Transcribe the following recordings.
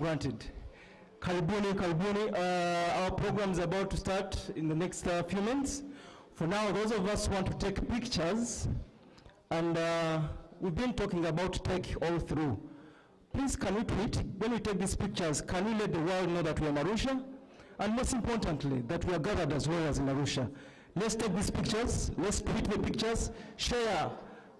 granted. Karibuni, karibuni. Uh, our program is about to start in the next uh, few minutes. For now, those of us who want to take pictures, and uh, we've been talking about tech all through. Please, can we tweet when we take these pictures? Can we let the world know that we are in Arusha? And most importantly, that we are gathered as warriors in Arusha. Let's take these pictures, let's tweet the pictures, share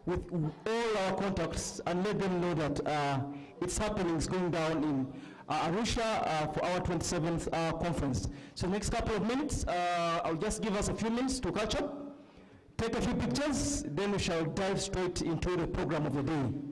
with all our contacts, and let them know that uh, it's happening, it's going down in Arusha uh, for our 27th uh, conference. So next couple of minutes, uh, I'll just give us a few minutes to catch up, take a few pictures, then we shall dive straight into the program of the day.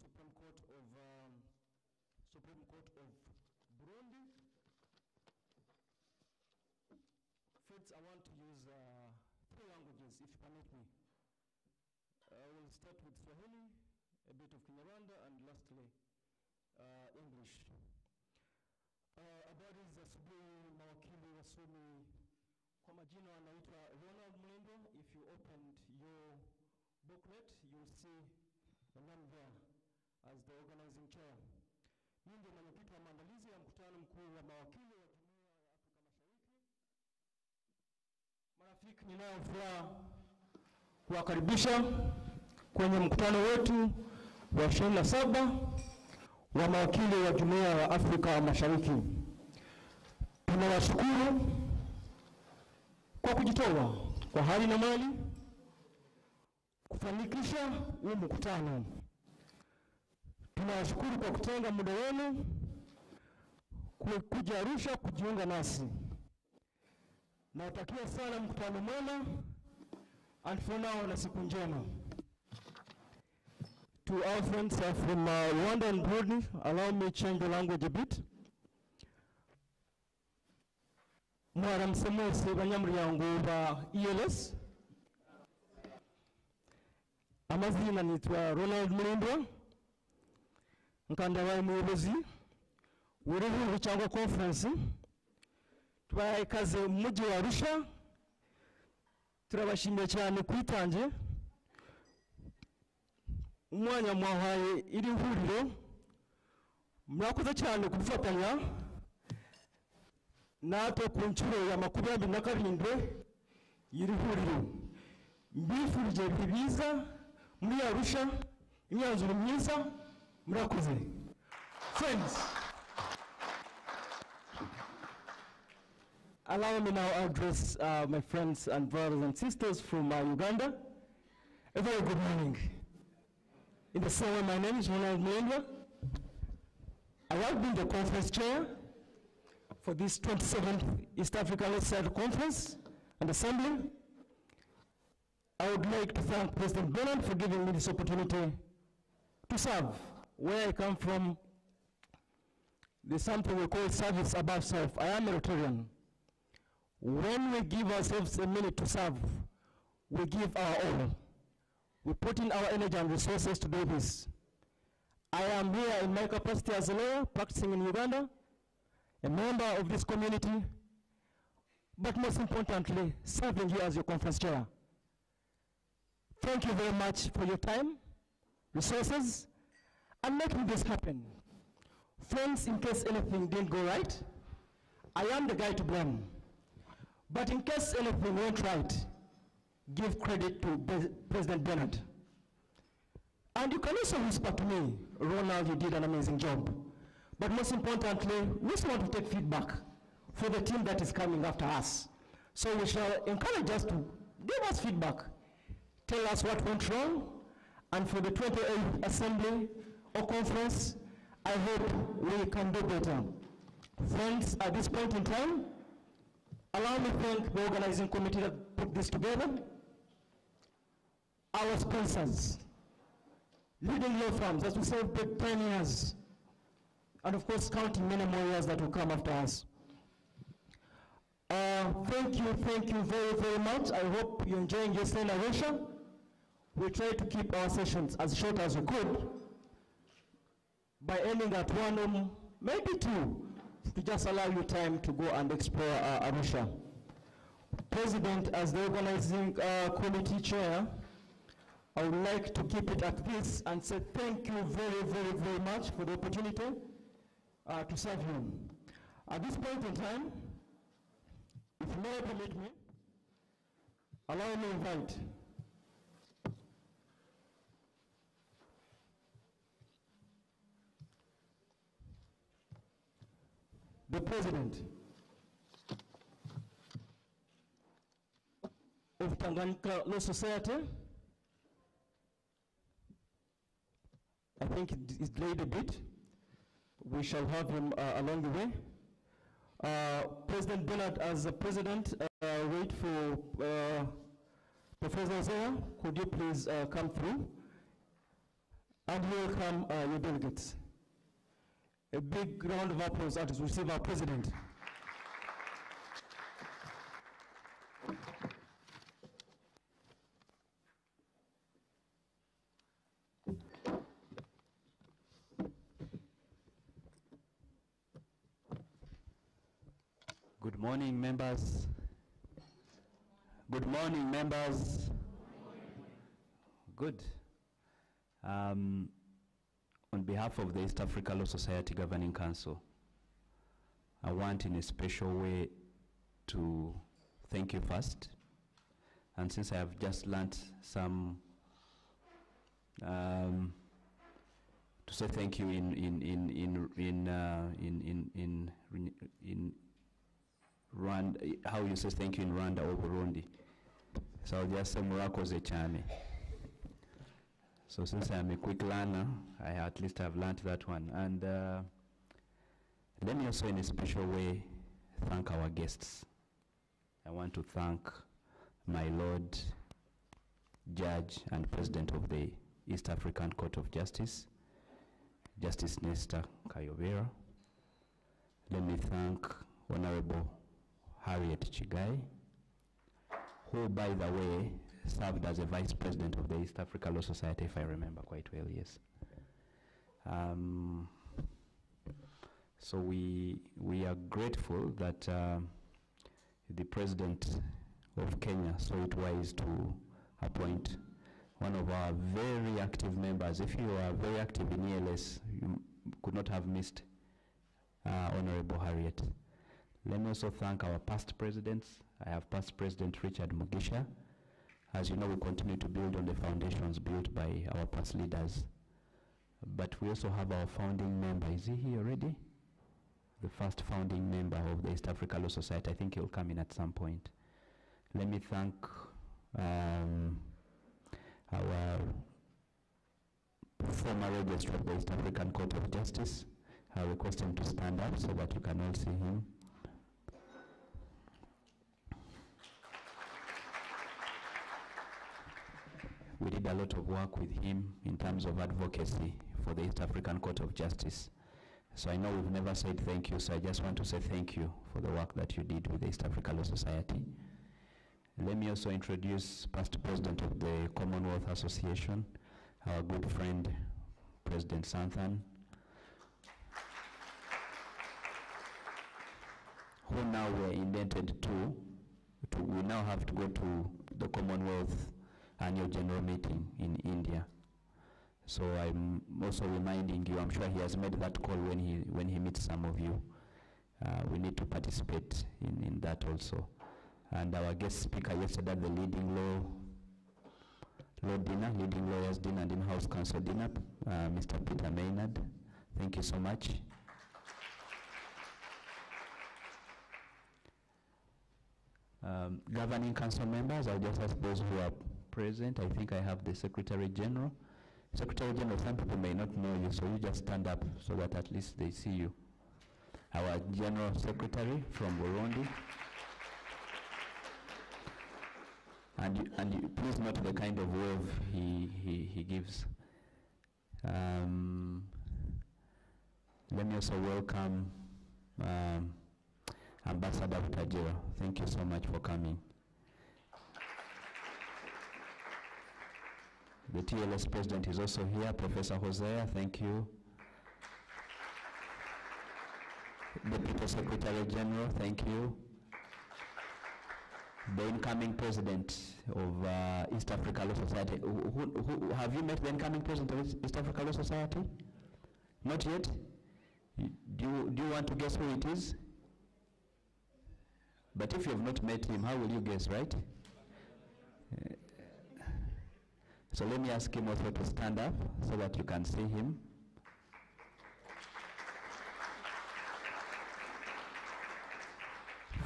Supreme Court of um, Supreme Court of Burundi. Friends, I want to use uh, three languages, if you permit me. I will start with Swahili, a bit of Kinyarwanda, and lastly, uh, English. Uh, habari za asubuhi mawakili wasomi, kwa majina anaitwa Ronald Mulindwa. If you opened your booklet, you'll see the name there as the organizing chair. Mimi ndio mwenyekiti wa maandalizi ya mkutano mkuu wa mawakili wa Jumuiya ya Afrika Mashariki. Marafiki, ninayo furaha kuwakaribisha kwenye mkutano wetu wa 27 wa mawakili wa Jumuiya ya Afrika Mashariki. Tunawashukuru kwa kujitoa kwa hali na mali kufanikisha huu mkutano. Tunawashukuru kwa kutenga muda wenu ku- kuja Arusha kujiunga nasi. Nawatakia sana mkutano mwema alfonao na siku njema. To our friends from uh, Rwanda and Burundi, allow me change the language a bit. mwaramutse mwese banyamuryango ba ELS amazina nitwa Ronald Mulindwa nkandabaye umuyobozi w'uruhuri cyangwa conference tubaye ikaze mu mujyi wa Arusha. Turabashimiye cyane kwitange. Umwanya mwahaye iri huriro. Murakoze cyane kudufatanya natwe ku nshuro ya makumyabiri na karindwi y'iri huriro. Mbifurije ibihe biza muri arusha imyanzuro myiza. Murakoze friends allow me now to address uh, my friends and brothers and sisters from uh, uganda a very good morning in the same way my name is ronald Mulindwa. i have been the conference chair for this 27th East African Legislative Conference and Assembly. I would like to thank President Bernard for giving me this opportunity to serve. Where I come from, there's something we call service above self. I am a Rotarian. When we give ourselves a minute to serve, we give our all. We put in our energy and resources to do this. I am here in my capacity as a lawyer practicing in Uganda a member of this community, but most importantly, serving you as your conference chair. Thank you very much for your time, resources, and making this happen. Friends, in case anything didn't go right, I am the guy to blame. But in case anything went right, give credit to Be- President Bernard. And you can also whisper to me, Ronald, you did an amazing job. But most importantly, we also want to take feedback for the team that is coming after us. So we shall encourage us to give us feedback, tell us what went wrong, and for the 28th assembly or conference, I hope we can do better. Friends, at this point in time, allow me to thank the organizing committee that put this together, our sponsors, leading law firms, as we said, the 10 years, and of course counting many more years that will come after us. Uh, thank you, thank you very, very much. I hope you're enjoying your Arusha. We try to keep our sessions as short as we could by ending at one or maybe two to just allow you time to go and explore uh, Arusha. President, as the organizing uh, committee chair, I would like to keep it at this and say thank you very, very, very much for the opportunity uh, to serve you. At this point in time, if you may permit me, allow me to invite the president of Tanganyika Law Society. I think it is delayed a bit. We shall have him uh, along the way. Uh, President Bernard, as the president, uh, wait for uh, Professor Zaya. Could you please uh, come through? And welcome uh, your delegates. A big round of applause as we receive our president. Good morning, members. Good morning, members. Good. Um, on behalf of the East Africa Law Society Governing Council, I want in a special way to thank you first. And since I have just learnt some, um, to say thank you in, in, in, in, in, uh, in, in, in, in, Rwanda, how you say thank you in Rwanda or Burundi. So I'll just say murakoze cyane. So since I'm a quick learner, I at least have learned that one. And uh, let me also in a special way thank our guests. I want to thank my Lord, Judge and President of the East African Court of Justice, Justice Nestor Kayobera. Let me thank Honorable Harriet Chiggai, who, by the way, served as a vice president of the East Africa Law Society, if I remember quite well, yes. Um, so we, we are grateful that um, the president of Kenya saw it wise to appoint one of our very active members. If you are very active in ELS, you could not have missed uh, Honorable Harriet. Let me also thank our past presidents. I have past President Richard Mugisha. As you know, we continue to build on the foundations built by our past leaders. But we also have our founding member. Is he here already? The first founding member of the East Africa Law Society. I think he'll come in at some point. Let me thank um, our former registrar of the East African Court of Justice. I request him to stand up so that you can all see him. We did a lot of work with him in terms of advocacy for the East African Court of Justice. So I know we've never said thank you, so I just want to say thank you for the work that you did with the East Africa Law Society. Let me also introduce past president of the Commonwealth Association, our good friend, President Santhan, who now we're indented to, to, we now have to go to the Commonwealth annual general meeting in India. So I'm also reminding you, I'm sure he has made that call when he, when he meets some of you. Uh, we need to participate in, in that also. And our guest speaker yesterday at the leading law, law dinner, leading lawyers dinner and in-house counsel dinner, uh, Mr. Peter Maynard. Thank you so much. Um, governing council members, I'll just ask those who are present. I think I have the Secretary General. Secretary General, some people may not know you, so you just stand up so that at least they see you. Our General Secretary from Burundi. And, you, and you, please note the kind of wave he, he, he gives. Um, let me also welcome um, Ambassador Utajira. Thank you so much for coming. The TLS president is also here, Professor Hoseah, thank you. Deputy Secretary General, thank you. The incoming president of uh, East Africa Law Society. Who, who, who, have you met the incoming president of East Africa Law Society? Not yet? Do you, do you want to guess who it is? But if you have not met him, how will you guess, right? So let me ask him also to stand up so that you can see him.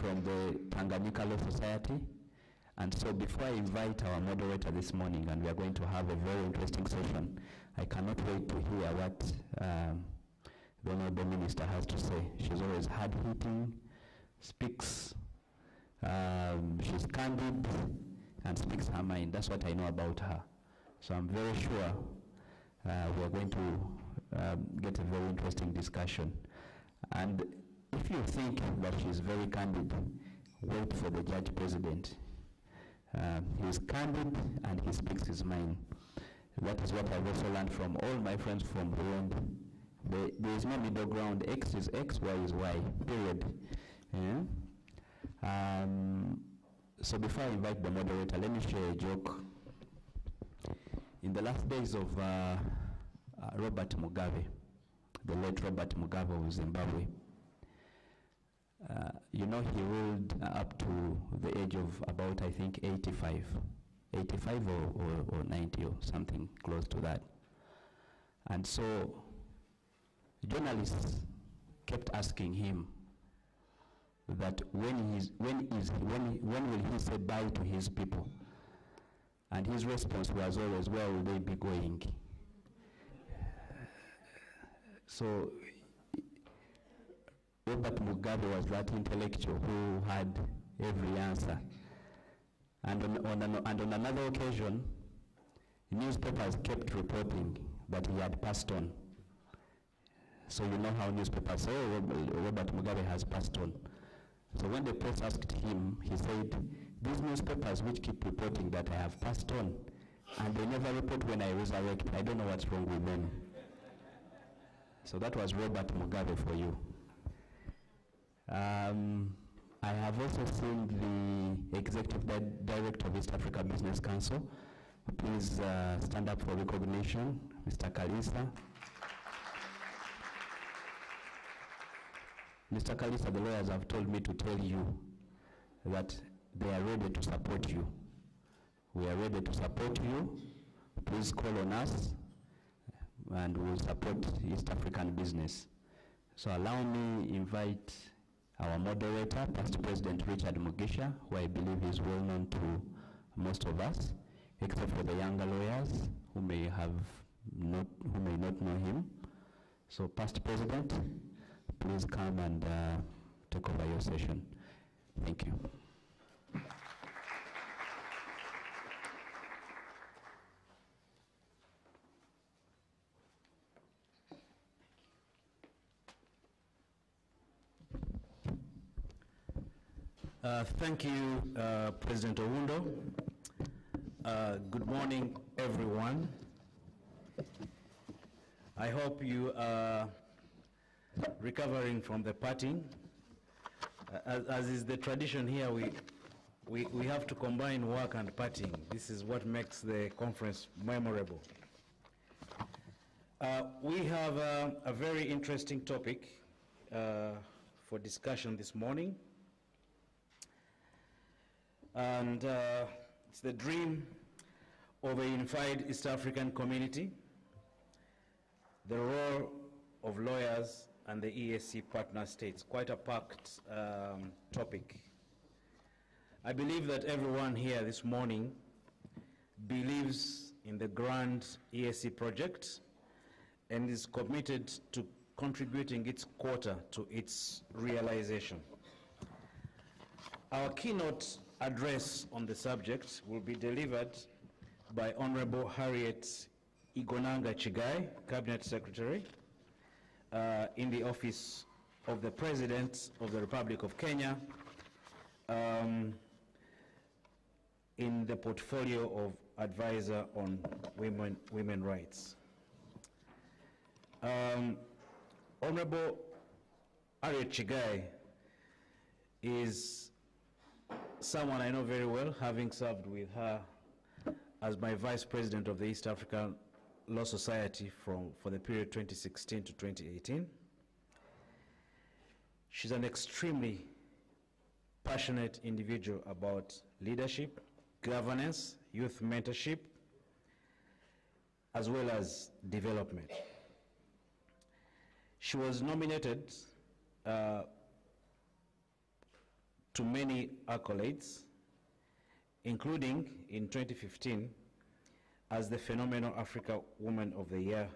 from the Tanganyika Law Society. And so before I invite our moderator this morning, and we are going to have a very interesting session, I cannot wait to hear what um, the Honorable Minister has to say. She's always hard-hitting, speaks, um, she's candid, and speaks her mind. That's what I know about her. So I'm very sure uh, we are going to um, get a very interesting discussion. And if you think that she's very candid, wait for the judge president. Um, he's candid and he speaks his mind. That is what I've also learned from all my friends from. There, there is no middle ground. X is X, Y is Y, period. Yeah? Um, so before I invite the moderator, let me share a joke. In the last days of uh, uh, Robert Mugabe, the late Robert Mugabe of Zimbabwe, uh, you know, he ruled uh, up to the age of about, I think, 85. 85 or, or, or 90 or something close to that. And so journalists kept asking him that when, he's, when, is, when, when will he say bye to his people? And his response was always, where will they be going? So Robert Mugabe was that intellectual who had every answer. And on, on, an, and on another occasion, newspapers kept reporting that he had passed on. So you know how newspapers say, oh, Robert Mugabe has passed on. So when the press asked him, he said, these newspapers which keep reporting that I have passed on, and they never report when I resurrect, I don't know what's wrong with them. So that was Robert Mugabe for you. Um, I have also seen the Executive Di- Director of East Africa Business Council. Please uh, stand up for recognition, Mr. Kalisa. Mr. Kalisa, the lawyers have told me to tell you that they are ready to support you. We are ready to support you. Please call on us and we'll support East African business. So allow me invite our moderator, Past President Richard Mugisha, who I believe is well known to most of us, except for the younger lawyers who may have not, who may not know him. So Past President, please come and uh, take over your session. Thank you. Uh, Thank you, uh, President Oundo. Uh, Good morning, everyone. I hope you are recovering from the partying. Uh, As as is the tradition here, we, we we have to combine work and partying. This is what makes the conference memorable. Uh, We have a very interesting topic for discussion this morning. And uh, it's the dream of a unified East African community, the role of lawyers and the EAC partner states. Quite a packed um, topic. I believe that everyone here this morning believes in the grand EAC project and is committed to contributing its quota to its realization. Our keynote address on the subject will be delivered by Honorable Harriet Igonanga Chiggai, Cabinet Secretary, uh, in the office of the President of the Republic of Kenya, um, in the portfolio of Advisor on Women, Women Rights. Um, Honorable Harriet Chiggai is someone I know very well, having served with her as my vice president of the East African Law Society from, for the period 2016 to 2018. She's an extremely passionate individual about leadership, governance, youth mentorship, as well as development. She was nominated uh, to many accolades, including in 2015 as the Phenomenal Africa Woman of the Year,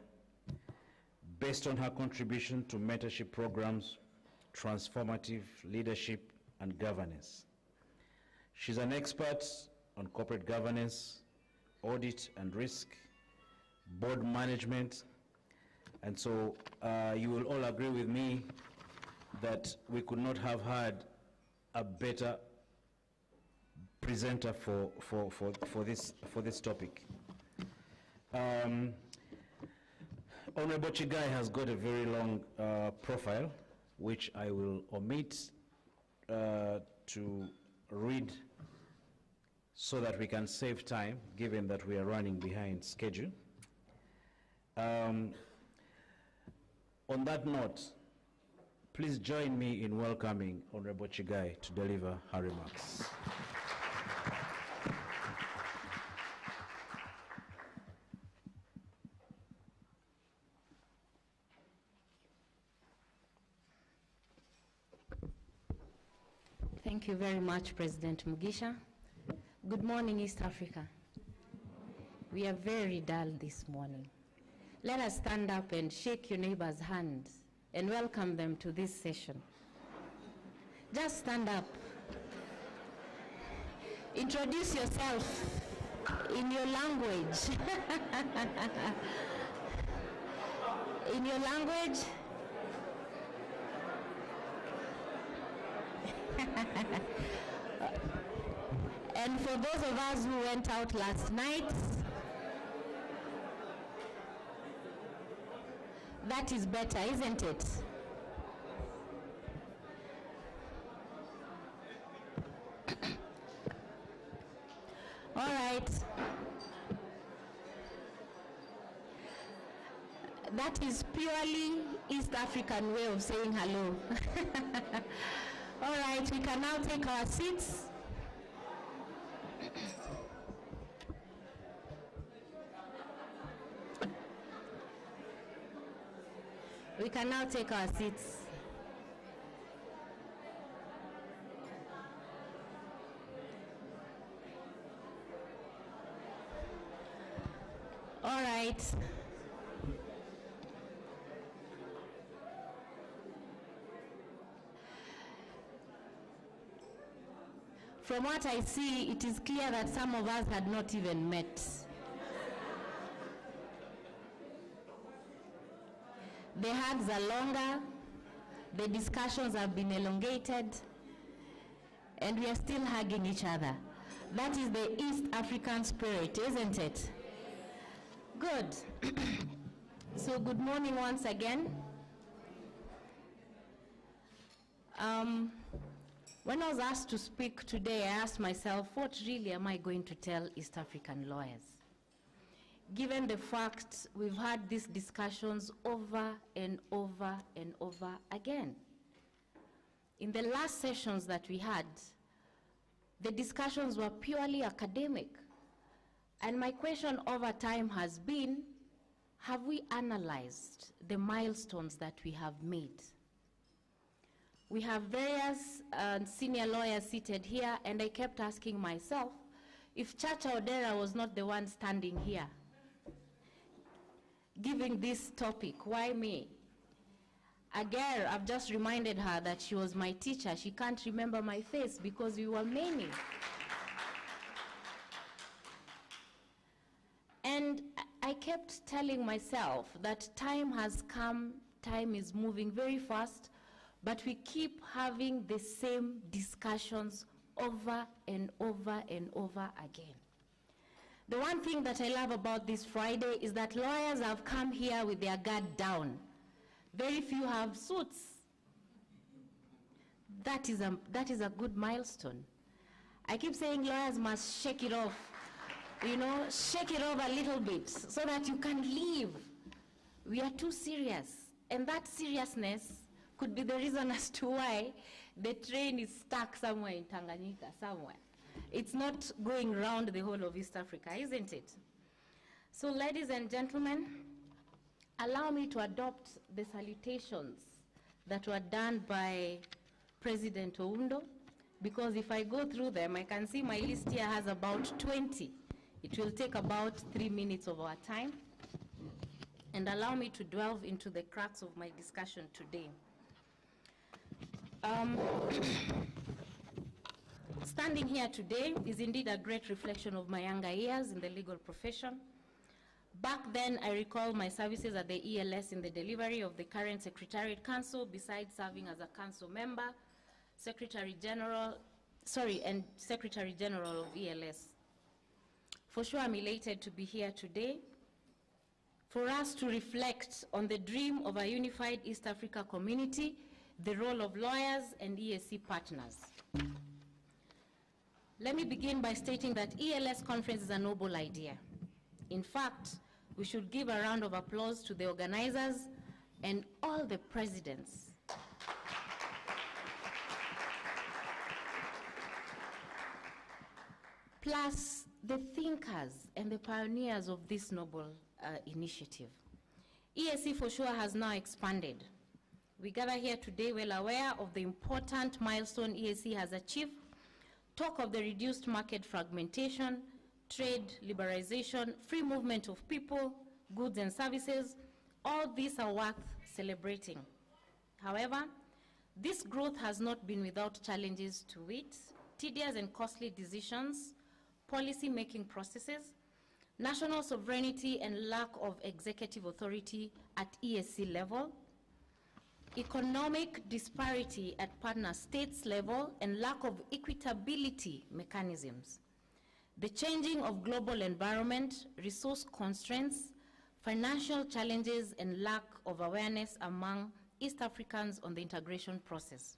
based on her contribution to mentorship programs, transformative leadership, and governance. She's an expert on corporate governance, audit and risk, board management, and so uh, you will all agree with me that we could not have had a better presenter for, for, for, for, this, for this topic. Um, Honorable Chiggai has got a very long uh, profile, which I will omit uh, to read so that we can save time, given that we are running behind schedule. Um, on that note, please join me in welcoming Honorable Chiggai to deliver her remarks. Thank you very much, President Mugisha. Good morning, East Africa. We are very dull this morning. Let us stand up and shake your neighbor's hand and welcome them to this session. Just stand up. Introduce yourself in your language. in your language. And for those of us who went out last night, that is better, isn't it? All right. That is purely East African way of saying hello. All right, we can now take our seats. We can now take our seats. All right. From what I see, it is clear that some of us had not even met. The hugs are longer, the discussions have been elongated, and we are still hugging each other. That is the East African spirit, isn't it? Good. so, good morning once again. Um, when I was asked to speak today, I asked myself, what really am I going to tell East African lawyers? Given the fact we've had these discussions over and over and over again. In the last sessions that we had, the discussions were purely academic. And my question over time has been, have we analyzed the milestones that we have made? We have various uh, senior lawyers seated here, and I kept asking myself, if Chacha Odera was not the one standing here, giving this topic, why me? Again, I've just reminded her that she was my teacher. She can't remember my face because we were many. And I kept telling myself that time has come, time is moving very fast, but we keep having the same discussions over and over and over again. The one thing that I love about this Friday is that lawyers have come here with their guard down. Very few have suits. That is a, that is a good milestone. I keep saying lawyers must shake it off, you know, shake it off a little bit so that you can leave. We are too serious. And that seriousness could be the reason as to why the train is stuck somewhere in Tanganyika, somewhere. It's not going round the whole of East Africa, isn't it? So, ladies and gentlemen, allow me to adopt the salutations that were done by President Oundo because if I go through them, I can see my list here has about 20. It will take about three minutes of our time and allow me to delve into the crux of my discussion today. Um, standing here today is indeed a great reflection of my younger years in the legal profession. Back then, I recall my services at the ELS in the delivery of the current Secretariat Council, besides serving as a council member, Secretary General, sorry, and Secretary General of ELS. For sure, I'm elated to be here today for us to reflect on the dream of a unified East Africa community, the role of lawyers and EAC partners. Let me begin by stating that ELS conference is a noble idea. In fact, we should give a round of applause to the organizers and all the presidents. Plus the thinkers and the pioneers of this noble uh, initiative. EAC for sure has now expanded. We gather here today well aware of the important milestone EAC has achieved, talk of the reduced market fragmentation, trade liberalization, free movement of people, goods and services, all these are worth celebrating. However, this growth has not been without challenges to it, tedious and costly decisions, policy-making processes, national sovereignty and lack of executive authority at EAC level, economic disparity at partner states level, and lack of equitability mechanisms. The changing of global environment, resource constraints, financial challenges, and lack of awareness among East Africans on the integration process.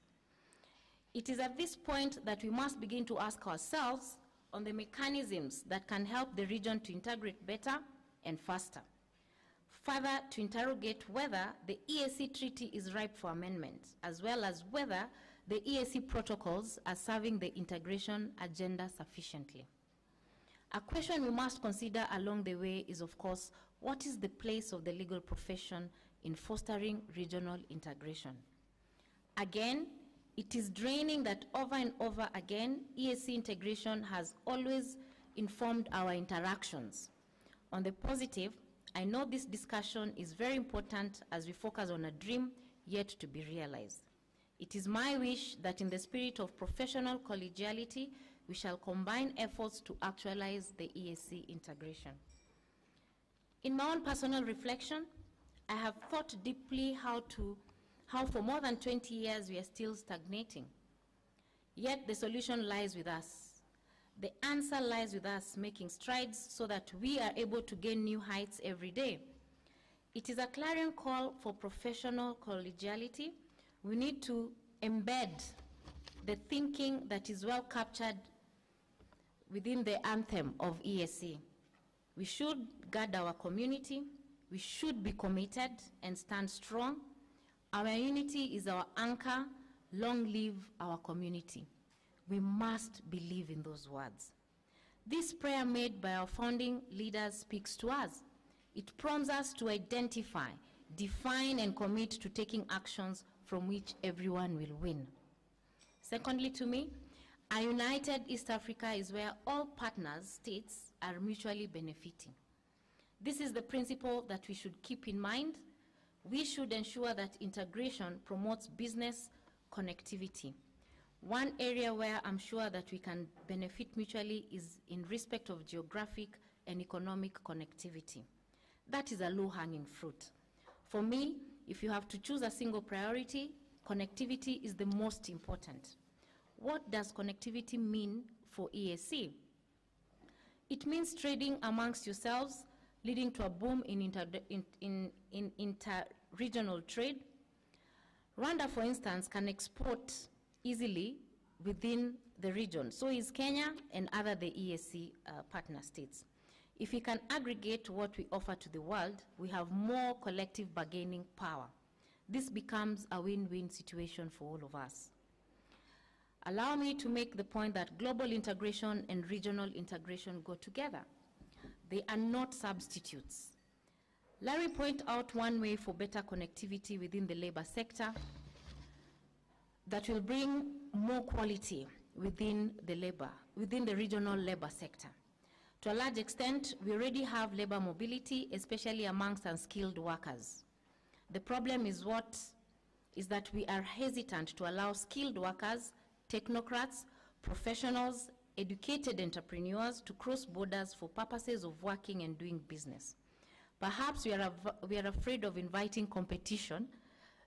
It is at this point that we must begin to ask ourselves on the mechanisms that can help the region to integrate better and faster. Further, to interrogate whether the EAC treaty is ripe for amendment, as well as whether the EAC protocols are serving the integration agenda sufficiently. A question we must consider along the way is, of course, what is the place of the legal profession in fostering regional integration? Again, it is draining that over and over again, EAC integration has always informed our interactions. On the positive, I know this discussion is very important as we focus on a dream yet to be realized. It is my wish that in the spirit of professional collegiality, we shall combine efforts to actualize the EAC integration. In my own personal reflection, I have thought deeply how to how for more than 20 years we are still stagnating. Yet the solution lies with us. The answer lies with us making strides so that we are able to gain new heights every day. It is a clarion call for professional collegiality. We need to embed the thinking that is well captured within the anthem of EAC. We should guard our community, we should be committed and stand strong, our unity is our anchor. Long live our community. We must believe in those words. This prayer made by our founding leaders speaks to us. It prompts us to identify, define, and commit to taking actions from which everyone will win. Secondly, to me, a united East Africa is where all partners, states, are mutually benefiting. This is the principle that we should keep in mind we should ensure that integration promotes business connectivity. One area where I'm sure that we can benefit mutually is in respect of geographic and economic connectivity. That is a low-hanging fruit. For me, if you have to choose a single priority, connectivity is the most important. What does connectivity mean for EAC? It means trading amongst yourselves leading to a boom in, inter in, in, in inter-regional trade. Rwanda, for instance, can export easily within the region. So is Kenya and other the EAC uh, partner states. If we can aggregate what we offer to the world, we have more collective bargaining power. This becomes a win-win situation for all of us. Allow me to make the point that global integration and regional integration go together. They are not substitutes. Larry point out one way for better connectivity within the labor sector that will bring more quality within the labor, within the regional labor sector. To a large extent, we already have labor mobility, especially amongst unskilled workers. The problem is what is that we are hesitant to allow skilled workers, technocrats, professionals, educated entrepreneurs to cross borders for purposes of working and doing business. Perhaps we are, we are afraid of inviting competition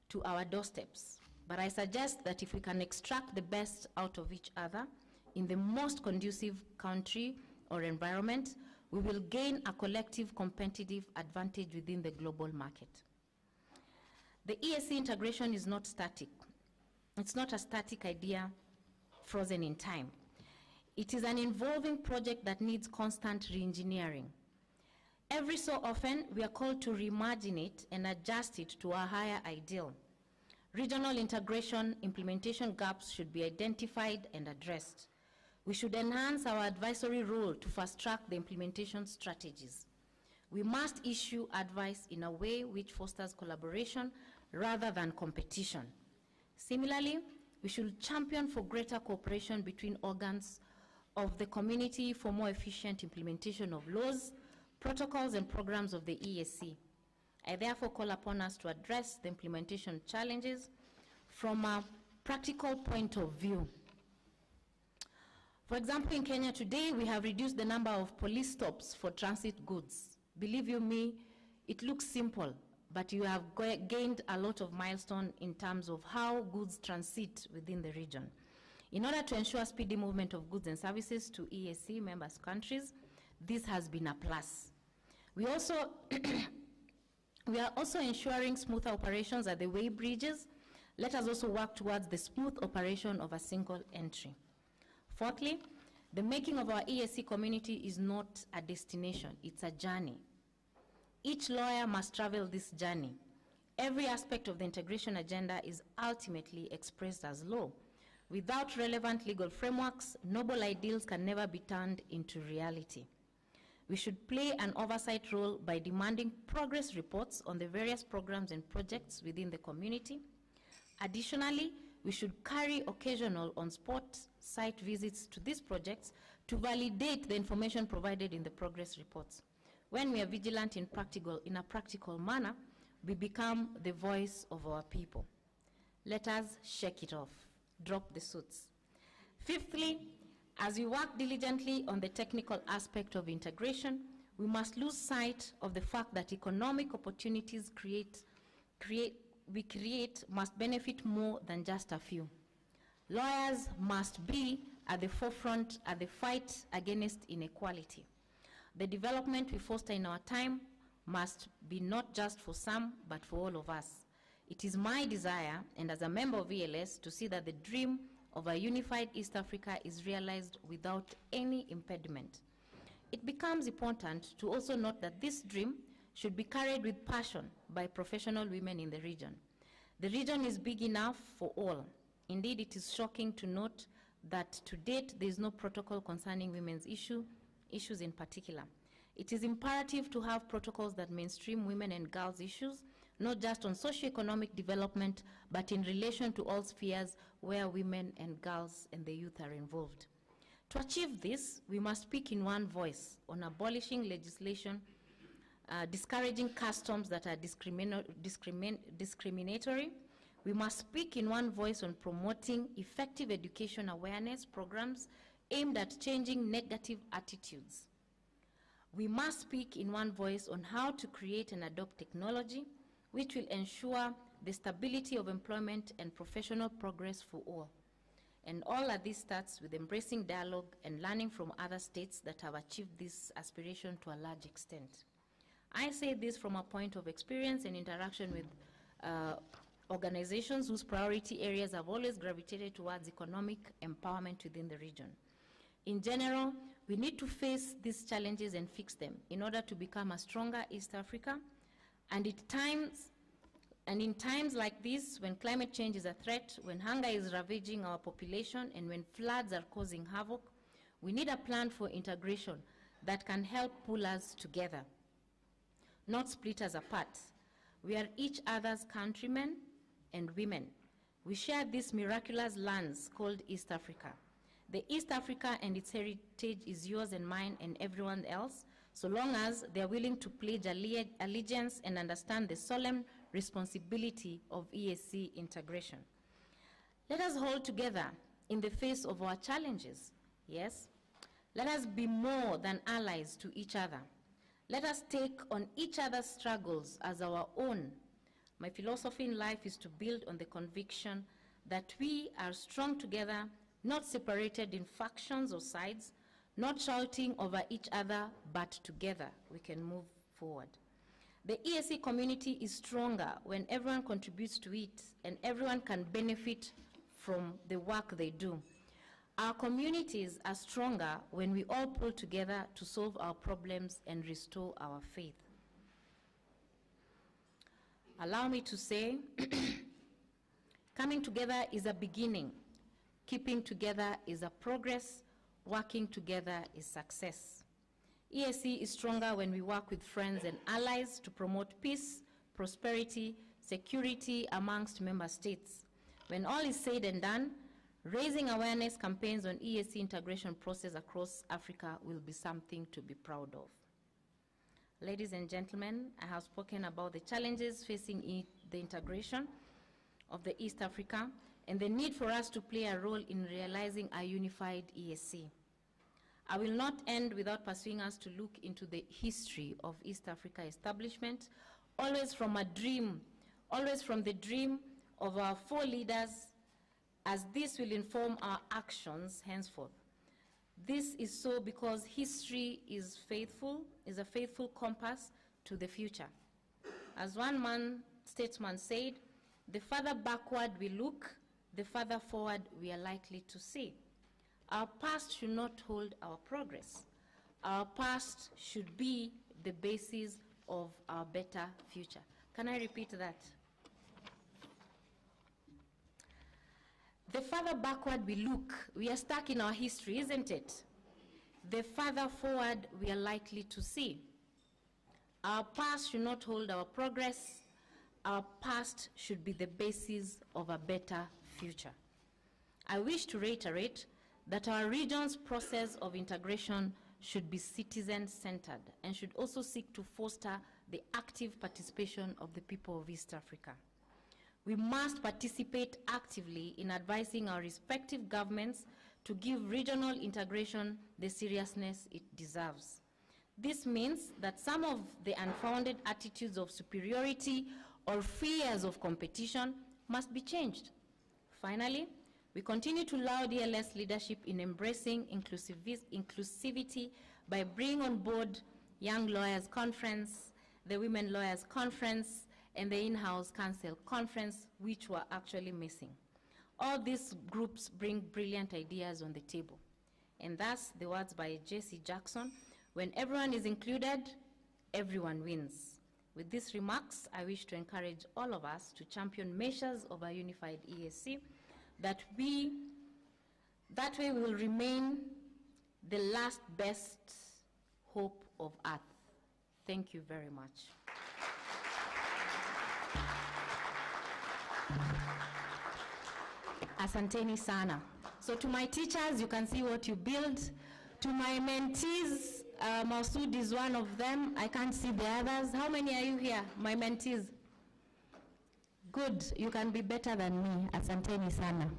to our doorsteps. But I suggest that if we can extract the best out of each other in the most conducive country or environment, we will gain a collective competitive advantage within the global market. The EAC integration is not static. It's not a static idea frozen in time. It is an evolving project that needs constant reengineering. Every so often, we are called to reimagine it and adjust it to a higher ideal. Regional integration implementation gaps should be identified and addressed. We should enhance our advisory role to fast track the implementation strategies. We must issue advice in a way which fosters collaboration rather than competition. Similarly, we should champion for greater cooperation between organs of the community for more efficient implementation of laws, protocols, and programs of the EAC. I therefore call upon us to address the implementation challenges from a practical point of view. For example, in Kenya today, we have reduced the number of police stops for transit goods. Believe you me, it looks simple, but you have gained a lot of milestone in terms of how goods transit within the region. In order to ensure speedy movement of goods and services to EAC members countries, this has been a plus. We also we are also ensuring smoother operations at the weighbridges. Let us also work towards the smooth operation of a single entry. Fourthly, the making of our EAC community is not a destination, it's a journey. Each lawyer must travel this journey. Every aspect of the integration agenda is ultimately expressed as law. Without relevant legal frameworks, noble ideals can never be turned into reality. We should play an oversight role by demanding progress reports on the various programs and projects within the community. Additionally, we should carry occasional on-spot site visits to these projects to validate the information provided in the progress reports. When we are vigilant in, practical, in a practical manner, we become the voice of our people. Let us shake it off, drop the suits. Fifthly, as we work diligently on the technical aspect of integration, we must lose sight of the fact that economic opportunities create, create, we create must benefit more than just a few. Lawyers must be at the forefront at the fight against inequality. The development we foster in our time must be not just for some, but for all of us. It is my desire, and as a member of ELS, to see that the dream of a unified East Africa is realized without any impediment. It becomes important to also note that this dream should be carried with passion by professional women in the region. The region is big enough for all. Indeed, it is shocking to note that to date there is no protocol concerning women's issue, issues in particular. It is imperative to have protocols that mainstream women and girls' issues, not just on socioeconomic development, but in relation to all spheres where women and girls and the youth are involved. To achieve this, we must speak in one voice on abolishing legislation uh, discouraging customs that are discrimina- discrimin- discriminatory. We must speak in one voice on promoting effective education awareness programs aimed at changing negative attitudes. We must speak in one voice on how to create and adopt technology which will ensure the stability of employment and professional progress for all. And all of this starts with embracing dialogue and learning from other states that have achieved this aspiration to a large extent. I say this from a point of experience and interaction with uh, organizations whose priority areas have always gravitated towards economic empowerment within the region. In general, we need to face these challenges and fix them in order to become a stronger East Africa. And at times, and in times like this, when climate change is a threat, when hunger is ravaging our population, and when floods are causing havoc, we need a plan for integration that can help pull us together, not split us apart. We are each other's countrymen and women. We share this miraculous lands called East Africa. The East Africa and its heritage is yours and mine and everyone else, so long as they are willing to pledge allegiance and understand the solemn responsibility of EAC integration. Let us hold together in the face of our challenges. Yes? Let us be more than allies to each other. Let us take on each other's struggles as our own. My philosophy in life is to build on the conviction that we are strong together, not separated in factions or sides, not shouting over each other, but together we can move forward. The EAC community is stronger when everyone contributes to it and everyone can benefit from the work they do. Our communities are stronger when we all pull together to solve our problems and restore our faith. Allow me to say, coming together is a beginning, keeping together is a progress, working together is success. EAC is stronger when we work with friends and allies to promote peace, prosperity, security amongst member states. When all is said and done, raising awareness campaigns on EAC integration process across Africa will be something to be proud of. Ladies and gentlemen, I have spoken about the challenges facing the integration of the East Africa and the need for us to play a role in realizing a unified EAC. I will not end without pursuing us to look into the history of East Africa establishment, always from a dream, always from the dream of our four leaders, as this will inform our actions henceforth. This is so because history is faithful, is a faithful compass to the future. As one man statesman said, the further backward we look, the further forward we are likely to see. Our past should not hold our progress. Our past should be the basis of our better future. Can I repeat that? The further backward we look, we are stuck in our history, isn't it? The further forward we are likely to see. Our past should not hold our progress. Our past should be the basis of a better future. I wish to reiterate that our region's process of integration should be citizen-centered and should also seek to foster the active participation of the people of East Africa. We must participate actively in advising our respective governments to give regional integration the seriousness it deserves. This means that some of the unfounded attitudes of superiority or fears of competition must be changed. Finally, we continue to laud ELS leadership in embracing inclusivity by bringing on board Young Lawyers Conference, the Women Lawyers Conference, and the in-house counsel conference, which were actually missing. All these groups bring brilliant ideas on the table. And thus, the words by Jesse Jackson, when everyone is included, everyone wins. With these remarks, I wish to encourage all of us to champion measures of a unified EAC that we, that way we will remain the last best hope of Earth. Thank you very much. Asanteni sana. So to my teachers, you can see what you build. To my mentees, uh, Masood is one of them. I can't see the others. How many are you here, my mentees? Good, you can be better than me. Asanteni sana.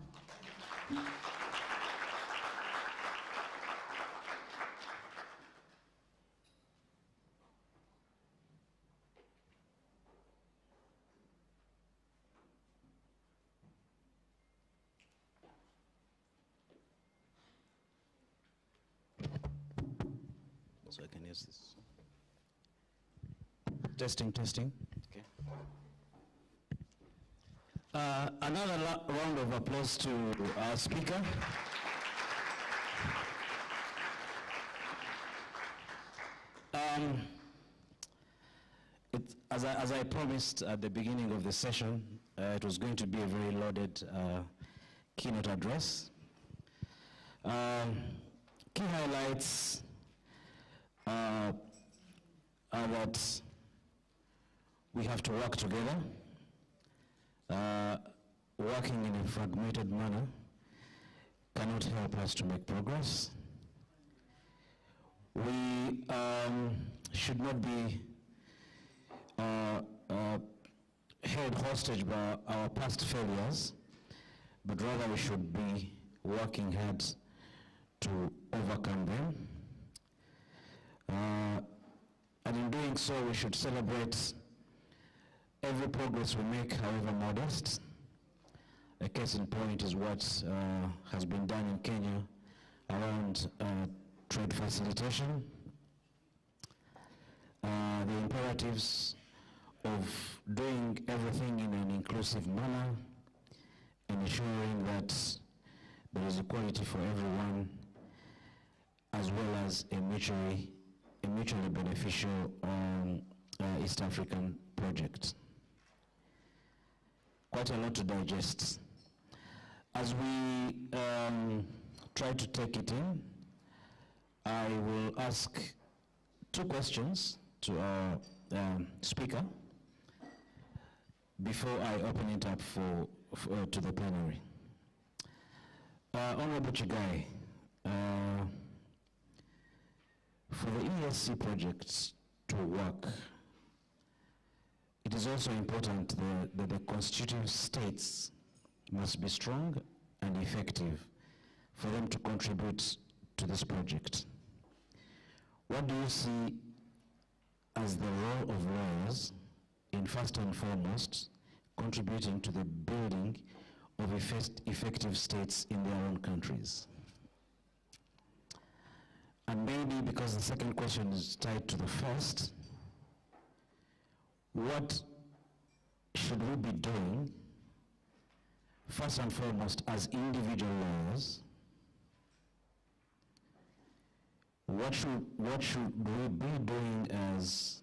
So I can use this. Testing, testing. Okay. Uh, another round of applause to our speaker. Um, it, as, I, as I promised at the beginning of the session, uh, it was going to be a very loaded uh, keynote address. Um, key highlights uh, are that we have to work together. Uh, working in a fragmented manner cannot help us to make progress. We um, should not be uh, uh, held hostage by our past failures, but rather we should be working hard to overcome them. Uh, and in doing so, we should celebrate every progress we make, however modest. A case in point is what uh, has been done in Kenya around uh, trade facilitation. Uh, the imperatives of doing everything in an inclusive manner ensuring that there is equality for everyone as well as a mutually, a mutually beneficial um, uh, East African project. Quite a lot to digest. As we um, try to take it in, I will ask two questions to our um, speaker before I open it up for, for uh, to the plenary. Uh, Honorable Chiggai, uh, for the EAC projects to work, it is also important that, that the constitutive states must be strong and effective for them to contribute to this project. What do you see as the role of lawyers in first and foremost contributing to the building of effect- effective states in their own countries? And maybe because the second question is tied to the first, what should we be doing first and foremost as individual lawyers? What should, what should we be doing as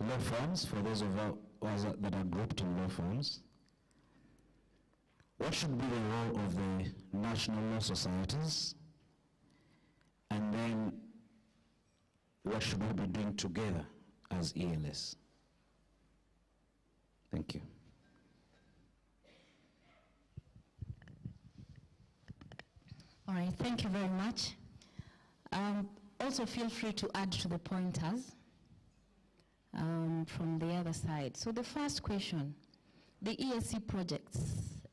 law firms, for those of us that are grouped in law firms? What should be the role of the national law societies? And then what should we be doing together as ELS? Thank you. All right, thank you very much. Um, also, feel free to add to the pointers um, from the other side. So, the first question the EAC projects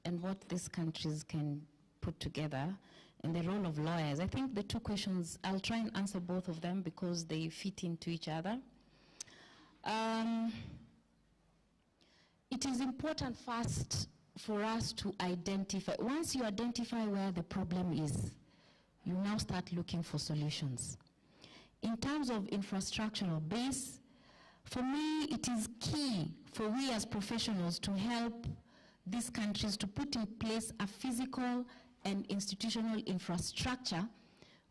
and what these countries can put together and the role of lawyers. I think the two questions, I'll try and answer both of them because they fit into each other. Um, it is important first for us to identify, once you identify where the problem is, you now start looking for solutions. In terms of infrastructural base, for me, it is key for we as professionals to help these countries to put in place a physical and institutional infrastructure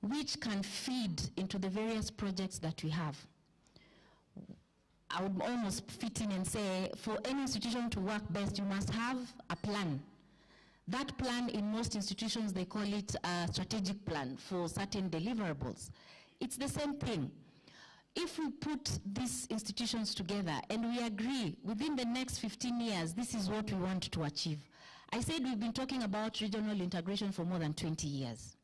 which can feed into the various projects that we have. I would almost fit in and say for any institution to work best, you must have a plan. That plan, in most institutions, they call it a strategic plan for certain deliverables. It's the same thing. If we put these institutions together and we agree within the next 15 years, this is what we want to achieve. I said we've been talking about regional integration for more than 20 years.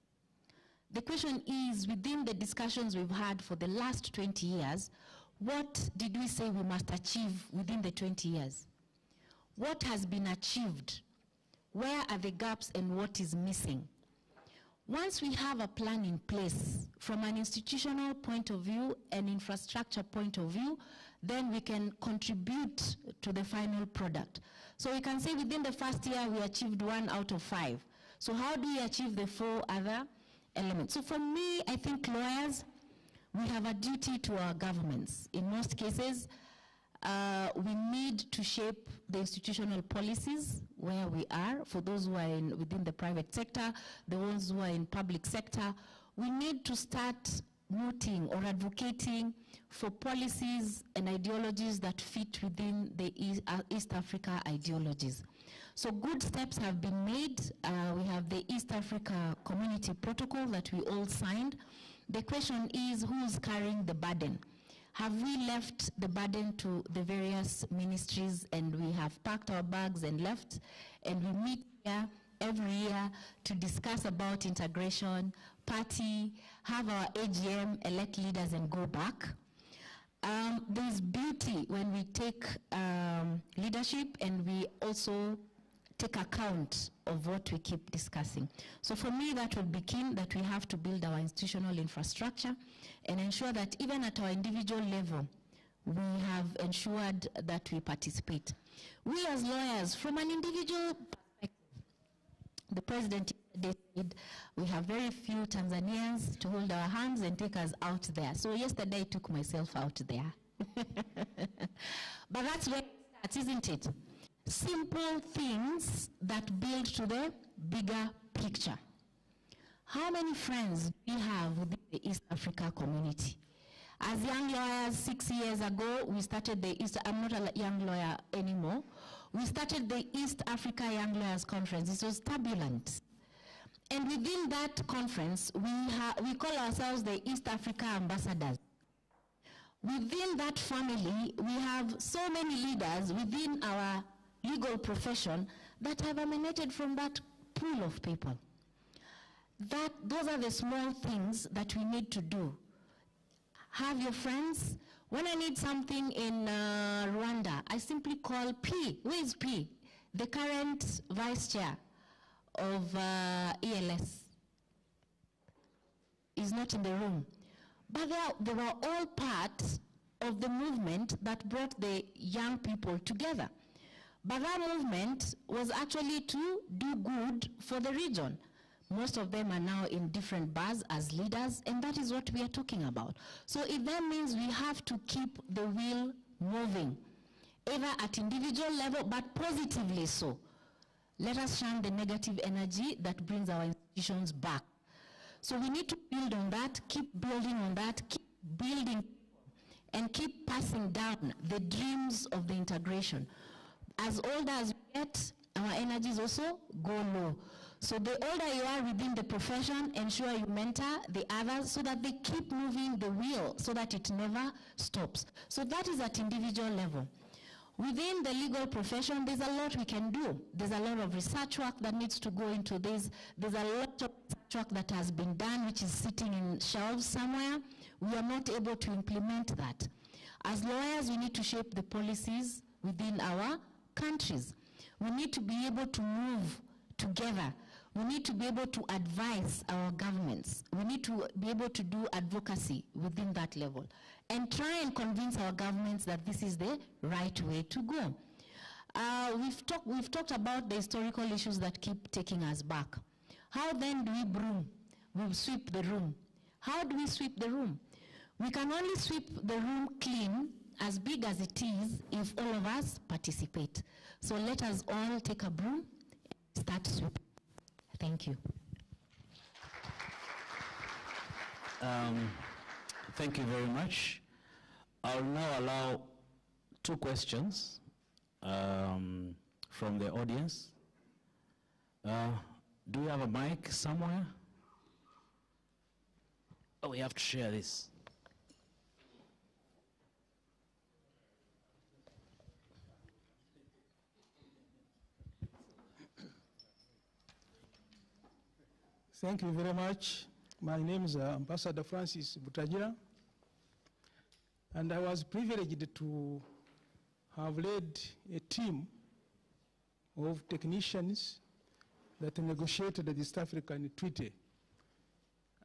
The question is, within the discussions we've had for the last 20 years, what did we say we must achieve within the 20 years? What has been achieved? Where are the gaps and what is missing? Once we have a plan in place from an institutional point of view and infrastructure point of view, then we can contribute to the final product. So we can say within the first year we achieved one out of five. So how do we achieve the four other elements? So for me, I think lawyers, we have a duty to our governments. In most cases, uh, we need to shape the institutional policies where we are. For those who are in, within the private sector, the ones who are in public sector, we need to start noting or advocating for policies and ideologies that fit within the East, uh, East Africa ideologies. So good steps have been made. Uh, we have the East Africa Community Protocol that we all signed. The question is who's carrying the burden? Have we left the burden to the various ministries and we have packed our bags and left and we meet here every year to discuss about integration, party, have our AGM, elect leaders, and go back. Um, there's beauty when we take um, leadership and we also take account of what we keep discussing. So for me, that would be key that we have to build our institutional infrastructure and ensure that even at our individual level, we have ensured that we participate. We as lawyers, from an individual the president said we have very few Tanzanians to hold our hands and take us out there. So yesterday I took myself out there. but that's where it starts, isn't it? Simple things that build to the bigger picture. How many friends do we have within the East Africa community? As young lawyers, six years ago, we started the East, I'm not a young lawyer anymore. We started the East Africa Young Lawyers Conference. It was turbulent. And within that conference, we, we call ourselves the East Africa Ambassadors. Within that family, we have so many leaders within our legal profession that have emanated from that pool of people. That, those are the small things that we need to do. Have your friends. When I need something in uh, Rwanda, I simply call P. Who is P? The current vice chair of uh, ELS. Is not in the room. But they, are, they were all part of the movement that brought the young people together. But that movement was actually to do good for the region. Most of them are now in different bars as leaders, and that is what we are talking about. So if that means we have to keep the wheel moving, either at individual level, but positively so. Let us shun the negative energy that brings our institutions back. So we need to build on that, keep building on that, keep building, and keep passing down the dreams of the integration. As older as we get, our energies also go low. So the older you are within the profession, ensure you mentor the others so that they keep moving the wheel so that it never stops. So that is at individual level. Within the legal profession, there's a lot we can do. There's a lot of research work that needs to go into this. There's a lot of work that has been done, which is sitting in shelves somewhere. We are not able to implement that. As lawyers, we need to shape the policies within our countries. We need to be able to move together. We need to be able to advise our governments. We need to be able to do advocacy within that level and try and convince our governments that this is the right way to go. Uh, we've, talk, we've talked about the historical issues that keep taking us back. How then do we broom? We sweep the room. How do we sweep the room? We can only sweep the room clean as big as it is if all of us participate. So let us all take a broom and start sweeping. Thank you. Um, thank you very much. I'll now allow two questions um, from the audience. Uh, do we have a mic somewhere? Oh, we have to share this. Thank you very much. My name is uh, Ambassador Francis Butagira, and I was privileged to have led a team of technicians that negotiated the East African Treaty.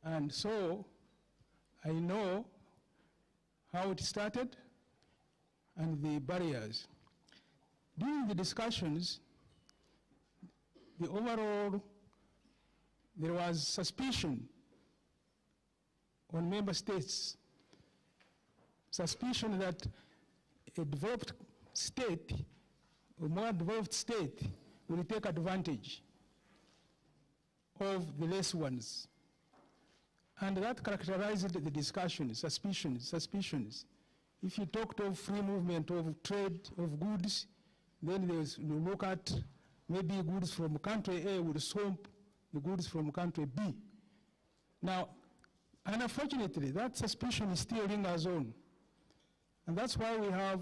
And so I know how it started and the barriers. During the discussions, the overall there was suspicion on member states, suspicion that a developed state, a more developed state, will take advantage of the less ones. And that characterized the discussion, suspicions, suspicions. If you talked of free movement of trade of goods, then you look at maybe goods from country A would swamp the goods from country B. Now, unfortunately, that suspicion is still lingers on. And that's why we have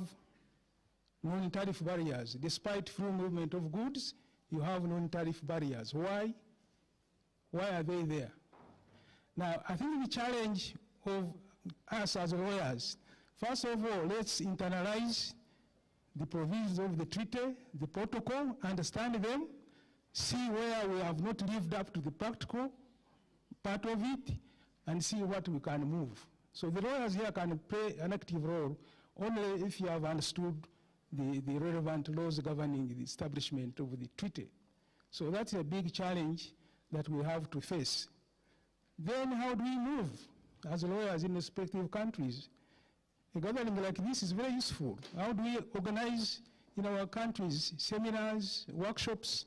non-tariff barriers. Despite free movement of goods, you have non-tariff barriers. Why? Why are they there? Now, I think the challenge of us as lawyers, first of all, let's internalize the provisions of the treaty, the protocol, understand them, see where we have not lived up to the practical part of it, and see what we can move. So the lawyers here can play an active role only if you have understood the, the relevant laws governing the establishment of the treaty. So that's a big challenge that we have to face. Then how do we move as lawyers in respective countries? A gathering like this is very useful. How do we organize in our countries seminars, workshops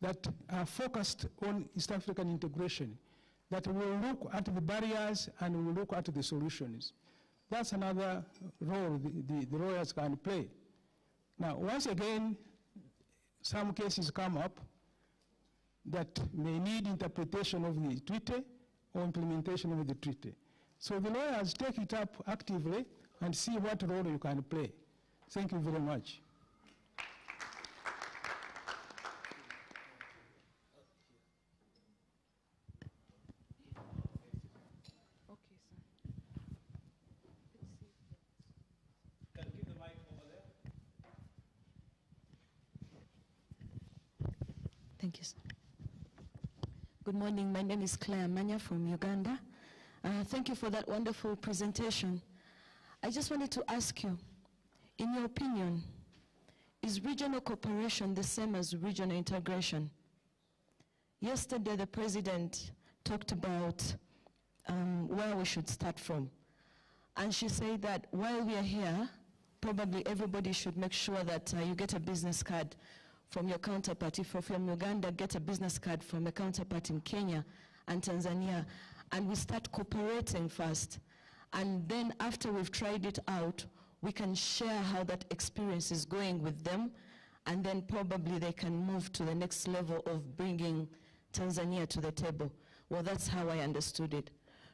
that are focused on East African integration, that will look at the barriers and will look at the solutions? That's another role the, the, the lawyers can play. Now, once again, some cases come up that may need interpretation of the treaty or implementation of the treaty. So the lawyers take it up actively and see what role you can play. Thank you very much. Thank you. sir. Good morning. My name is Claire Manya from Uganda. Uh, thank you for that wonderful presentation. I just wanted to ask you, in your opinion, is regional cooperation the same as regional integration? Yesterday, the president talked about um, where we should start from. And she said that while we are here, probably everybody should make sure that uh, you get a business card from your counterpart. If you're from Uganda, get a business card from a counterpart in Kenya and Tanzania. And we start cooperating first. And then after we've tried it out, we can share how that experience is going with them. And then probably they can move to the next level of bringing Tanzania to the table. Well, that's how I understood it.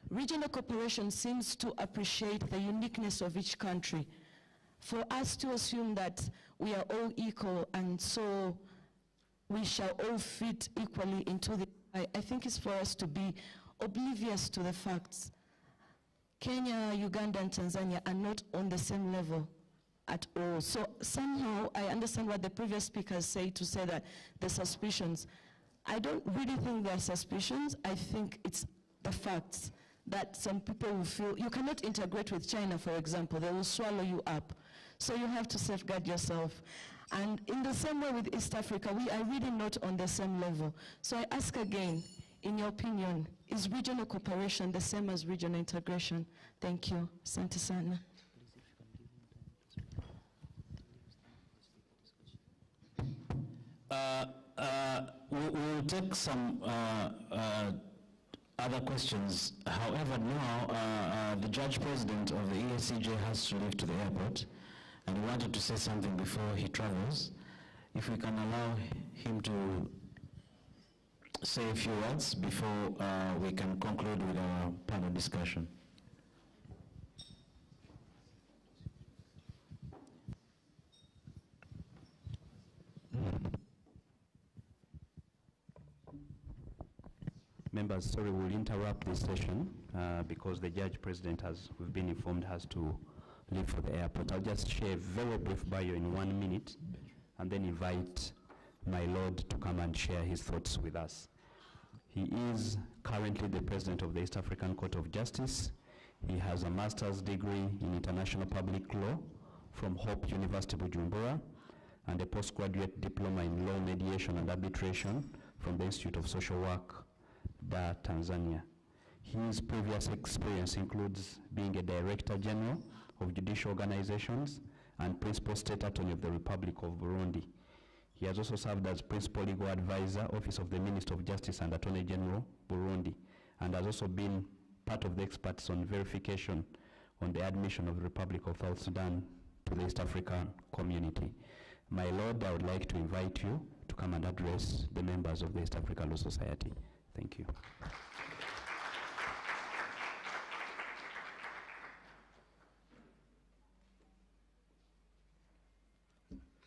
Regional cooperation seems to appreciate the uniqueness of each country. For us to assume that we are all equal and so we shall all fit equally into the, I, I think it's for us to be oblivious to the facts. Kenya, Uganda, and Tanzania are not on the same level at all. So somehow I understand what the previous speakers say to say that the suspicions. I don't really think they're suspicions. I think it's the facts that some people will feel you cannot integrate with China, for example. They will swallow you up. So you have to safeguard yourself. And in the same way with East Africa, we are really not on the same level. So I ask again, in your opinion, is regional cooperation the same as regional integration? Thank you. Asante sana. Uh, uh, we will take some uh, uh, other questions. However, now uh, uh, the judge president of the EACJ has to leave to the airport, and he wanted to say something before he travels. If we can allow him to say a few words before uh, we can conclude with our panel discussion. Members, sorry, we'll interrupt this session uh, because the judge president has, we've been informed, has to leave for the airport. I'll just share a very brief bio in one minute and then invite my lord to come and share his thoughts with us. He is currently the president of the East African Court of Justice. He has a master's degree in international public law from Hope University, Bujumbura, and a postgraduate diploma in law mediation and arbitration from the Institute of Social Work, Dar, Tanzania. His previous experience includes being a Director General of Judicial Organizations and Principal State Attorney of the Republic of Burundi. He has also served as Principal Legal Advisor, Office of the Minister of Justice and Attorney General, Burundi, and has also been part of the experts on verification on the admission of the Republic of South Sudan to the East African community. My Lord, I would like to invite you to come and address the members of the East African Law Society. Thank you.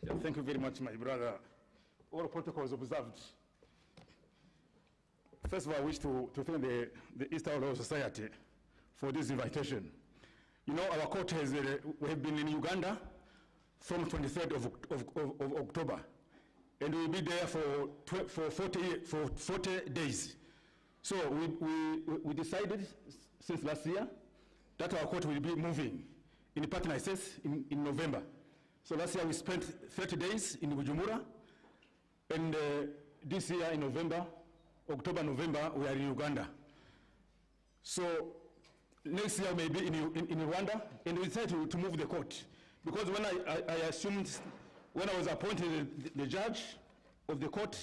Yeah, thank you very much, my brother all protocols observed. First of all, I wish to, to thank the, the East Law Society for this invitation. You know, our court has, uh, we have been in Uganda from 23rd of, of, of, of October, and we'll be there for, for 40, for 40 days. So we, we, we decided since last year that our court will be moving in partner states in, in November. So last year we spent 30 days in Bujumbura, and uh, this year in November, October, November, we are in Uganda. So next year maybe in, in, in Rwanda, and we decided to, to move the court. Because when I, I, I assumed, when I was appointed the, the judge of the court,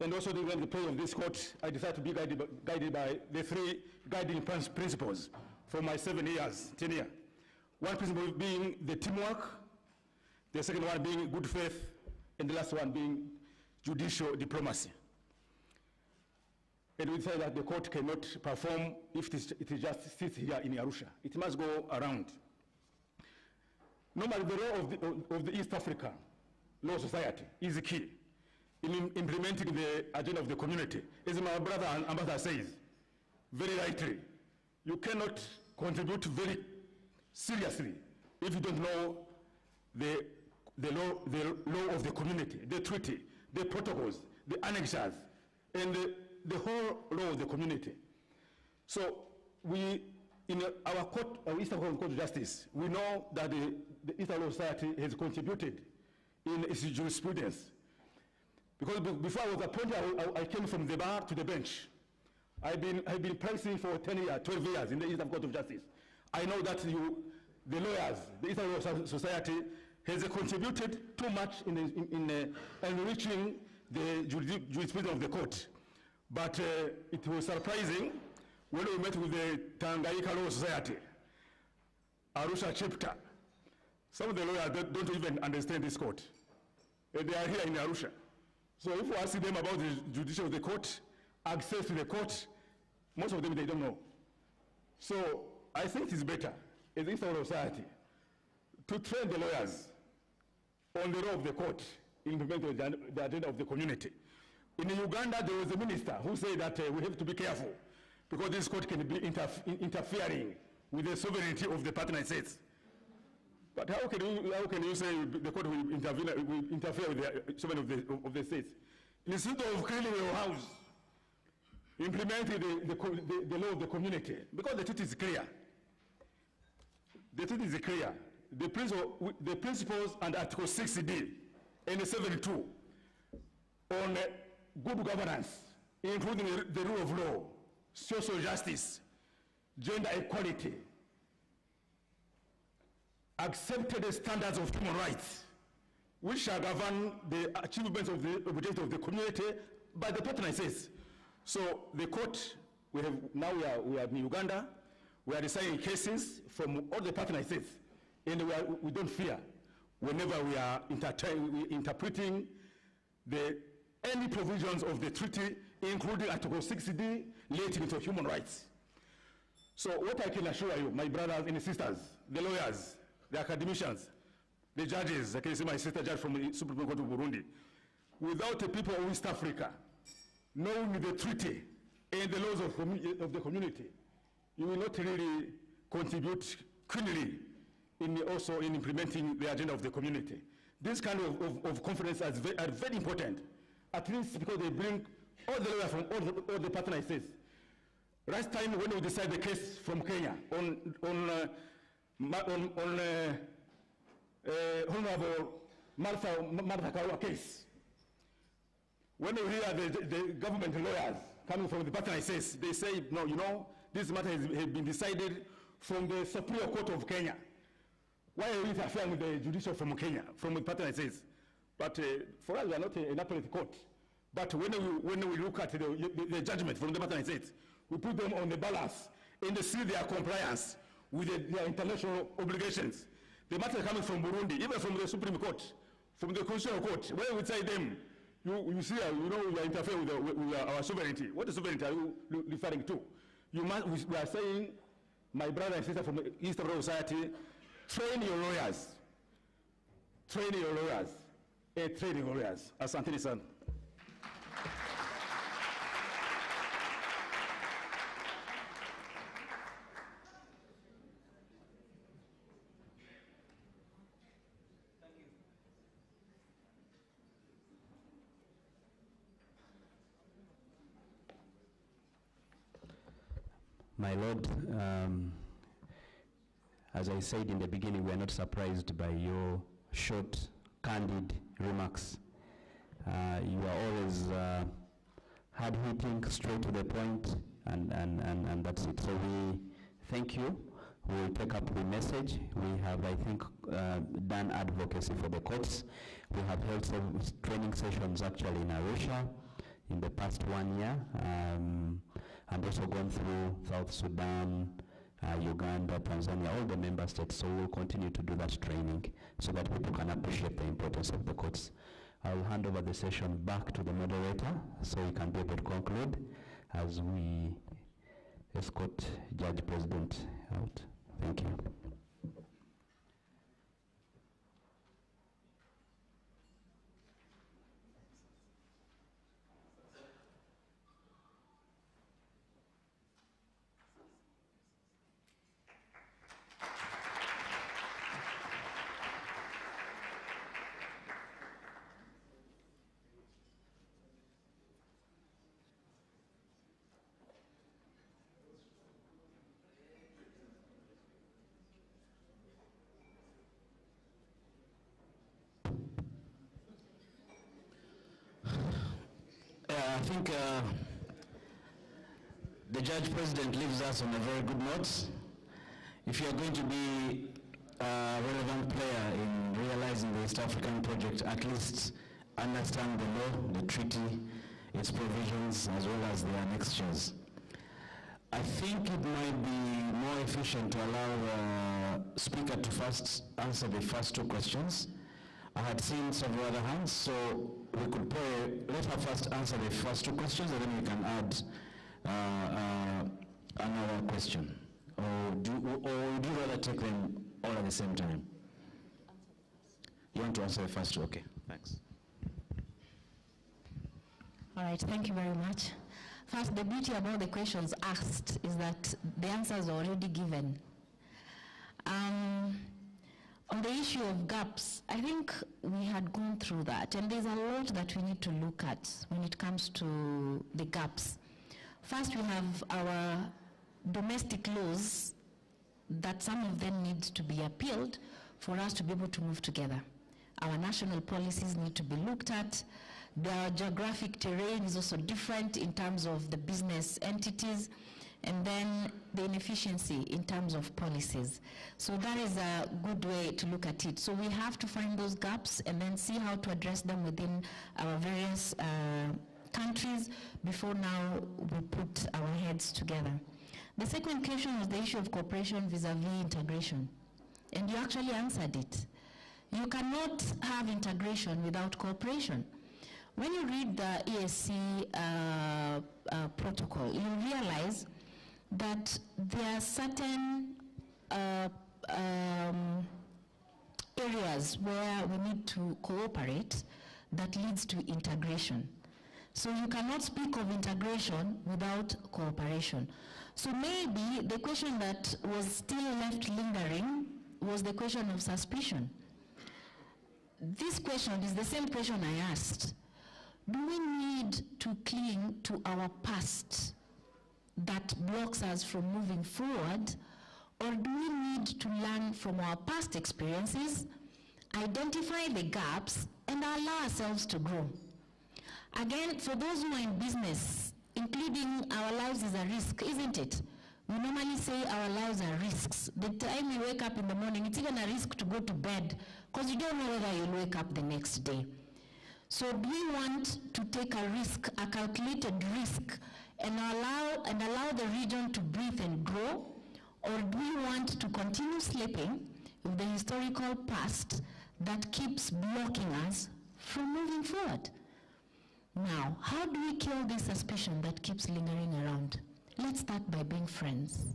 and also the, the play of this court, I decided to be guided, by- guided by the three guiding principles for my seven years, tenure. One principle being the teamwork, the second one being good faith, and the last one being judicial diplomacy. And we say that the court cannot perform if it just sits here in Arusha. It must go around. Normally, the law of the, of- the East African Law Society is key in implementing the agenda of the community. As my brother ambassador says, very rightly, you cannot contribute very seriously if you don't know the, the, law, the law of the community, the treaty, the protocols, the annexures, and the, the whole law of the community. So we, in our court, our Eastern Court of Justice, we know that the, the Eastern Law Society has contributed in its jurisprudence. Because be- before I was appointed, I, I- I came from the bar to the bench. I've been, I've been practicing for 10 years, 12 years in the Eastern Court of Justice. I know that you, the lawyers, the Eastern Law Society has contributed too much in, in, in uh, enriching the juri- jurisprudence of the court. But uh, it was surprising when we met with the Tanganyika Law Society, Arusha chapter. Some of the lawyers don't, even understand this court. And they are here in Arusha. So if we ask them about the judicial of the court, access to the court, most of them they don't know. So I think it's better, as Law Society, to train the lawyers on the law of the court, implement the, ag- the agenda of the community. In Uganda, there was a minister who said that uh, we have to be careful because this court can be interf- interfering with the sovereignty of the partner states. But how can you, how can you say the court will intervene, will interfere with the sovereignty of the, of the states? Instead of cleaning your house, implementing the, the, the, the law of the community, because the truth is clear. The truth is clear. The, principle, the principles and Article 60D and 72 on good governance, including the, rule of law, social justice, gender equality, accepted standards of human rights, which shall govern the achievements of the objectives of the community by the partner states. So the court, we have, now we are, we are in Uganda, we are deciding cases from all the partner and we, are, we don't fear whenever we are interpreting the, any provisions of the treaty, including Article 60D relating to human rights. So what I can assure you, my brothers and sisters, the lawyers, the academicians, the judges, I can see my sister judge from the Supreme Court of Burundi, without the people of East Africa knowing the treaty and the laws of, of the community, you will not really contribute cleanly in also in implementing the agenda of the community. This kind of, of, of conferences are very, are very important, at least because they bring all the lawyers from all the, all the. Last time when we decided the case from Kenya on, on, uh, on, on uh, uh, Honorable Martha, Martha Karua case, when we hear the, the government lawyers coming from the partner they say, no, you know, this matter has, has been decided from the Supreme Court of Kenya. Why are you interfering with the judicial from Kenya, from the partner states? But uh, for us, we are not a- an appellate court. But when we, when we look at the, the, the judgment from the partner we put them on the balance and they see their compliance with the, their international obligations. The matter coming from Burundi, even from the Supreme Court, from the Constitutional Court, where we say them, you, you see, uh, you know, you are interfering with, with, our sovereignty. What sovereignty are you re- referring to? You must, we, we are saying, my brother and sister from the East African Society, train your lawyers, train your lawyers, a trade lawyers. Asanteni sana. My Lord, um, as I said in the beginning, we are not surprised by your short, candid remarks. Uh, you are always uh, hard-hitting, straight to the point, and, and, and, and that's it. So we thank you. We will take up the message. We have, I think, uh, done advocacy for the courts. We have held some training sessions actually in Arusha in the past one year, um, and also gone through South Sudan, uh, Uganda, Tanzania, all the member states. So we'll continue to do that training so that people can appreciate the importance of the courts. I'll hand over the session back to the moderator so he can be able to conclude as we escort Judge President out. Thank you. Yeah, I think uh, the judge president leaves us on a very good note. If you are going to be a relevant player in realizing the East African project, at least understand the law, the treaty, its provisions, as well as the annexures. I think it might be more efficient to allow the speaker to first answer the first two questions. I had seen several other hands, so we could let her first answer the first two questions, and then we can add uh, uh, another question. Or do, or would you rather take them all at the same time? You want to answer the first two? Okay, thanks. All right, thank you very much. First, the beauty about the questions asked is that the answers are already given. Um, on the issue of gaps, I think we had gone through that, and there's a lot that we need to look at when it comes to the gaps. First, we have our domestic laws that some of them need to be appealed for us to be able to move together. Our national policies need to be looked at. The geographic terrain is also different in terms of the business entities and then the inefficiency in terms of policies. So that is a good way to look at it. So we have to find those gaps and then see how to address them within our various uh, countries before now we put our heads together. The second question was the issue of cooperation vis-a-vis integration. And you actually answered it. You cannot have integration without cooperation. When you read the EAC uh, uh, protocol, you realize that there are certain uh, um, areas where we need to cooperate that leads to integration. So you cannot speak of integration without cooperation. So maybe the question that was still left lingering was the question of suspicion. This question is the same question I asked. Do we need to cling to our past that blocks us from moving forward, or do we need to learn from our past experiences, identify the gaps, and allow ourselves to grow? Again, for those who are in business, including our lives is a risk, isn't it? We normally say our lives are risks. The time you wake up in the morning, it's even a risk to go to bed because you don't know whether you'll wake up the next day. So do we want to take a risk, a calculated risk, and allow, and allow the region to breathe and grow? Or do we want to continue sleeping with the historical past that keeps blocking us from moving forward? Now, how do we kill this suspicion that keeps lingering around? Let's start by being friends,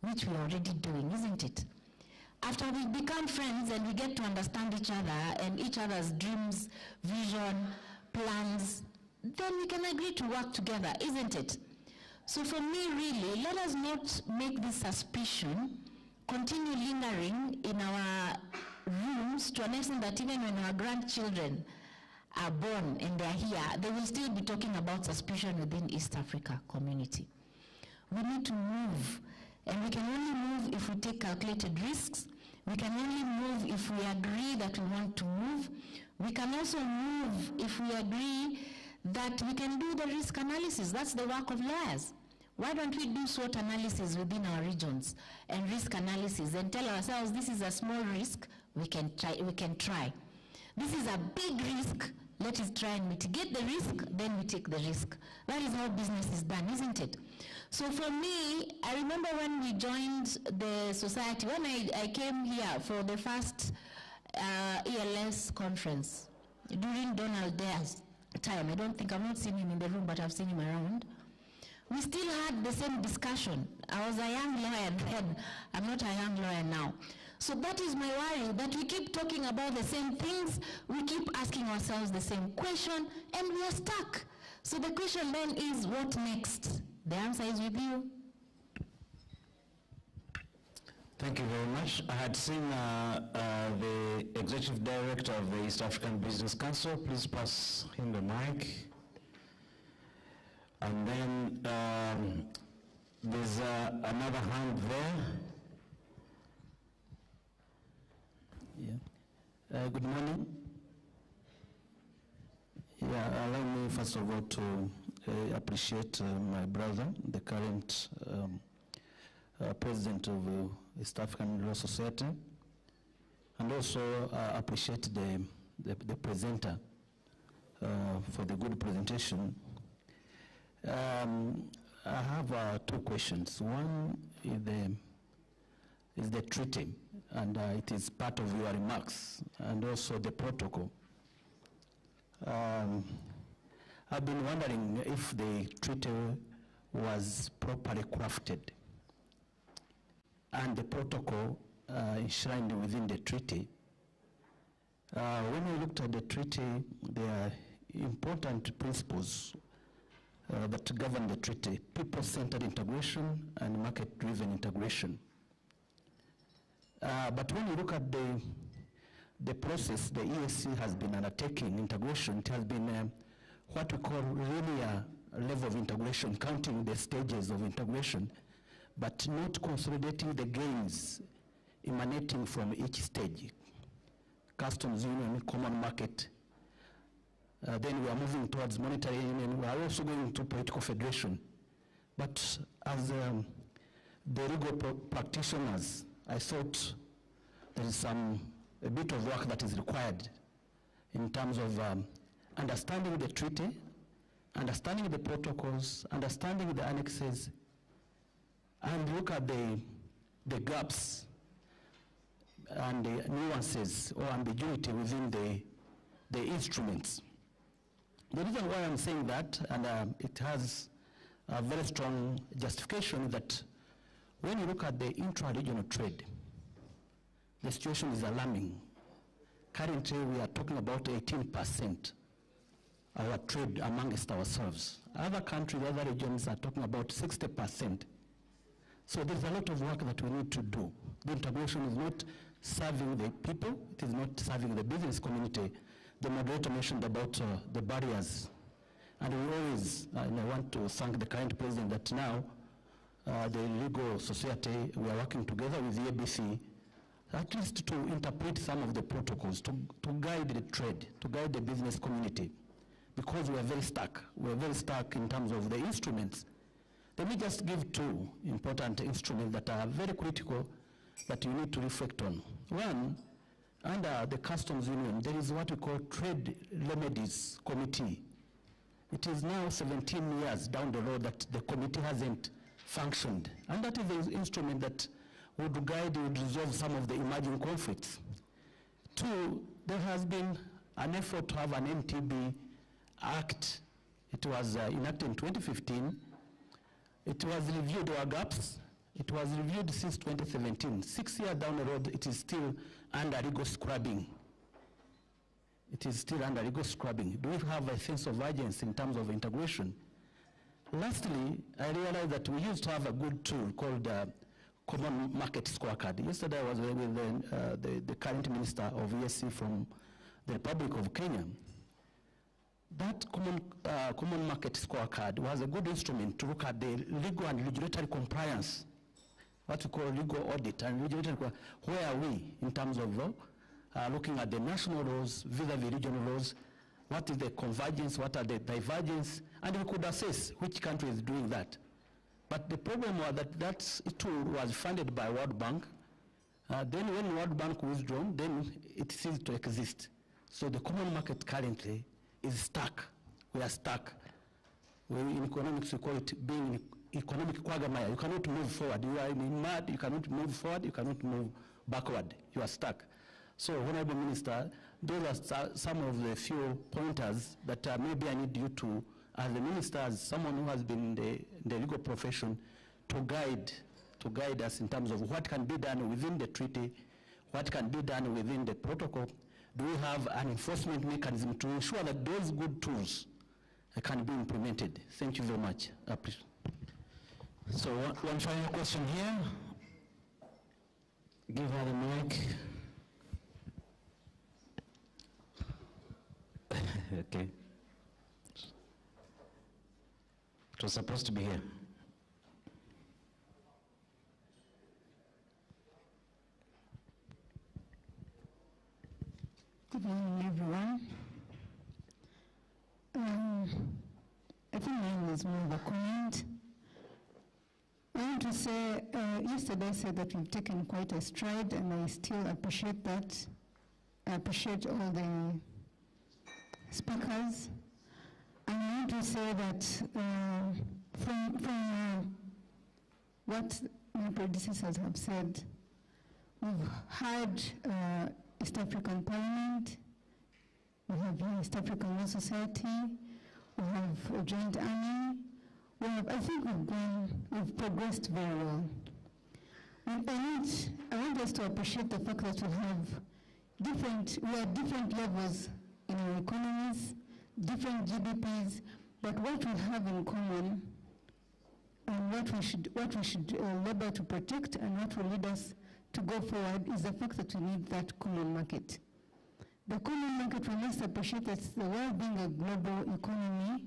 which we're already doing, isn't it? after we become friends and we get to understand each other and each other's dreams, vision, plans, then we can agree to work together, isn't it? So for me, really, let us not make this suspicion continue lingering in our rooms to an extent that even when our grandchildren are born and they're here, they will still be talking about suspicion within East Africa community. We need to move, and we can only move if we take calculated risks. We can only move if we agree that we want to move. We can also move if we agree that we can do the risk analysis. That's the work of lawyers. Why don't we do SWOT analysis within our regions and risk analysis and tell ourselves this is a small risk, we can try, we can try. This is a big risk, let us try and mitigate the risk, then we take the risk. That is how business is done, isn't it? So for me, I remember when we joined the society, when I, I came here for the first uh, ELS conference during Donald Deya's time. I don't think, I've not seen him in the room, but I've seen him around we still had the same discussion. I was a young lawyer then. I'm not a young lawyer now. So that is my worry, that we keep talking about the same things, we keep asking ourselves the same question, and we are stuck. So the question then is, what next? The answer is with you. Thank you very much. I had seen uh, uh, the Executive Director of the East African Business Council. Please pass him the mic. And then um, there's uh, another hand there. Yeah. Uh, good morning. Yeah, allow me first of all to uh, appreciate uh, my brother, the current um, uh, president of uh, East African Law Society, and also uh, appreciate the, the, the presenter uh, for the good presentation. Um, I have uh, two questions. One is the, is the treaty, and uh, it is part of your remarks, and also the protocol. Um, I've been wondering if the treaty was properly crafted and the protocol uh, enshrined within the treaty. Uh, when we looked at the treaty, there are important principles uh, that govern the treaty, people-centered integration and market-driven integration. Uh, but when you look at the, the process the EAC has been undertaking, integration, it has been um, what we call a level of integration, counting the stages of integration, but not consolidating the gains emanating from each stage. Customs union, common market, uh, then we are moving towards monetary union. We are also going to political federation. But as um, the legal practitioners, I thought there is some a bit of work that is required in terms of um, understanding the treaty, understanding the protocols, understanding the annexes, and look at the, the gaps and the nuances or ambiguity within the, the instruments. The reason why I'm saying that, and uh, it has a very strong justification, that when you look at the intra-regional trade, the situation is alarming. Currently, we are talking about 18% our trade amongst ourselves. Other countries, other regions are talking about 60%. So there's a lot of work that we need to do. The integration is not serving the people, it is not serving the business community, the moderator mentioned about uh, the barriers. And we always, uh, and I want to thank the current president that now uh, the legal society, we are working together with the ABC, at least to interpret some of the protocols, to, to guide the trade, to guide the business community, because we are very stuck. We are very stuck in terms of the instruments. Let me just give two important instruments that are very critical that you need to reflect on. One, under the customs union, there is what we call trade remedies committee. It is now 17 years down the road that the committee hasn't functioned. And that is the instrument that would guide, would resolve some of the emerging conflicts. Two, there has been an effort to have an NTB Act. It was uh, enacted in 2015. It was reviewed our gaps, It was reviewed since 2017. Six years down the road, it is still under legal scrubbing. It is still under legal scrubbing. Do we have a sense of urgency in terms of integration? Lastly, I realized that we used to have a good tool called uh, Common Market Scorecard. Yesterday I was with the, uh, the, the current minister of EAC from the Republic of Kenya. That common, uh, common market scorecard was a good instrument to look at the legal and regulatory compliance, what we call legal audit and regulatory, where are we in terms of uh, uh, looking at the national laws vis-a-vis regional laws, what is the convergence, what are the divergence, and we could assess which country is doing that. But the problem was that that tool was funded by World Bank. Uh, then when World Bank withdrawn, then it ceased to exist. So the common market currently is stuck. We are stuck. We, in economics, we call it being in economic quagmire. You cannot move forward. You are in mud, you cannot move forward, you cannot move backward. You are stuck. So, Honorable Minister, those are some of the few pointers that uh, maybe I need you to, as a minister, as someone who has been in the, the legal profession, to guide, to guide us in terms of what can be done within the treaty, what can be done within the protocol. Do we have an enforcement mechanism to ensure that those good tools uh, can be implemented? Thank you very much. So one, one final question here. Give her the mic. okay. It was supposed to be here. Good morning, everyone. Um, I think mine is more of a comment. I want to say, uh, yesterday I said that we've taken quite a stride, and I still appreciate that. I appreciate all the speakers. And I want to say that uh, from, from uh, what my predecessors have said, we've had uh, East African Parliament, we have East African Law Society, we have a joint army. We have, I think we've gone, we've progressed very well. And I want, I want us to appreciate the fact that we have different, we are different levels in our economies, different GDPs, but what we have in common and what we should, what we should uh, labor to protect and what will lead us to go forward is the fact that we need that common market. The common market, we must appreciate that the world being a global economy,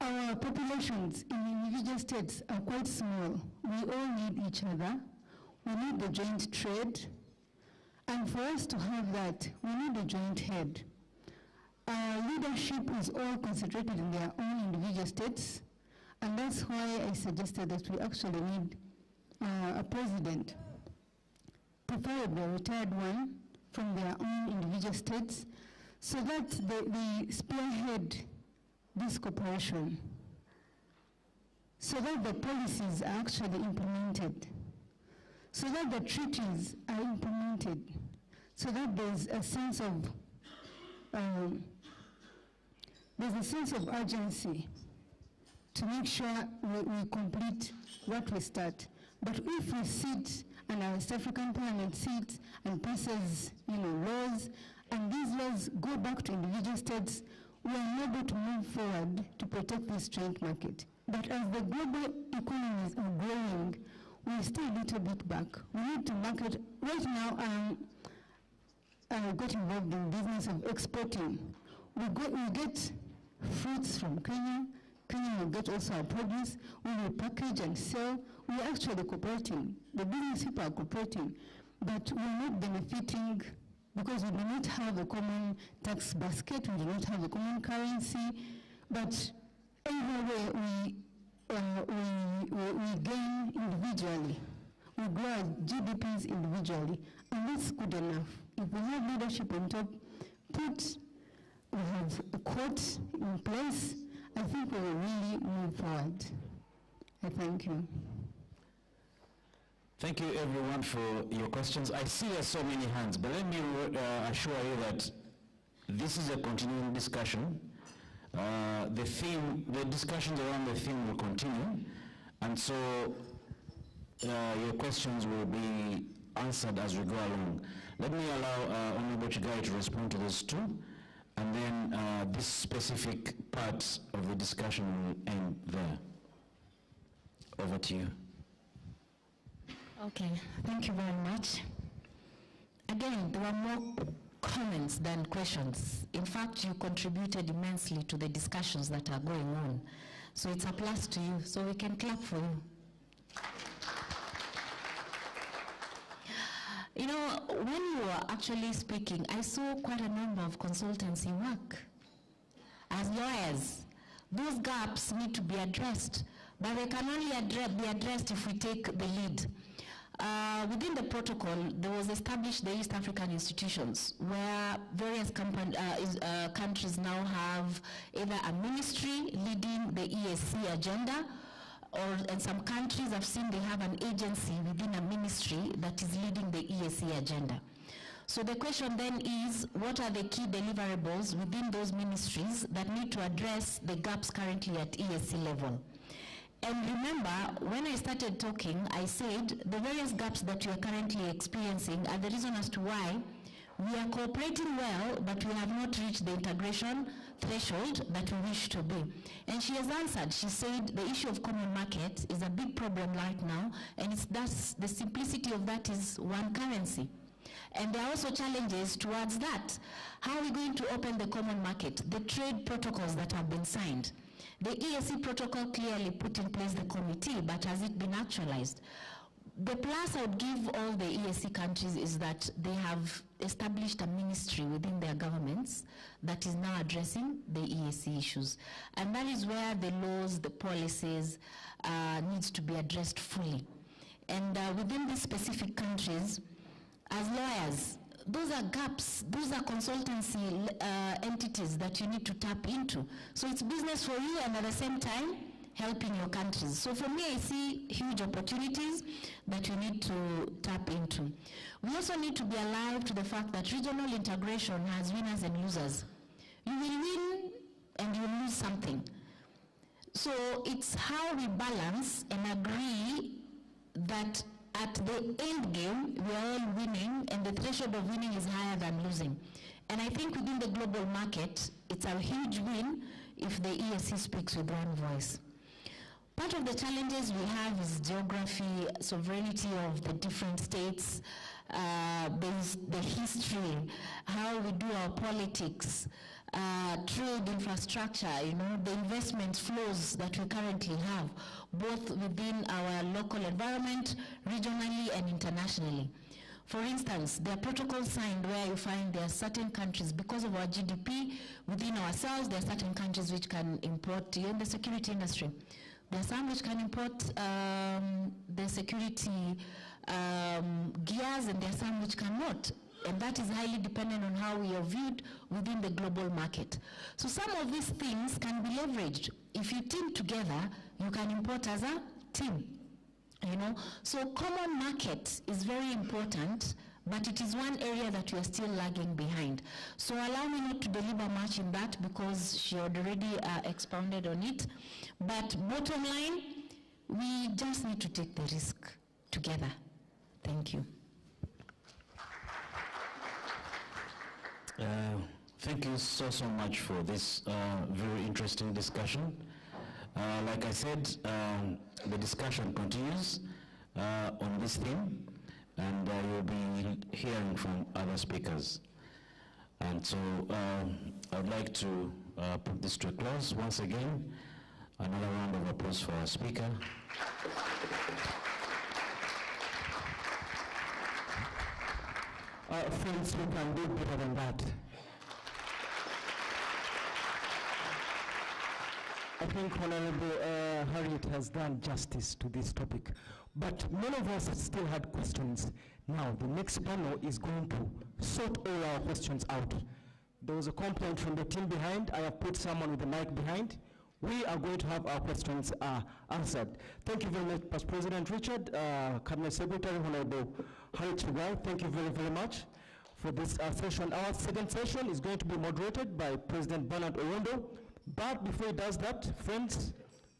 our populations in individual states are quite small. We all need each other. We need the joint trade. And for us to have that, we need a joint head. Our leadership is all concentrated in their own individual states, and that's why I suggested that we actually need uh, a president, preferably a retired one from their own individual states, so that they, they spearhead this cooperation, so that the policies are actually implemented, so that the treaties are implemented, so that there's a sense of um, there's a sense of urgency to make sure we, we complete what we start. But if we sit and our East African Parliament sits and passes, you know, laws, and these laws go back to individual states, we are able to move forward to protect this joint market. But as the global economies are growing, we stay a little bit back. We need to market. Right now, um, I got involved in business of exporting. We, go, we get fruits from Kenya. Kenya will get also our produce. We will package and sell. We are actually cooperating. The business people are cooperating, but we are not benefiting because we do not have a common tax basket. We do not have a common currency. But everywhere we, uh, we, we, we gain individually. We grow our GDPs individually, and that's good enough. If we have leadership on top, put we have a court in place, I think we will really move forward. I thank you. Thank you everyone for your questions. I see there's so many hands, but let me uh, assure you that this is a continuing discussion. Uh, the theme, the discussions around the theme will continue. And so uh, your questions will be answered as we go along. Let me allow uh, Honorable Chiggai to respond to those two, and then uh, this specific part of the discussion will end there. Over to you. Okay, thank you very much. Again, there were more comments than questions. In fact, you contributed immensely to the discussions that are going on. So it's a plus to you, so we can clap for you. You know, when you were actually speaking, I saw quite a number of consultancy work. As lawyers, those gaps need to be addressed, but they can only addre- be addressed if we take the lead. Uh, within the protocol, there was established the East African institutions, where various compan- uh, is, uh, countries now have either a ministry leading the EAC agenda, or in some countries I've seen they have an agency within a ministry that is leading the EAC agenda. So the question then is, what are the key deliverables within those ministries that need to address the gaps currently at EAC level? And remember, when I started talking, I said the various gaps that we are currently experiencing are the reason as to why we are cooperating well, but we have not reached the integration threshold that we wish to be. And she has answered. She said the issue of common market is a big problem right now, and it's thus the simplicity of that is one currency. And there are also challenges towards that. How are we going to open the common market? The trade protocols that have been signed. The EAC protocol clearly put in place the committee, but has it been actualized? The plus I would give all the EAC countries is that they have established a ministry within their governments that is now addressing the EAC issues. And that is where the laws, the policies uh, needs to be addressed fully. And uh, within these specific countries, as lawyers, those are gaps, those are consultancy uh, entities that you need to tap into. So it's business for you and at the same time, helping your countries. So for me, I see huge opportunities that you need to tap into. We also need to be alive to the fact that regional integration has winners and losers. You will win and you lose something. So it's how we balance and agree that at the end game, we are all winning, and the threshold of winning is higher than losing. And I think within the global market, it's a huge win if the EAC speaks with one voice. Part of the challenges we have is geography, sovereignty of the different states, uh, the, history, how we do our politics, uh, trade infrastructure, you know, the investment flows that we currently have, both within our local environment, regionally and internationally. For instance, there are protocols signed where you find there are certain countries, because of our GDP within ourselves, there are certain countries which can import in the security industry. There are some which can import um, the security um, gears, and there are some which cannot. And that is highly dependent on how we are viewed within the global market. So some of these things can be leveraged. If you team together, you can import as a team. You know, so common market is very important, but it is one area that we are still lagging behind. So allow me not to deliver much in that because she already uh, expounded on it. But bottom line, we just need to take the risk together. Thank you. Uh, thank you so, so much for this uh, very interesting discussion. Uh, like I said, um, the discussion continues uh, on this theme, and uh, you'll be hearing from other speakers. And so um, I'd like to uh, put this to a close. Once again, another round of applause for our speaker. Uh, friends, we can do better than that. I think Honorable uh, Harriet has done justice to this topic. But many of us still had questions. Now, the next panel is going to sort all our questions out. There was a complaint from the team behind. I have put someone with the mic behind. We are going to have our questions uh, answered. Thank you very much, Past President Richard, uh, Cabinet Secretary, Honorable Harriet Chiggai. Thank you very, very much for this uh, session. Our second session is going to be moderated by President Bernard Oundo. But before he does that, friends,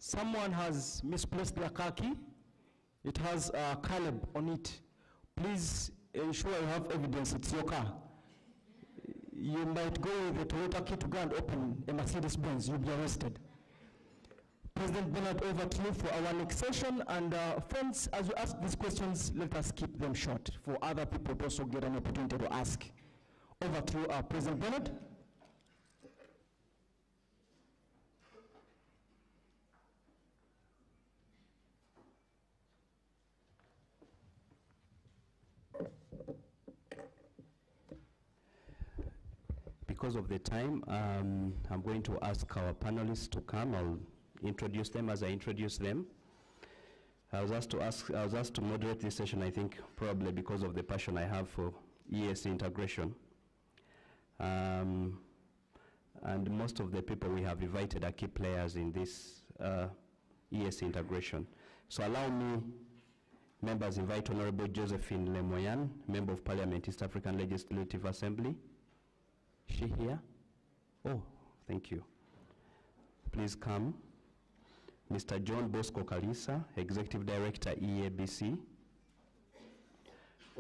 Someone has misplaced their car key. It has uh, Caleb on it. Please ensure you have evidence it's your car. You might go with a Toyota key to go and open a Mercedes Benz, you'll be arrested. President Bernard, over to you for our next session. And uh, friends, as we ask these questions, let us keep them short for other people to also get an opportunity to ask. Over to you, uh, President Bernard. Because of the time, um, I'm going to ask our panelists to come. I'll introduce them as I introduce them. I was asked to ask, I was asked to moderate this session, I think, probably because of the passion I have for EAC integration. Um, and most of the people we have invited are key players in this uh, EAC integration. So allow me, members, invite Honorable Josephine Lemoyan, Member of Parliament, East African Legislative Assembly. She here? Oh, thank you. Please come. Mr. John Bosco Kalisa, Executive Director, EABC.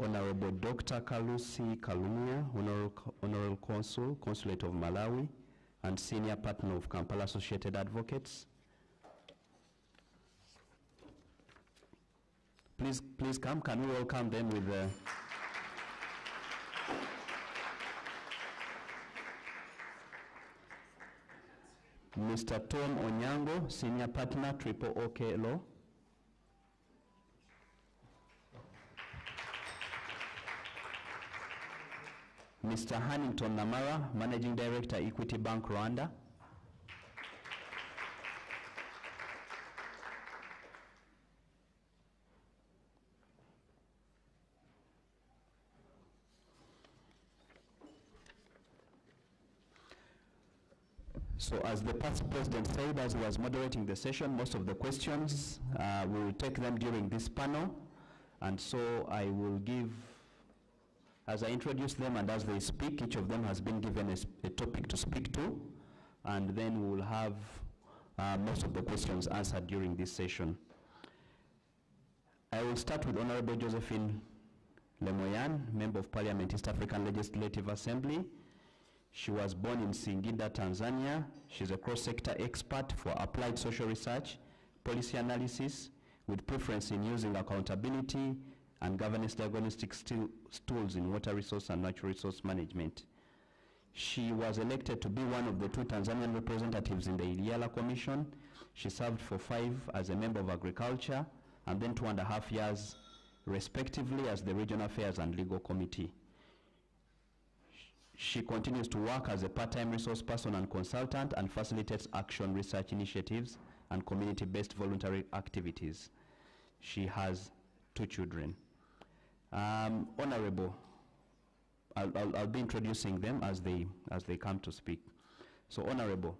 Honorable Dr. Kalusi Kalumia, Honorable, Honorable Consul, Consulate of Malawi, and Senior Partner of Kampala Associated Advocates. Please, please come. Can we welcome them with uh, Mr. Tom Onyango, Senior Partner, Triple OK Law. Mr. Hannington Namara, Managing Director, Equity Bank Rwanda. So as the past president said, as he was moderating the session, most of the questions, uh, we will take them during this panel. And so I will give, as I introduce them and as they speak, each of them has been given a topic to speak to. And then we will have uh, most of the questions answered during this session. I will start with Honorable Josephine Lemoyan, Member of Parliament, East African Legislative Assembly. She was born in Singida, Tanzania. She's a cross-sector expert for applied social research, policy analysis, with preference in using accountability and governance diagnostic tools in water resource and natural resource management. She was elected to be one of the two Tanzanian representatives in the EALA Commission. She served for five as a member of agriculture and then two and a half years respectively as the Regional Affairs and Legal Committee. She continues to work as a part-time resource person and consultant and facilitates action research initiatives and community-based voluntary activities. She has two children. Um, Honorable, I'll, I'll, I'll be introducing them as they, as they come to speak. So Honorable,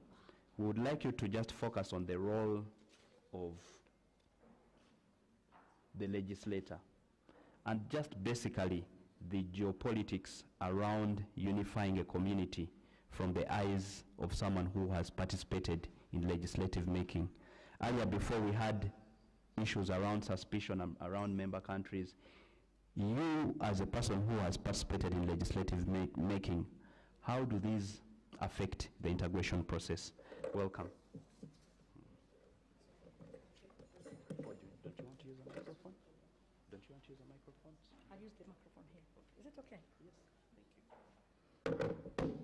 we would like you to just focus on the role of the legislator and just basically the geopolitics around unifying a community from the eyes of someone who has participated in legislative making. Earlier, before we had issues around suspicion am- around member countries, you as a person who has participated in legislative making, how do these affect the integration process? Welcome. Don't you want to use a microphone? Don't you want to use a microphone? I'll use the microphone here. Is it okay? Yes, thank you.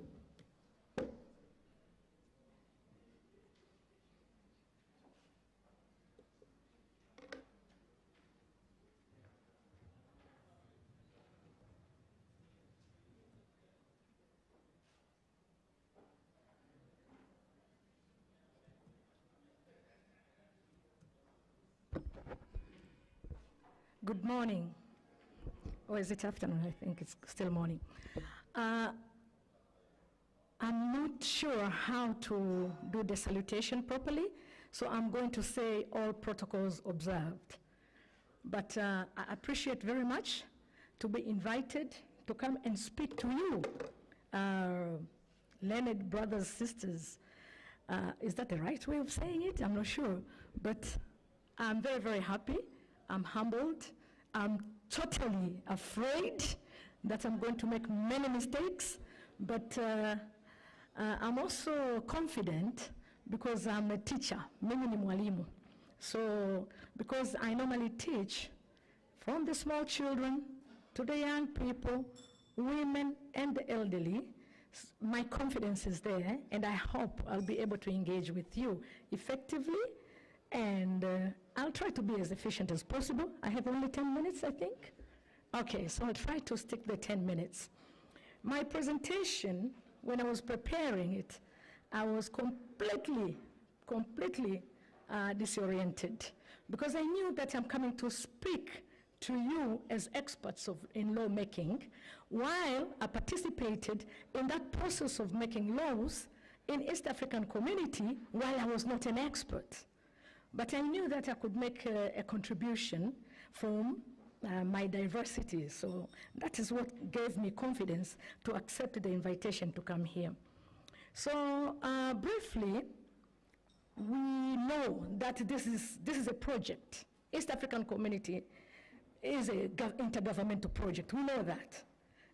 Good morning. Or is it afternoon? I think it's still morning. Uh, I'm not sure how to do the salutation properly, so I'm going to say all protocols observed. But uh, I appreciate very much to be invited to come and speak to you, uh, learned brothers, sisters, Uh, is that the right way of saying it? I'm not sure. But I'm very, very happy. I'm humbled. I'm totally afraid that I'm going to make many mistakes. But uh, uh, I'm also confident because I'm a teacher. Mimi ni mwalimu. So, because I normally teach from the small children to the young people, women, and the elderly, my confidence is there, and I hope I'll be able to engage with you effectively, and uh, I'll try to be as efficient as possible. I have only 10 minutes, I think. Okay, so I'll try to stick the 10 minutes. My presentation, when I was preparing it, I was completely, completely uh, disoriented because I knew that I'm coming to speak to you as experts of, in lawmaking while I participated in that process of making laws in East African community while I was not an expert. But I knew that I could make a, a contribution from uh, my diversity. So that is what gave me confidence to accept the invitation to come here. So uh, briefly, we know that this is, this is a project. East African community is a gov- intergovernmental project. We know that.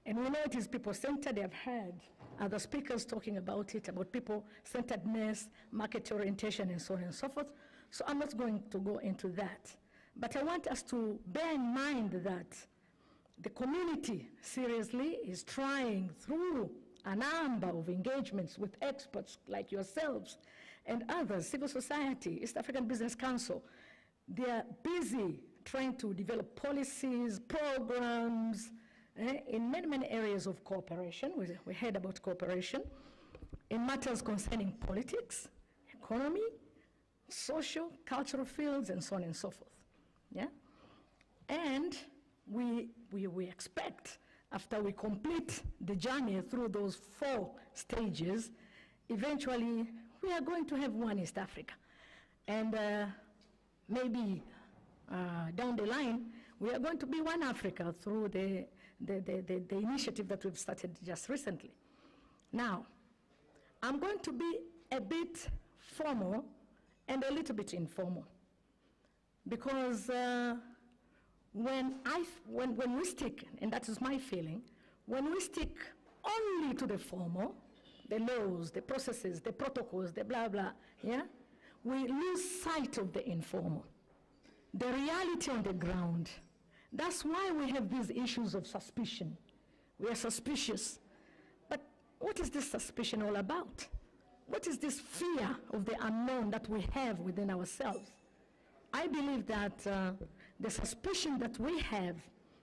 And we know it is people-centered. I've heard other speakers talking about it, about people-centeredness, market orientation, and so on and so forth. So I'm not going to go into that. But I want us to bear in mind that the community seriously is trying through a number of engagements with experts like yourselves and others, civil society, East African Business Council. They are busy trying to develop policies, programs, eh, in many, many areas of cooperation. We, we heard about cooperation in matters concerning politics, economy, social, cultural fields, and so on and so forth. Yeah? And we, we, we expect, after we complete the journey through those four stages, eventually we are going to have one East Africa. And uh, maybe uh, down the line, we are going to be one Africa through the, the, the, the, the initiative that we've started just recently. Now, I'm going to be a bit formal and a little bit informal because uh, when, I, when, when we stick, and that is my feeling, when we stick only to the formal, the laws, the processes, the protocols, the blah blah, yeah, we lose sight of the informal, the reality on the ground. That's why we have these issues of suspicion. We are suspicious. But what is this suspicion all about? What is this fear of the unknown that we have within ourselves? I believe that uh, the suspicion that we have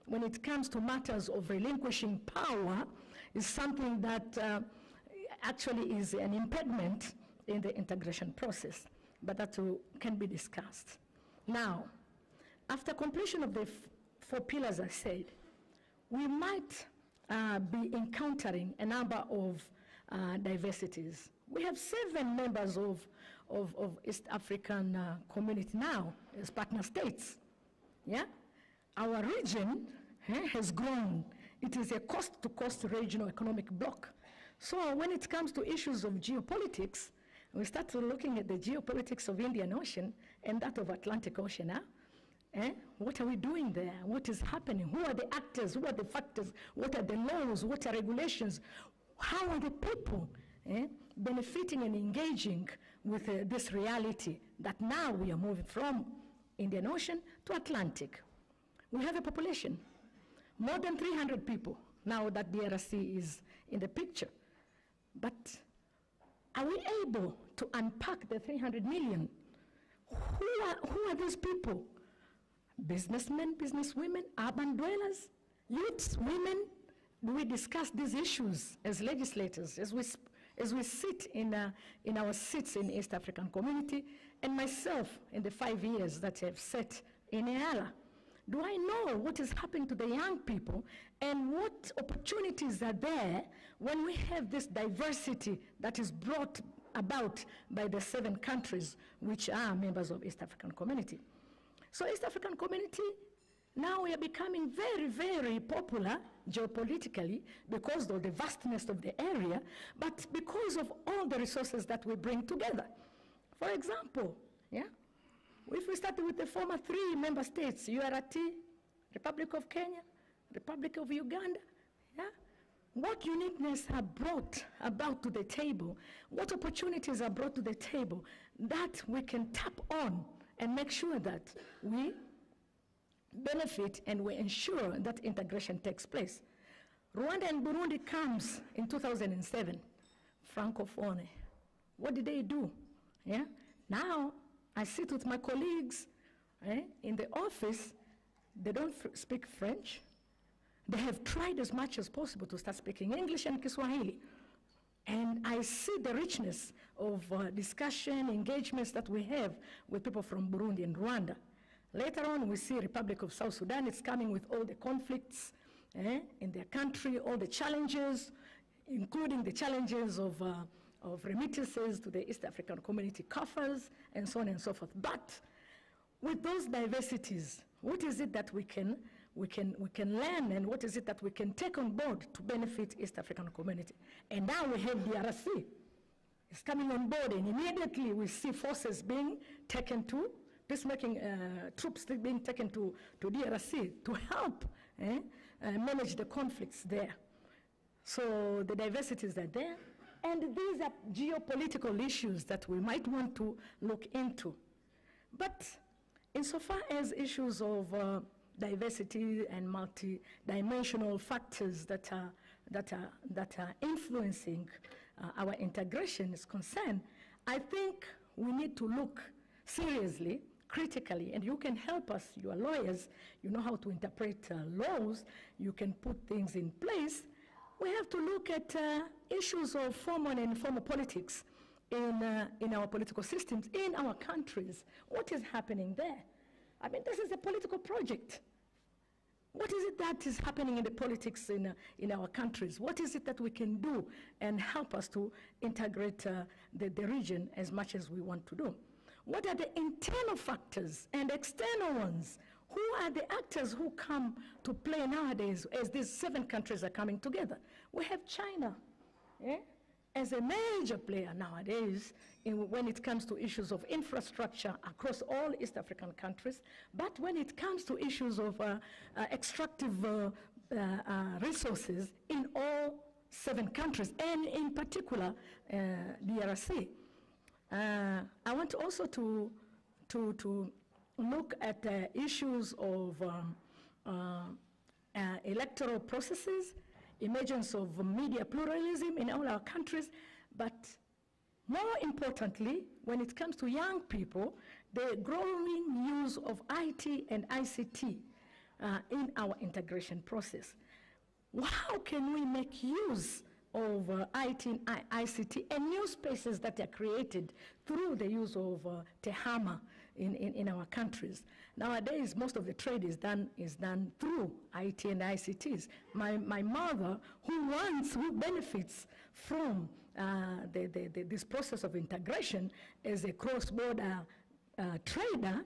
when it comes to matters of relinquishing power is something that uh, actually is an impediment in the integration process, but that can be discussed. Now, after completion of the four pillars I said, we might uh, be encountering a number of uh, diversities. We have seven members of, of, of East African uh, community now as partner states. Yeah? Our region eh, has grown. It is a coast-to-coast regional economic bloc. So when it comes to issues of geopolitics, we start looking at the geopolitics of Indian Ocean and that of Atlantic Ocean. Huh? Eh? What are we doing there? What is happening? Who are the actors? Who are the factors? What are the laws? What are regulations? How are the people eh, benefiting and engaging with uh, this reality that now we are moving from Indian Ocean to Atlantic? We have a population, more than 300 people now that DRC is in the picture. But are we able to unpack the 300 million? Who are, who are these people? businessmen, businesswomen, urban dwellers, youths, women? Do we discuss these issues as legislators, as we, as we sit in, uh, in our seats in East African community, and myself in the five years that I've sat in EALA? Do I know what is happening to the young people and what opportunities are there when we have this diversity that is brought about by the seven countries which are members of East African community? So East African community, now we are becoming very, very popular geopolitically because of the vastness of the area, but because of all the resources that we bring together. For example, yeah, if we start with the former three member states, URT, Republic of Kenya, Republic of Uganda, yeah, what uniqueness are brought about to the table, what opportunities are brought to the table that we can tap on and make sure that we benefit and we ensure that integration takes place. Rwanda and Burundi comes in 2007, Francophone. What did they do? Yeah? Now, I sit with my colleagues eh, in the office, they don't f- speak French. They have tried as much as possible to start speaking English and Kiswahili. And I see the richness of uh, discussion, engagements that we have with people from Burundi and Rwanda. Later on, we see Republic of South Sudan. It's coming with all the conflicts eh, in their country, all the challenges, including the challenges of, uh, of remittances to the East African community coffers, and so on and so forth. But with those diversities, what is it that we can, we, can, we can learn and what is it that we can take on board to benefit East African community? And now we have DRC. It's coming on board and immediately we see forces being taken to, peacemaking uh, troops being taken to, to DRC to help eh, uh, manage the conflicts there. So the diversities are there. And these are geopolitical issues that we might want to look into. But insofar as issues of uh, diversity and multi-dimensional factors that are, that are, that are influencing uh, our integration is concerned, I think we need to look seriously, critically, and you can help us, you are lawyers, you know how to interpret uh, laws, you can put things in place. We have to look at uh, issues of formal and informal politics in, uh, in our political systems, in our countries. What is happening there? I mean, this is a political project. What is it that is happening in the politics in, uh, in our countries? What is it that we can do and help us to integrate uh, the, the region as much as we want to do? What are the internal factors and external ones? Who are the actors who come to play nowadays as these seven countries are coming together? We have China eh, as a major player nowadays in, when it comes to issues of infrastructure across all East African countries. But when it comes to issues of uh, uh, extractive uh, uh, uh, resources in all seven countries, and in particular uh, DRC. Uh, I want also to, to, to look at uh, issues of um, uh, uh, electoral processes, emergence of media pluralism in all our countries, but more importantly, when it comes to young people, the growing use of IT and ICT uh, in our integration process. How can we make use of uh, IT ICT and new spaces that are created through the use of uh, TEHAMA in, in, in our countries? Nowadays, most of the trade is done, is done through IT and ICTs. My, my mother, who wants, who benefits from uh, the, the, the, this process of integration as a cross-border uh, trader,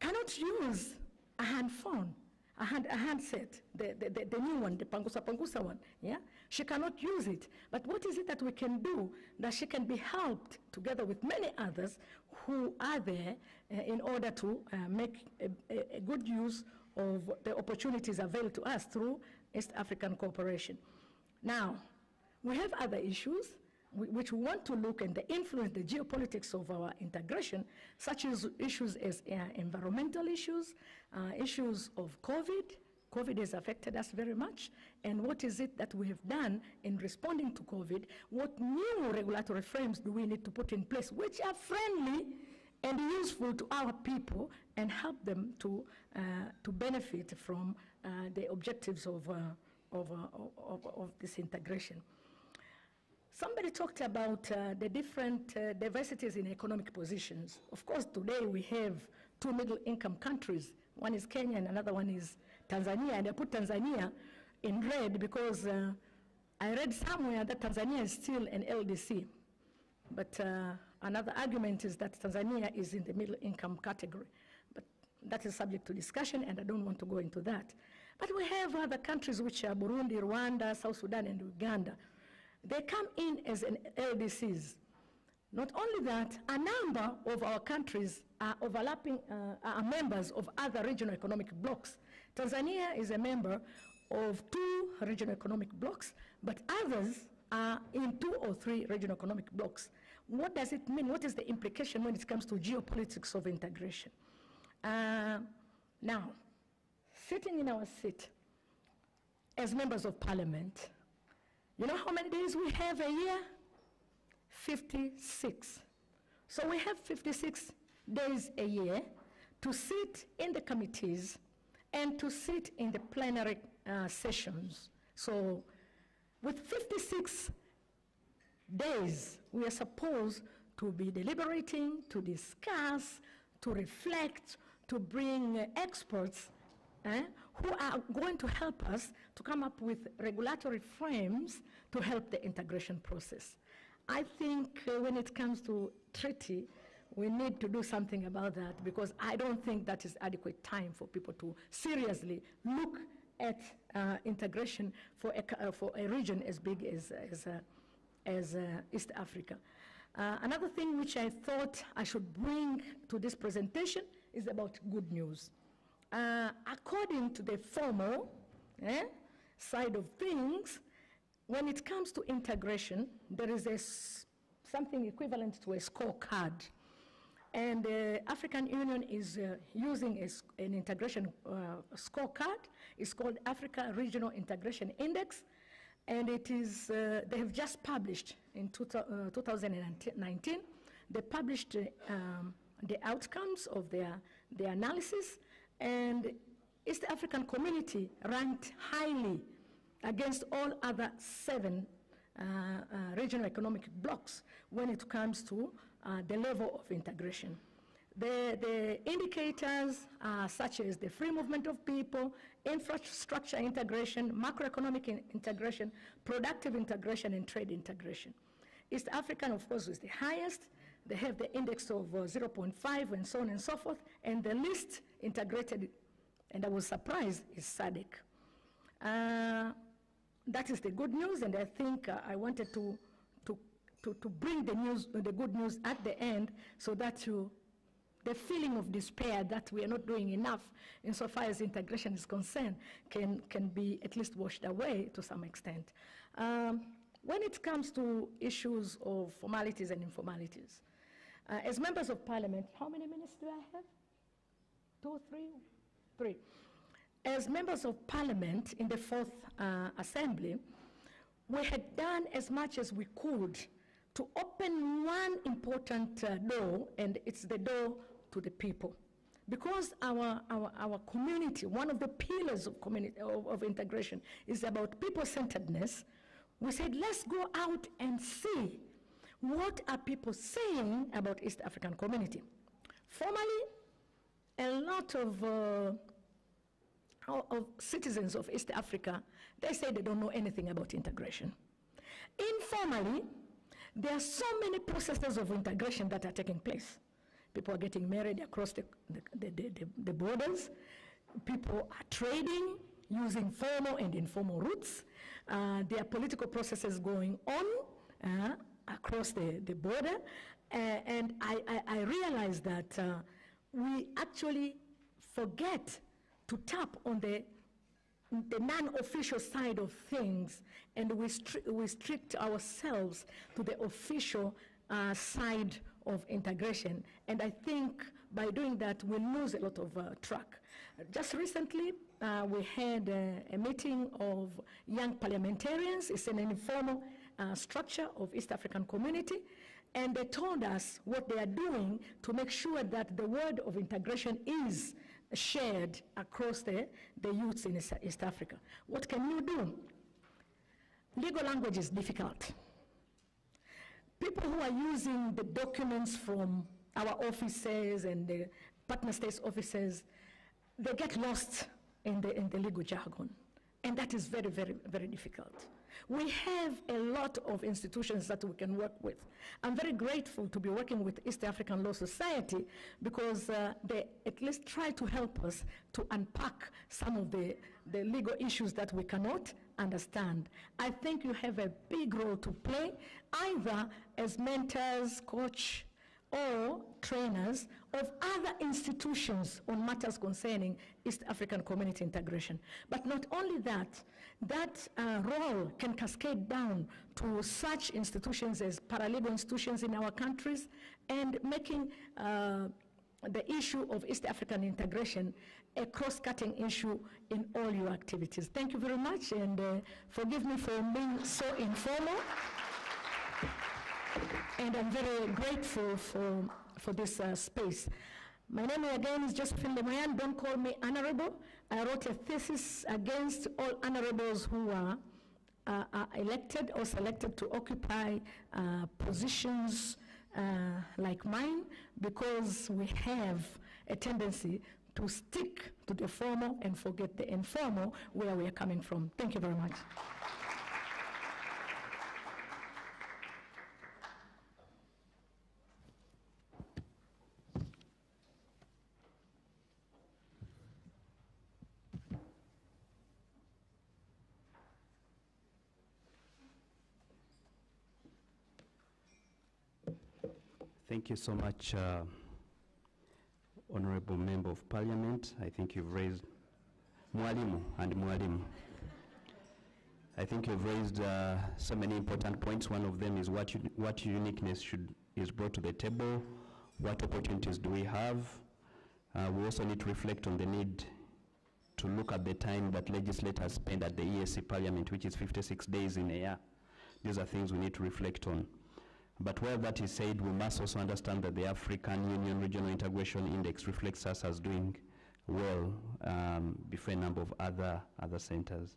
cannot use a hand phone a, hand, a handset, the, the, the, the new one, the Pangusa Pangusa one, yeah? She cannot use it. But what is it that we can do that she can be helped together with many others who are there uh, in order to uh, make a, a, good use of the opportunities available to us through East African cooperation. Now, we have other issues which we want to look and the influence, the geopolitics of our integration, such as issues as uh, environmental issues, uh, issues of COVID. COVID has affected us very much. And what is it that we have done in responding to COVID? What new regulatory frames do we need to put in place, which are friendly and useful to our people and help them to, uh, to benefit from uh, the objectives of, uh, of, uh, of, of this integration? Somebody talked about uh, the different uh, diversities in economic positions. Of course, today we have two middle income countries. One is Kenya and another one is Tanzania. And I put Tanzania in red because uh, I read somewhere that Tanzania is still an LDC. But uh, another argument is that Tanzania is in the middle income category. But that is subject to discussion, and I don't want to go into that. But we have other countries which are Burundi, Rwanda, South Sudan, and Uganda. They come in as an LDCs. Not only that, a number of our countries are overlapping, uh, are members of other regional economic blocs. Tanzania is a member of two regional economic blocs, but others are in two or three regional economic blocs. What does it mean? What is the implication when it comes to geopolitics of integration? Uh, now, sitting in our seat as members of parliament, you know how many days we have a year? 56. So we have 56 days a year to sit in the committees and to sit in the plenary uh, sessions. So with 56 days, we are supposed to be deliberating, to discuss, to reflect, to bring uh, experts eh, who are going to help us to come up with regulatory frames to help the integration process. I think uh, when it comes to treaty, we need to do something about that because I don't think that is adequate time for people to seriously look at uh, integration for a, uh, for a region as big as, as, uh, as uh, East Africa. Uh, another thing which I thought I should bring to this presentation is about good news. Uh, according to the formal eh, side of things, when it comes to integration, there is a something equivalent to a scorecard. And the uh, African Union is uh, using a, an integration uh, scorecard. It's called Africa Regional Integration Index. And it is, uh, they have just published in two, uh, 2019, they published um, the outcomes of their, their analysis. And East African community ranked highly against all other seven uh, uh, regional economic blocks when it comes to uh, the level of integration. The, the indicators are such as the free movement of people, infrastructure integration, macroeconomic in integration, productive integration, and trade integration. East African, of course, is the highest. They have the index of uh, 0.5 and so on and so forth. And the least integrated, and I was surprised, is SADC. Uh, that is the good news, and I think uh, I wanted to, to, to, bring the, news, the good news at the end so that you, the feeling of despair that we are not doing enough insofar as integration is concerned can, can be at least washed away to some extent. Um, when it comes to issues of formalities and informalities, uh, as members of parliament, how many minutes do I have? Two, three, three. As members of parliament in the fourth uh, assembly, we had done as much as we could to open one important uh, door, and it's the door to the people. Because our, our, our community, one of the pillars of, community, of, of integration is about people-centeredness, we said, let's go out and see what are people saying about East African community. Formally, a lot of uh, of citizens of East Africa, they say they don't know anything about integration. Informally, there are so many processes of integration that are taking place. People are getting married across the, the, the, the borders. People are trading using formal and informal routes. Uh, there are political processes going on uh, across the, the border. Uh, and I, I, I realize that uh, we actually forget to tap on the, the non-official side of things and we restrict ourselves to the official uh, side of integration. And I think by doing that, we lose a lot of uh, track. Just recently, uh, we had a, meeting of young parliamentarians. It's an informal uh, structure of East African community. And they told us what they are doing to make sure that the word of integration is shared across the, the youths in East Africa. What can you do? Legal language is difficult. People who are using the documents from our offices and the partner states offices, they get lost in the, in the legal jargon. And that is very, very, very difficult. We have a lot of institutions that we can work with. I'm very grateful to be working with East African Law Society because uh, they at least try to help us to unpack some of the, the legal issues that we cannot understand. I think you have a big role to play, either as mentors, coach, or trainers of other institutions on matters concerning East African community integration. But not only that, that uh, role can cascade down to such institutions as paralegal institutions in our countries and making uh, the issue of East African integration a cross-cutting issue in all your activities. Thank you very much and uh, forgive me for being so informal. And I'm very grateful for, for this uh, space. My name again is Josephine Lemoyan. Don't call me honorable. I wrote a thesis against all honorables who are, uh, are elected or selected to occupy uh, positions uh, like mine because we have a tendency to stick to the formal and forget the informal where we are coming from. Thank you very much. Thank you so much, uh, Honorable Member of Parliament. I think you've raised Mwalimu and Mwalimu. I think you've raised uh, so many important points. One of them is what, what uniqueness should, is brought to the table, what opportunities do we have. Uh, we also need to reflect on the need to look at the time that legislators spend at the EAC Parliament, which is 56 days in a year. These are things we need to reflect on. But while that is said, we must also understand that the African Union Regional Integration Index reflects us as doing well um, before a number of other, other centers.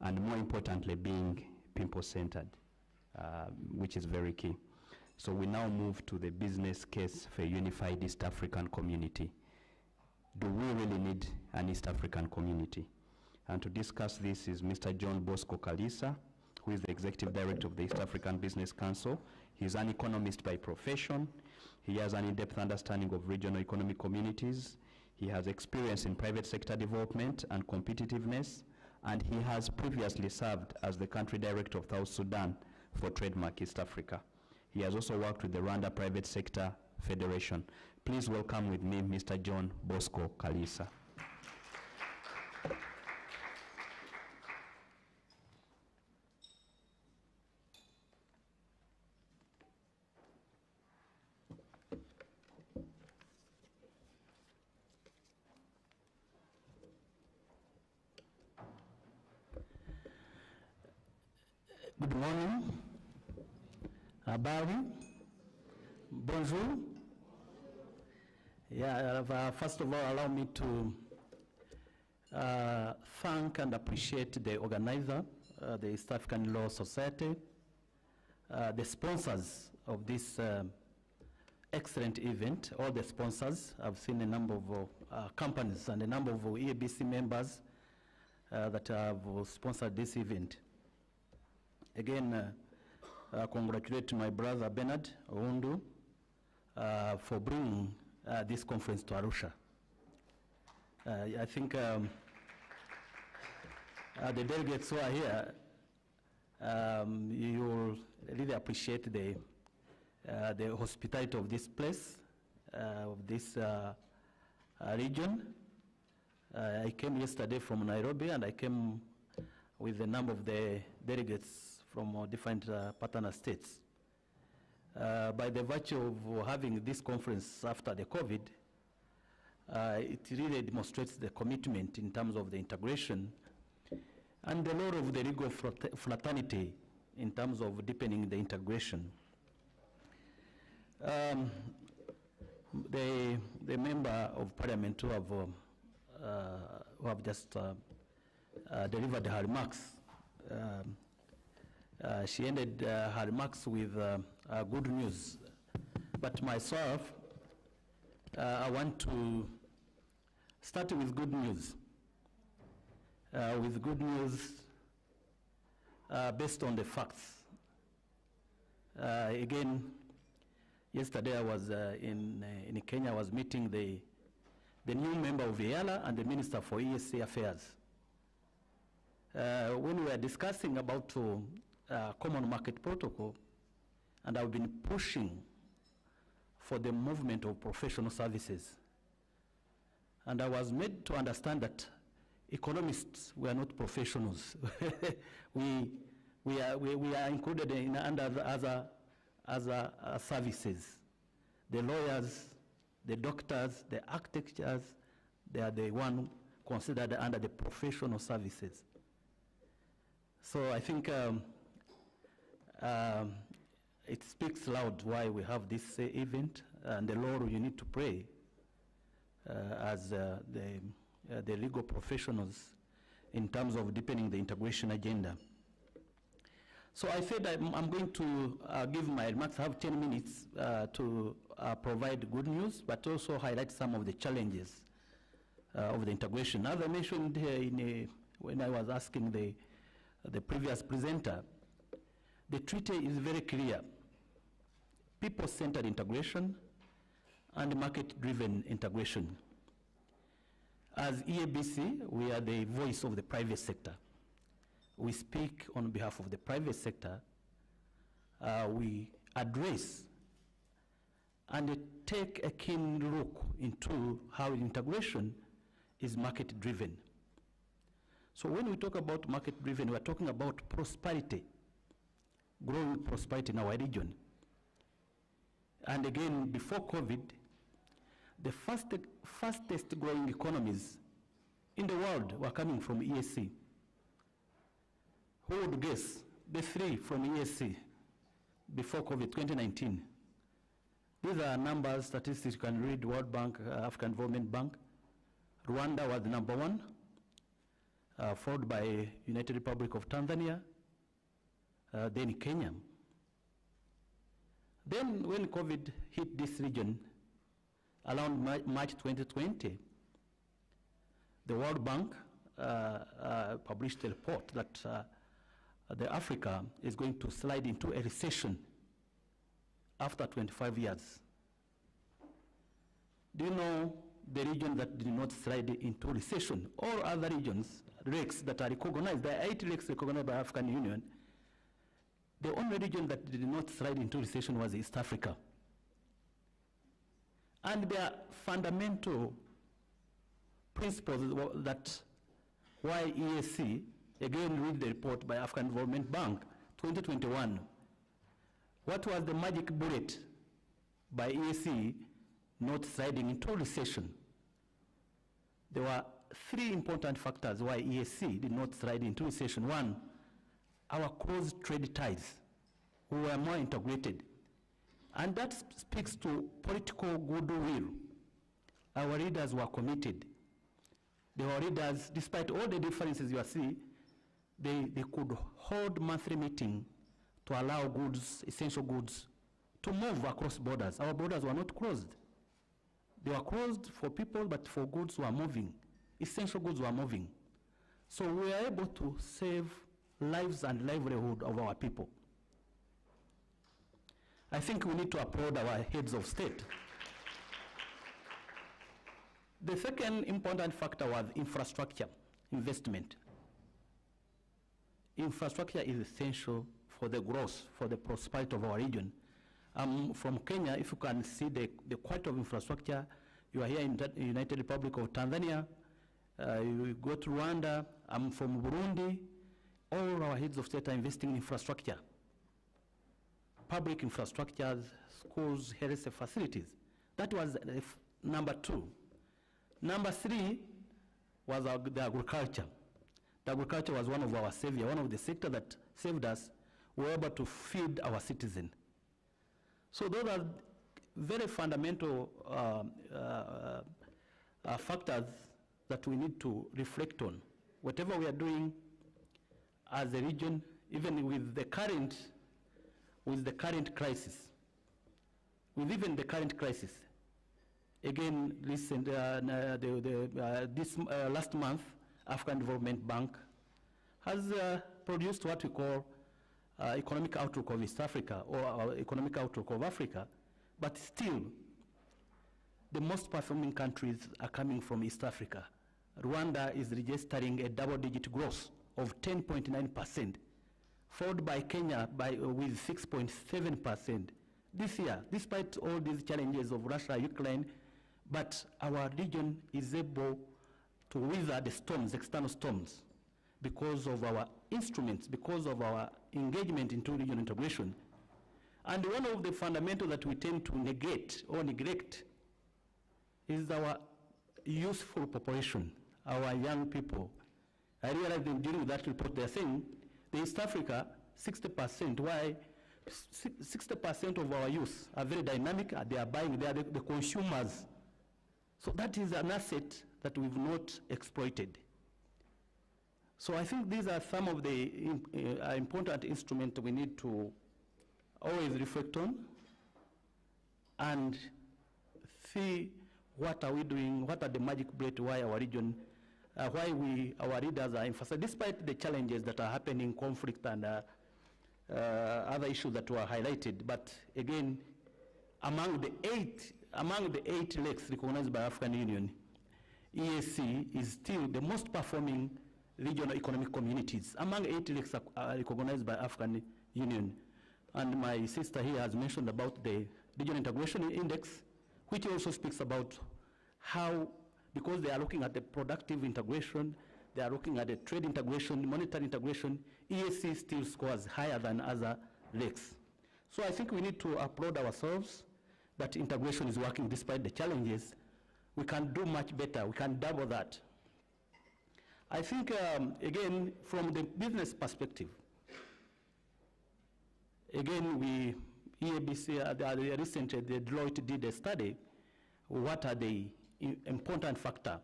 And more importantly, being people-centered, uh, which is very key. So we now move to the business case for a unified East African community. Do we really need an East African community? And to discuss this is Mr. John Bosco Kalisa, who is the Executive Director of the East African Business Council. He's an economist by profession. He has an in-depth understanding of regional economic communities. He has experience in private sector development and competitiveness, and he has previously served as the country director of South Sudan for Trademark East Africa. He has also worked with the Rwanda Private Sector Federation. Please welcome with me Mr. John Bosco Kalisa. Good morning. Habari. Bonjour. Yeah, uh, first of all, allow me to uh, thank and appreciate the organizer, uh, the East African Law Society, uh, the sponsors of this um, excellent event, all the sponsors. I've seen a number of uh, companies and a number of EABC members uh, that have sponsored this event. Again, uh, uh, congratulate my brother Bernard Oundo uh, for bringing uh, this conference to Arusha. Uh, I think um, uh, the delegates who are here, um, you will really appreciate the, uh, the hospitality of this place, uh, of this region. I came yesterday from Nairobi and I came with a number of the delegates from different partner states. Uh, by the virtue of having this conference after the COVID, uh, it really demonstrates the commitment in terms of the integration and the role of the legal frat- fraternity in terms of deepening the integration. Um, the, the member of parliament who have, um, uh, who have just uh, uh, delivered her remarks, um, uh, she ended her remarks with uh, good news. But myself, uh, I want to start with good news. Uh, with good news uh, based on the facts. Uh, again, yesterday I was uh, in, in Kenya, I was meeting the, the new member of EALA and the Minister for EAC Affairs. When we were discussing about common market protocol, and I've been pushing for the movement of professional services. And I was made to understand that economists were not professionals. we, we, are, we, we are included in under the other, other uh, services. The lawyers, the doctors, the architects, they are the one considered under the professional services. So I think um, um, it speaks loud why we have this uh, event, and the Lord you need to pray uh, as uh, the, uh, the legal professionals in terms of deepening the integration agenda. So I said I'm, I'm going to uh, give my remarks, I have 10 minutes uh, to provide good news, but also highlight some of the challenges of the integration. As I mentioned in a, when I was asking the, the previous presenter, the treaty is very clear. People-centered integration and market-driven integration. As EABC, we are the voice of the private sector. We speak on behalf of the private sector. Uh, we address and take a keen look into how integration is market-driven. So when we talk about market-driven, we're talking about prosperity, growing prosperity in our region. And again, before COVID, the fastest, growing economies in the world were coming from EAC. Who would guess the three from EAC before COVID 2019? These are numbers, statistics you can read World Bank, uh, African Development Bank. Rwanda was number one, uh, followed by United Republic of Tanzania, uh, then Kenya. Then when COVID hit this region, around Mar March 2020, the World Bank uh, uh, published a report that uh, the Africa is going to slide into a recession after 25 years. Do you know the region that did not slide into recession? All other regions, RECs that are recognized, there are eight RECs recognized by African Union. The only region that did not slide into recession was East Africa. And there are fundamental principles that why EAC, again read the report by African Development Bank, 2021. What was the magic bullet by EAC not sliding into recession? There were three important factors why EAC did not slide into recession. One, our close trade ties. We were more integrated. And that speaks to political goodwill. Our leaders were committed. Were leaders, despite all the differences you see, they, they could hold monthly meeting to allow goods, essential goods, to move across borders. Our borders were not closed. They were closed for people, but for goods were moving. Essential goods were moving. So we were able to save lives and livelihood of our people. I think we need to applaud our heads of state. The second important factor was infrastructure investment. Infrastructure is essential for the growth, for the prosperity of our region. Um, from Kenya, if you can see the, the quality of infrastructure, you are here in the United Republic of Tanzania, uh, you go to Rwanda, I'm from Burundi, all our heads of state are investing in infrastructure public infrastructures, schools, health facilities. That was uh, number two. Number three was our, the agriculture. The agriculture was one of our savior, one of the sector that saved us. We were able to feed our citizens. So those are very fundamental um, uh, uh, factors that we need to reflect on. Whatever we are doing as a region, even with the current with the current crisis, with even the current crisis. Again, recent, uh, the, the, uh, this uh, last month, African Development Bank has uh, produced what we call uh, economic outlook of East Africa or economic outlook of Africa, but still, the most performing countries are coming from East Africa. Rwanda is registering a double-digit growth of 10.9%, followed by Kenya by, uh, with 6.7% this year, despite all these challenges of Russia, Ukraine, but our region is able to weather the storms, external storms, because of our instruments, because of our engagement into regional integration. And one of the fundamentals that we tend to negate or neglect is our youthful population, our young people. I realized in dealing with that report, they're saying the East Africa, 60%, why 60% of our youth are very dynamic, they are buying, they are the, the consumers. So that is an asset that we've not exploited. So I think these are some of the uh, important instruments we need to always reflect on and see what are we doing, what are the magic bullet, why our region, uh, why we, our leaders are emphasizing, despite the challenges that are happening, conflict and uh, uh, other issues that were highlighted. But again, among the eight, among the eight RECs recognized by African Union, EAC is still the most performing regional economic communities. Among eight are recognized by African Union. And my sister here has mentioned about the regional integration index, which also speaks about how, because they are looking at the productive integration, they are looking at the trade integration, monetary integration, EAC still scores higher than other RECs. So I think we need to applaud ourselves that integration is working despite the challenges. We can do much better, we can double that. I think, um, again, from the business perspective, again, we, EABC, uh, recently, the Deloitte did a study, what are the i- important factor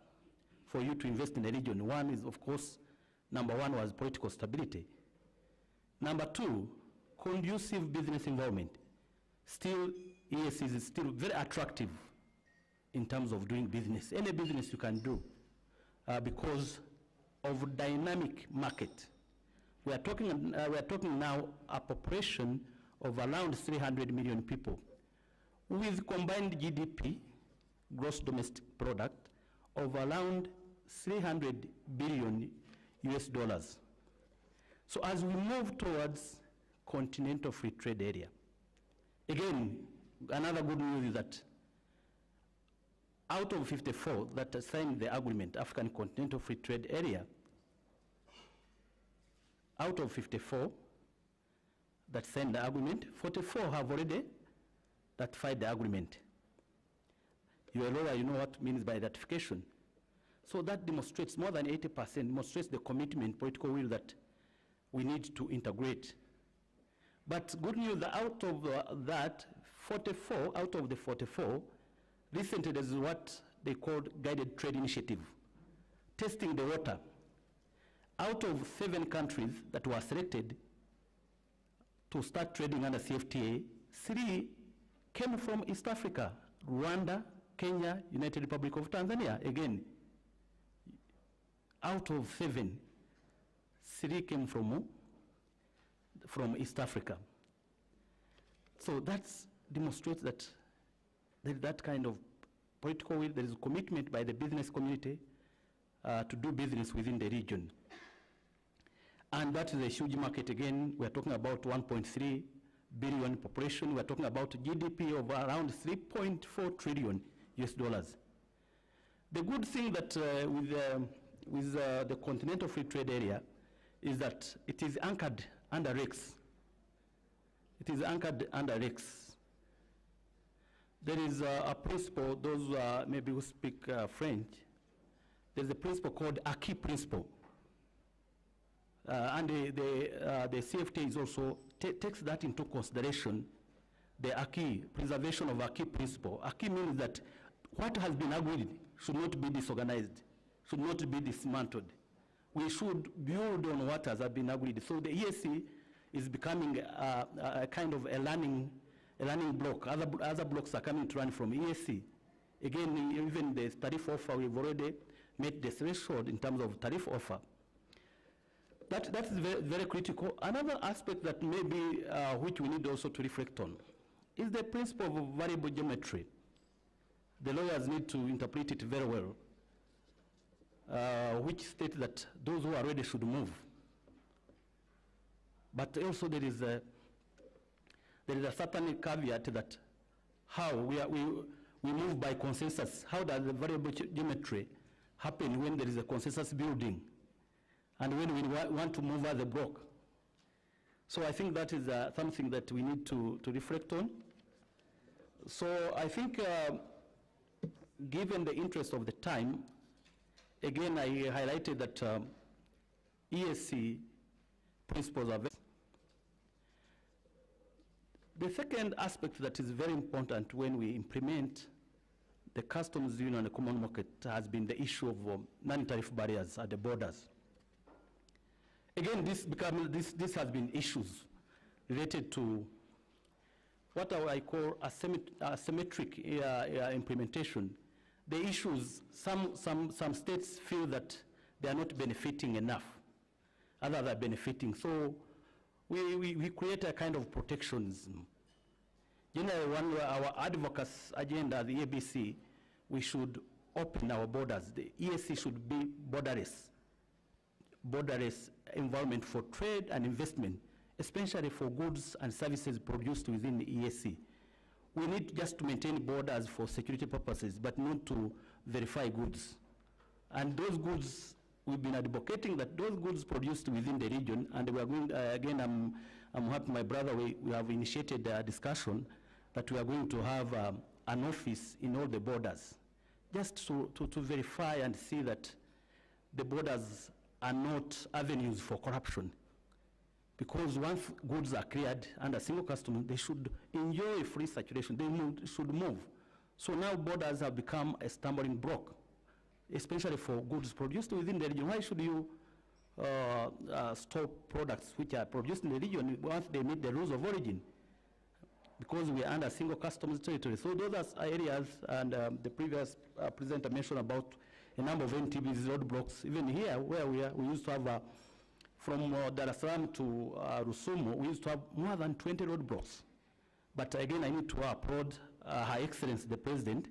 for you to invest in a region? One is, of course, number one was political stability. Number two, conducive business environment. Still, EAC is still very attractive in terms of doing business. Any business you can do uh, because of dynamic market. We are talking, uh, we are talking now a population of around 300 million people with combined GDP, gross domestic product, of around 300 billion US dollars. So as we move towards continental free trade area, again, another good news is that out of 54 that signed the agreement, African Continental Free Trade Area, out of 54 that signed the agreement, 44 have already ratified the agreement. You're a lawyer, you know what means by ratification. So that demonstrates, more than 80% demonstrates the commitment, political will that we need to integrate. But good news, out of uh, that, 44, out of the 44, recently there's what they called guided trade initiative, testing the water. Out of seven countries that were selected to start trading under CFTA, three came from East Africa, Rwanda, Kenya, United Republic of Tanzania. Again, out of seven, three came from, from East Africa. So that demonstrates that there is that kind of political will, there is commitment by the business community uh, to do business within the region. And that is a huge market again. We're talking about 1.3 billion population. We're talking about GDP of around 3.4 trillion US dollars. The good thing that uh, with, um, with uh, the continental free trade area is that it is anchored under RECs. It is anchored under RECs. There is uh, a principle, those uh, maybe who speak uh, French, there's a principle called acquis principle. Uh, and the, the, uh, the CFTA is also takes that into consideration, the acquis, preservation of acquis principle. Acquis means that what has been agreed should not be disorganized, should not be dismantled. We should build on what has been agreed. So the EAC is becoming uh, a kind of a learning, a learning block. Other, other blocks are coming to run from EAC. Again, even the tariff offer, we've already met the threshold in terms of tariff offer. That, that is very, very critical. Another aspect that maybe uh, which we need also to reflect on is the principle of variable geometry. The lawyers need to interpret it very well, uh, which states that those who are ready should move. But also there is a, there is a certain caveat that how we, are, we, we move by consensus. How does the variable ge- geometry happen when there is a consensus building and when we wa- want to move as a block? So I think that is uh, something that we need to, to reflect on. So I think, uh, given the interest of the time, again, I highlighted that um, EAC principles are very the second aspect that is very important when we implement the customs union and the common market has been the issue of um, non-tariff barriers at the borders. Again, this, become, this, this has been issues related to what I call asymmet- asymmetric uh, uh, implementation. The issues, some, some, some states feel that they are not benefiting enough, others are benefiting. So we, we, we create a kind of protectionism. Generally, one our advocates agenda, the ABC, we should open our borders. The EAC should be borderless, borderless environment for trade and investment, especially for goods and services produced within the EAC. We need just to maintain borders for security purposes, but not to verify goods. And those goods, we've been advocating that those goods produced within the region, and we are going, uh, again, I'm, I'm happy, my brother, we, we have initiated a discussion that we are going to have um, an office in all the borders, just to, to, to verify and see that the borders are not avenues for corruption. Because once goods are cleared under single custom, they should enjoy free circulation, they should move. So now borders have become a stumbling block, especially for goods produced within the region. Why should you uh, uh, stop products which are produced in the region once they meet the rules of origin? Because we are under single customs territory. So those are areas, and um, the previous uh, presenter mentioned about a number of NTBs roadblocks. Even here, where we are, we used to have uh, from uh, Dar es Salaam to uh, Rusumo, we used to have more than 20 roadblocks. But again, I need to applaud uh, Her Excellency the President.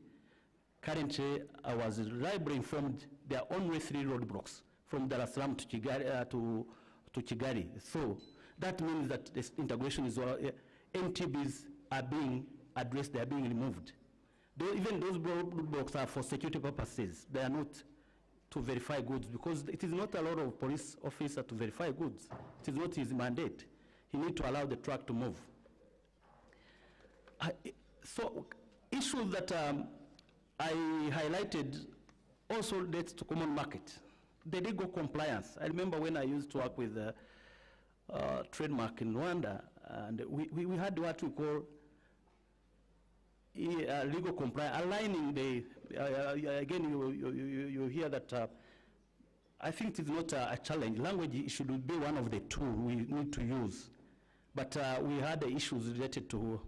Currently, I was reliably informed there are only three roadblocks from Dar es Salaam to Kigali. Uh, to, to. So that means that this integration is, uh, NTBs are being addressed, they are being removed. Though even those roadblocks are for security purposes, they are not to verify goods because it is not a lot of police officer to verify goods. It is not his mandate. He need to allow the truck to move. I, so issues that um, I highlighted also relates to common market. The legal compliance. I remember when I used to work with uh, uh, trademark in Rwanda, and we, we, we had what we call uh, legal compliance, aligning the, again, you, you, you, you hear that, uh, I think it is not a, a challenge. Language should be one of the tools we need to use. But uh, we had issues related to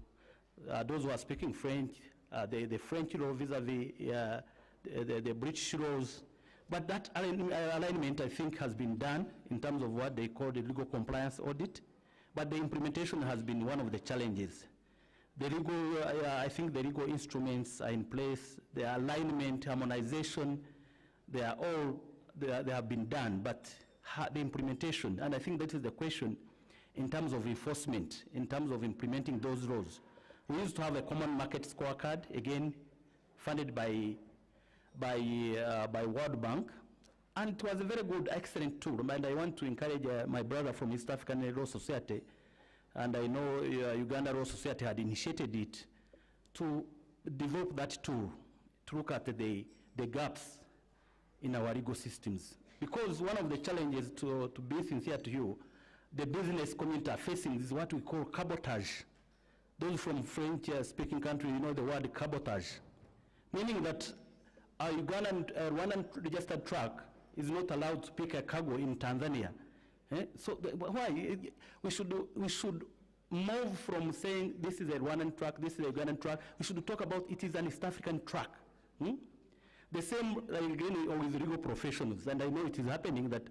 uh, those who are speaking French, uh, the, the French law vis-à-vis uh, the, the, the British laws. But that align- alignment, I think, has been done in terms of what they call the legal compliance audit. But the implementation has been one of the challenges. The legal, uh, I think the legal instruments are in place, the alignment, harmonization, they are all, they, are, they have been done, but the implementation, and I think that is the question in terms of enforcement, in terms of implementing those laws. We used to have a common market scorecard, again, funded by, by, uh, by World Bank, and it was a very good, excellent tool. And I want to encourage uh, my brother from East African Law Society, and I know uh, Uganda Law Society had initiated it to develop that tool to look at the, the gaps in our legal systems. Because one of the challenges, to, to be sincere to you, the business community are facing is what we call cabotage. Those from French-speaking countries, you know the word cabotage, meaning that a Ugandan, uh, Rwandan registered truck is not allowed to pick a cargo in Tanzania. Eh? So the, why? We should, we should move from saying this is a Rwandan track, this is a Ugandan track. We should talk about it is an East African track. hmm? The same again with legal professionals, and I know it is happening that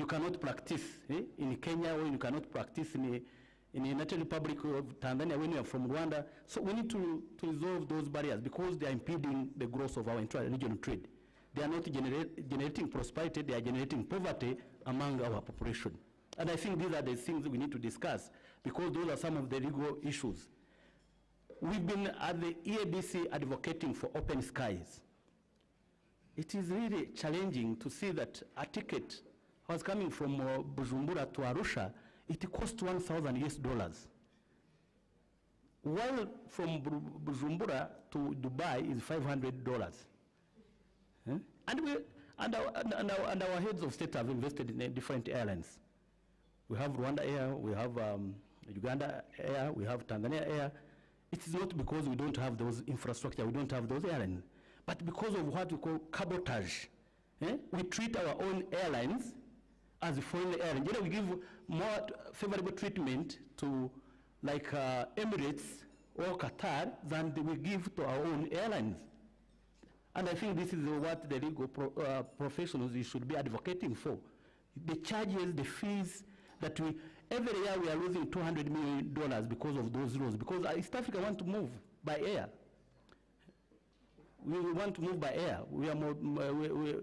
You cannot practice eh, in Kenya or you cannot practice in, a, in the United Republic of Tanzania when you are from Rwanda. So we need to, to resolve those barriers because they are impeding the growth of our intra-regional trade. They are not generating prosperity, they are generating poverty among our population. And I think these are the things we need to discuss because those are some of the legal issues. We've been at the EABC advocating for open skies. It is really challenging to see that a ticket was coming from uh, Bujumbura to Arusha, it cost 1,000 US dollars. While from Bu- Bujumbura to Dubai is 500 dollars. Eh? And, and, our, and, and our heads of state have invested in uh, different airlines. We have RwandAir, we have um, Uganda Air, we have Tanzania Air. It is not because we don't have those infrastructure, we don't have those airlines, but because of what we call cabotage. eh? We treat our own airlines as foreign airlines. You know, we give more favorable treatment to like uh, Emirates or Qatar than we give to our own airlines. And I think this is what the legal pro, uh, professionals should be advocating for. The charges, the fees that we, every year we are losing $200 million because of those rules, because uh, East Africa want to move by air. We want to move by air. We are, uh, we, we,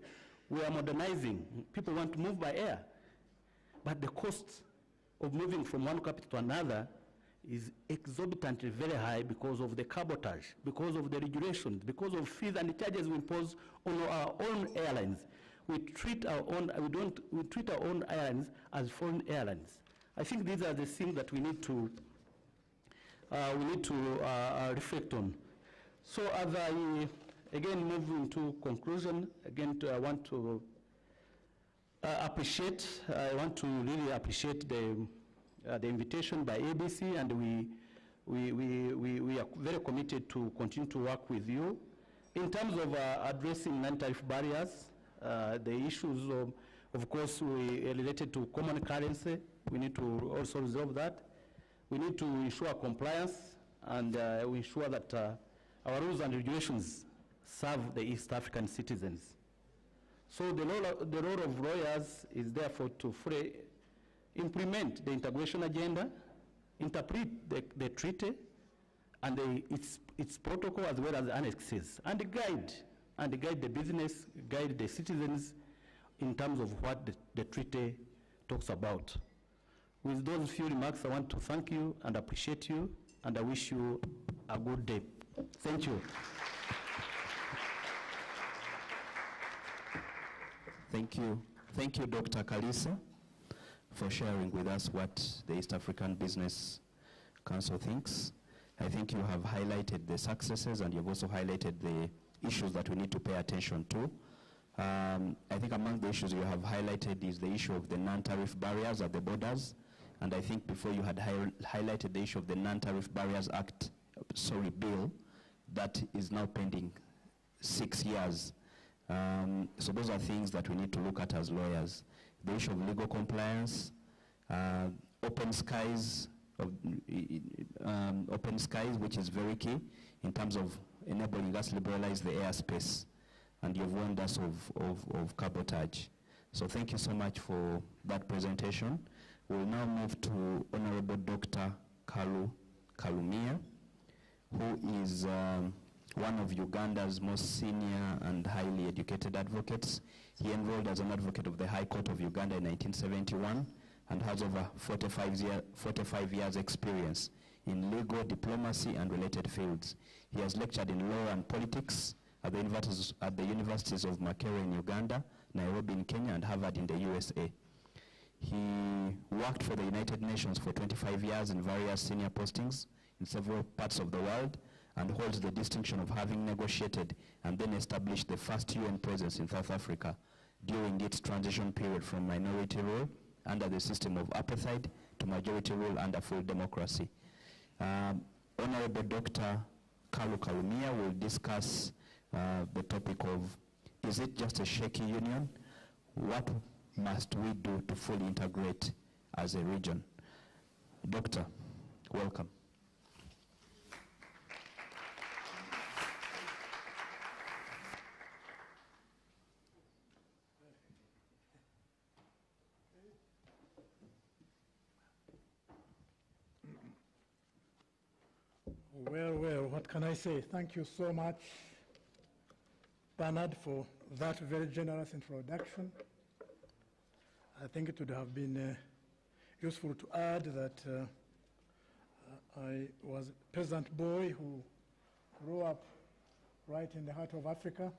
we are modernizing. People want to move by air. But the cost of moving from one capital to another is exorbitantly very high because of the cabotage, because of the regulations, because of fees and charges we impose on our own airlines. We treat our own, we don't, we treat our own airlines as foreign airlines. I think these are the things that we need to, uh, we need to uh, uh, reflect on. So as I, again, move into conclusion, again, to- I want to uh, appreciate, I want to really appreciate the, uh, the invitation by ABC, and we, we, we, we, we are very committed to continue to work with you. In terms of uh, addressing non-tariff barriers, uh, the issues of, of course, we, related to common currency, we need to also resolve that. We need to ensure compliance and uh, we ensure that uh, our rules and regulations serve the East African citizens. So the role, of- the role of lawyers is therefore to fully implement the integration agenda, interpret the, the treaty and the, its, its protocol as well as annexes, and guide, and guide the business, guide the citizens in terms of what the, the treaty talks about. With those few remarks, I want to thank you and appreciate you, and I wish you a good day. Thank you. Thank you. Thank you, Dr. Kalisa, for sharing with us what the East African Business Council thinks. I think you have highlighted the successes and you've also highlighted the issues that we need to pay attention to. Um, I think among the issues you have highlighted is the issue of the non-tariff barriers at the borders. And I think before you had hi- highlighted the issue of the Non-Tariff Barriers Act, sorry, bill, that is now pending six years. Um, so those are things that we need to look at as lawyers. The issue of legal compliance, uh, open skies, um, open skies, which is very key in terms of enabling us liberalize the airspace. And you've warned us of, of, of cabotage. So thank you so much for that presentation. We'll now move to Honorable Dr. Kalu Kalumia, who is um, one of Uganda's most senior and highly educated advocates. He enrolled as an advocate of the High Court of Uganda in 1971 and has over 45, year, 45 years experience in legal, diplomacy, and related fields. He has lectured in law and politics at the, universities, at the universities of Makerere in Uganda, Nairobi in Kenya, and Harvard in the USA. He worked for the United Nations for 25 years in various senior postings in several parts of the world and holds the distinction of having negotiated and then established the first UN presence in South Africa during its transition period from minority rule under the system of apartheid to majority rule under full democracy. Um, Honorable Dr. Kalu Kalumia will discuss uh, the topic of, is it just a shaky union? What must we do to fully integrate as a region? Doctor, welcome. Well, well, what can I say? Thank you so much, Bernard, for that very generous introduction. I think it would have been uh, useful to add that uh, I was a peasant boy who grew up right in the heart of Africa.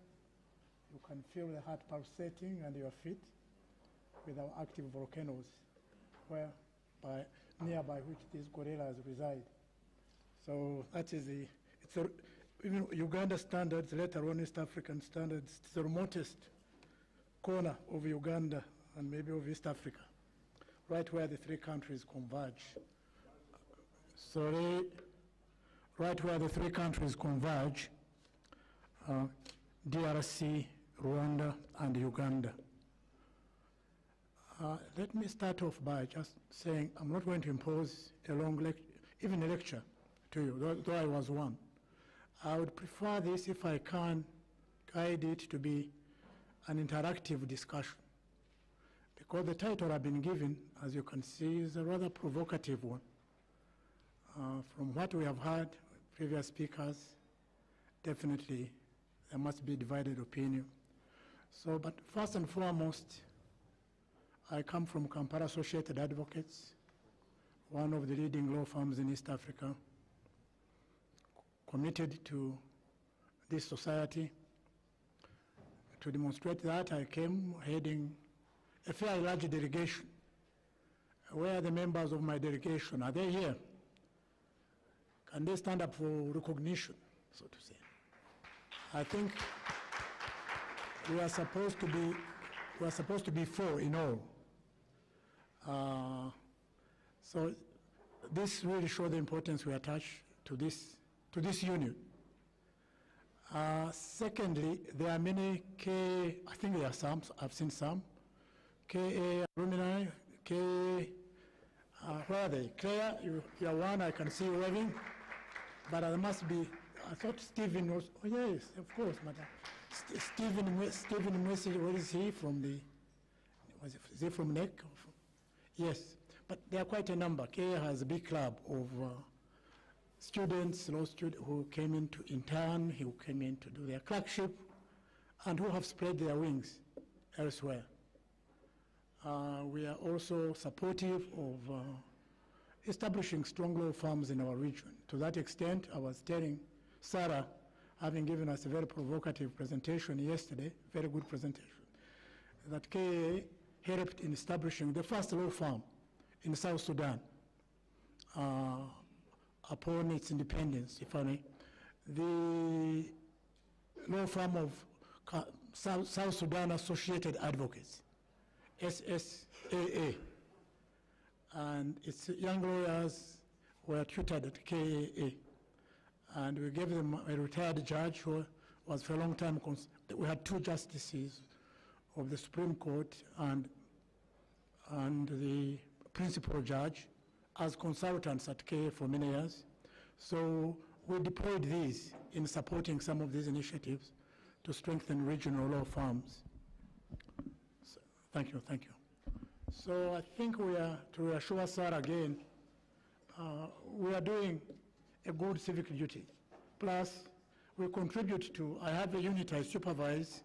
You can feel the heart pulsating under your feet with our active volcanoes, where by, nearby which these gorillas reside. So that is the, it's a, even Uganda standards, later on East African standards, it's the remotest corner of Uganda and maybe of East Africa, right where the three countries converge. Sorry, right where the three countries converge, uh, DRC, Rwanda, and Uganda. Uh, let me start off by just saying I'm not going to impose a long lecture, even a lecture to you, though, though I was one. I would prefer this, if I can, guide it to be an interactive discussion. Because the title I've been given, as you can see, is a rather provocative one. Uh, from what we have heard, previous speakers, definitely there must be divided opinion. So, but first and foremost, I come from Kampala Associated Advocates, one of the leading law firms in East Africa, committed to this society. To demonstrate that, I came heading a fairly large delegation. Where are the members of my delegation? Are they here? Can they stand up for recognition, so to say? I think we are supposed to be, we are supposed to be four in all. Uh, so this really shows the importance we attach to this, to this union. Uh, secondly, there are many K, I think there are some, I've seen some, KA alumni, K, uh, where are they? Claire, you, you are one, I can see you waving, but there must be, I thought Stephen was, oh yes, of course, madam. St- Stephen, Stephen Mwesi, where is he from the, was it, is he from NEC? Yes, but there are quite a number. K has a big club of uh, students, law students who came in to intern, who came in to do their clerkship, and who have spread their wings elsewhere. Uh, we are also supportive of uh, establishing strong law firms in our region. To that extent, I was telling Sarah, having given us a very provocative presentation yesterday, very good presentation, that KA helped in establishing the first law firm in South Sudan uh, upon its independence, if I may. The law firm of South, South Sudan Associated Advocates, SSAA, and its young lawyers were tutored at KAA. And we gave them a retired judge who was for a long time, we had two justices of the Supreme Court and, and the principal judge as consultants at KA for many years. So we deployed these in supporting some of these initiatives to strengthen regional law firms. So, thank you, thank you. So I think we are, to reassure Sarah again, uh, we are doing a good civic duty. Plus, we contribute to, I have a unit I supervise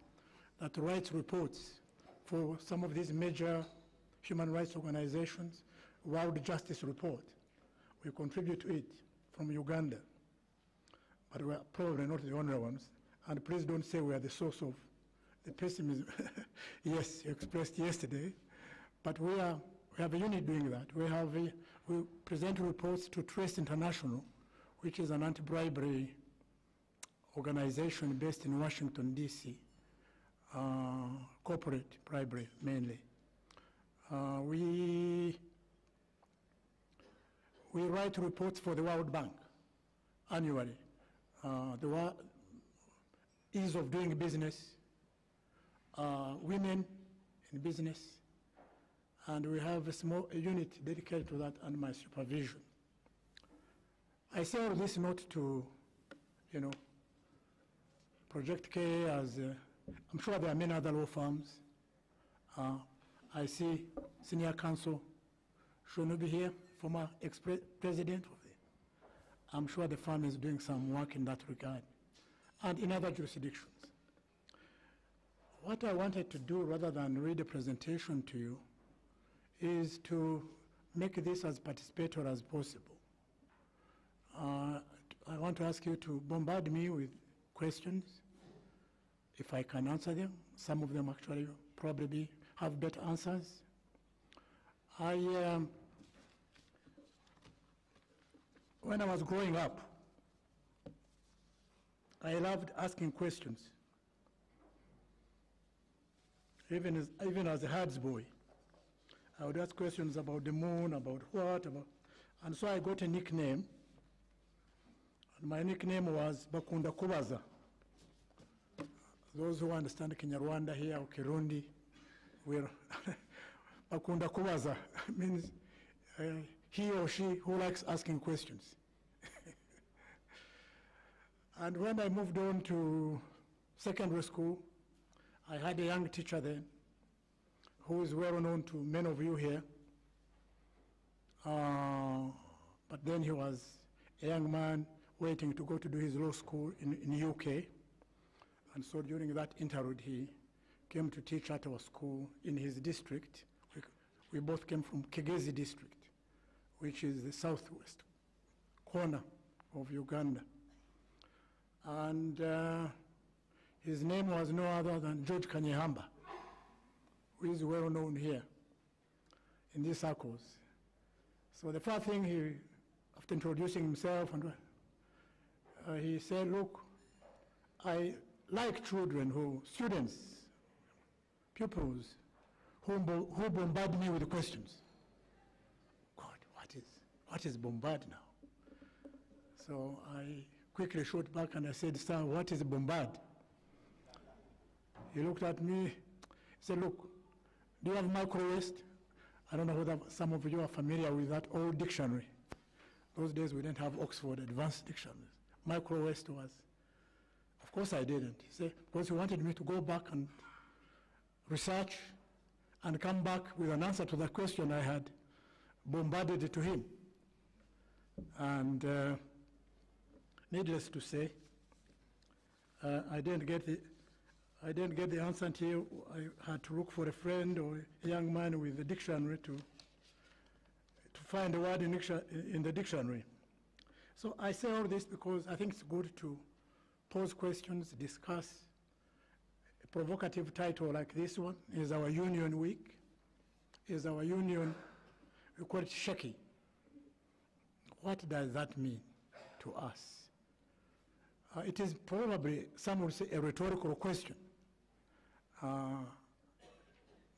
that writes reports for some of these major human rights organizations, World Justice Report. We contribute to it from Uganda, but we are probably not the only ones. And please don't say we are the source of the pessimism, yes, expressed yesterday. But we, are, we have a unit doing that. We, have a, we present reports to Trace International, which is an anti-bribery organization based in Washington, D.C., uh, corporate bribery mainly. Uh, we, we write reports for the World Bank annually. Uh, the ease of doing business, uh, women in business, and we have a small unit dedicated to that under my supervision. I say all this not to, you know, project K as, uh, I'm sure there are many other law firms. Uh, I see senior counsel Shonubi here, former ex-president of the, I'm sure the firm is doing some work in that regard, and in other jurisdictions. What I wanted to do, rather than read a presentation to you, is to make this as participatory as possible. Uh, I want to ask you to bombard me with questions, if I can answer them. Some of them actually probably have better answers. I, um, when I was growing up, I loved asking questions. Even as, even as a Hards boy, I would ask questions about the moon, about what, about, and so I got a nickname. And my nickname was Bakunda Kubaza. Those who understand Kinyarwanda here or Kirundi, will Bakunda Kubaza means uh, he or she who likes asking questions. and when I moved on to secondary school, I had a young teacher then who is well known to many of you here. Uh, but then he was a young man waiting to go to do his law school in, in UK. And so during that interlude, he came to teach at our school in his district. We, we both came from Kigezi district, which is the southwest corner of Uganda. And uh, his name was no other than George Kanyeihamba, who is well known here in these circles. So the first thing he, after introducing himself, and uh, he said, look, I like children who, students, pupils, who, who bombard me with questions. What is, bombard now? So I quickly shot back and I said, sir, what is bombard? He looked at me, he said, look, do you have Michael West? I don't know whether some of you are familiar with that old dictionary. Those days we didn't have Oxford advanced dictionaries. Michael West was, of course I didn't. He said, because he wanted me to go back and research and come back with an answer to the question I had bombarded to him. And uh, needless to say, uh, I didn't get the I didn't get the answer until I had to look for a friend or a young man with a dictionary to to find a word in, in the dictionary. So I say all this because I think it's good to pose questions, discuss. A provocative title like this one is our Union weak. Is our Union, we call it shaky. What does that mean to us? Uh, it is probably, some would say, a rhetorical question. Uh,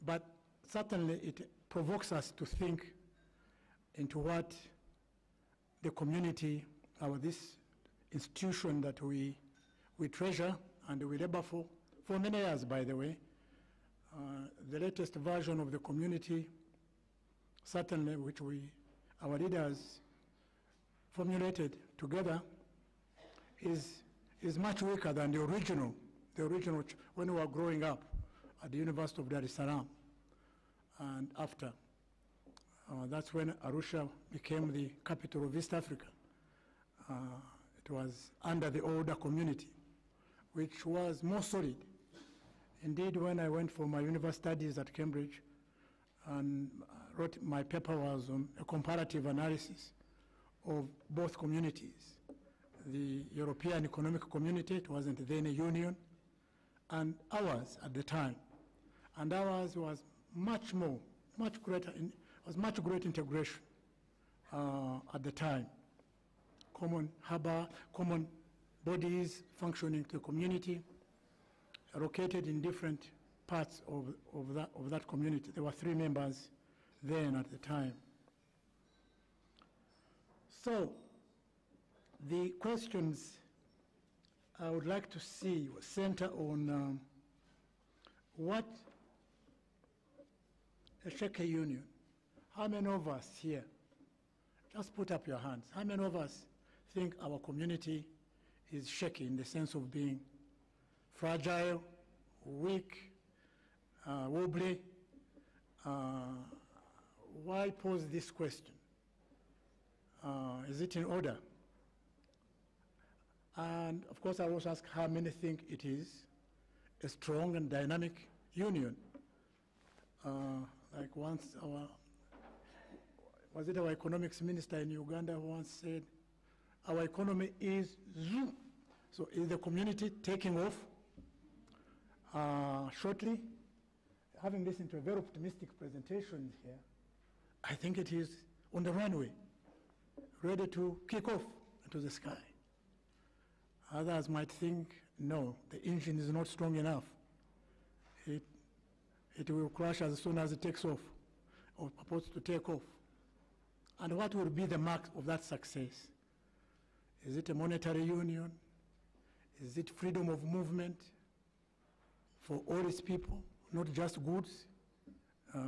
but certainly it provokes us to think into what the community, our this institution that we, we treasure and we labor for, for many years, by the way. Uh, the latest version of the community, certainly which we, our leaders formulated together, is, is much weaker than the original, the original, when we were growing up at the University of Dar es Salaam. And after, uh, that's when Arusha became the capital of East Africa. Uh, it was under the older community, which was more solid. Indeed, when I went for my university studies at Cambridge, and uh, wrote my paper was on a comparative analysis of both communities. The European Economic Community, it wasn't then a union, and ours at the time. And ours was much more, much greater, in, was much greater integration uh, at the time. Common harbor, common bodies functioning to community, located in different parts of, of, that, of that community. There were three members then at the time. So, the questions I would like to see center on um, what a Sheke Union. How many of us here, just put up your hands, how many of us think our community is shaky in the sense of being fragile, weak, uh, wobbly? Uh, why pose this question? Uh, is it in order? And of course, I also ask how many think it is a strong and dynamic union. Uh, like once our, was it our economics minister in Uganda who once said, our economy is zoom. So is the community taking off uh, shortly? Having listened to a very optimistic presentation here, I think it is on the runway, ready to kick off into the sky. Others might think, no, the engine is not strong enough. It, it will crash as soon as it takes off, or supposed to take off. And what will be the mark of that success? Is it a monetary union? Is it freedom of movement for all its people, not just goods? Uh,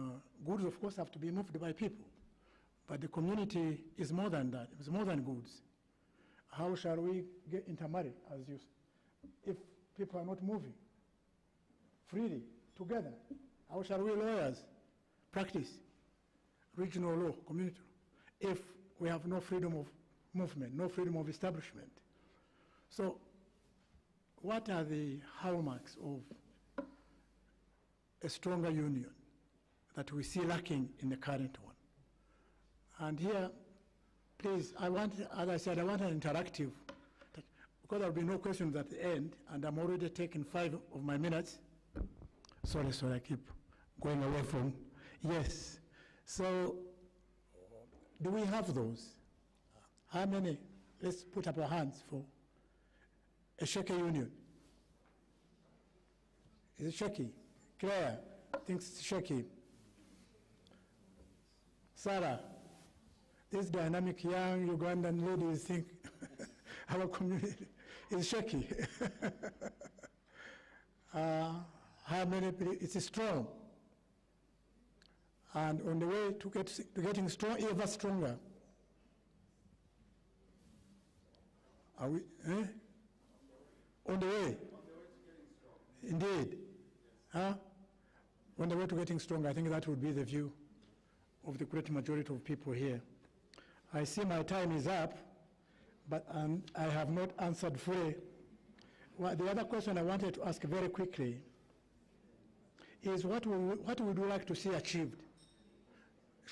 goods, of course, have to be moved by people. But the community is more than that. It's more than goods. How shall we get intermarried, as you, if people are not moving freely together? How shall we lawyers practice regional law, community law, if we have no freedom of movement, no freedom of establishment? So, what are the hallmarks of a stronger union that we see lacking in the current one? And here, please, I want, as I said, I want an interactive, because there'll be no questions at the end, and I'm already taking five of my minutes. Sorry, sorry, I keep going away from, yes. So, do we have those? How many? Let's put up our hands for a shaky union. Is it shaky? Claire thinks it's shaky. Sarah, these dynamic young Ugandan ladies think our community is shaky. uh, how many, it's strong. And on the way to, get, to getting strong, ever stronger. Are we, eh? On the way? Indeed. Huh? On the way to getting stronger, I think that would be the view of the great majority of people here. I see my time is up, but um, I have not answered fully. Well, the other question I wanted to ask very quickly is what, we, what would we like to see achieved?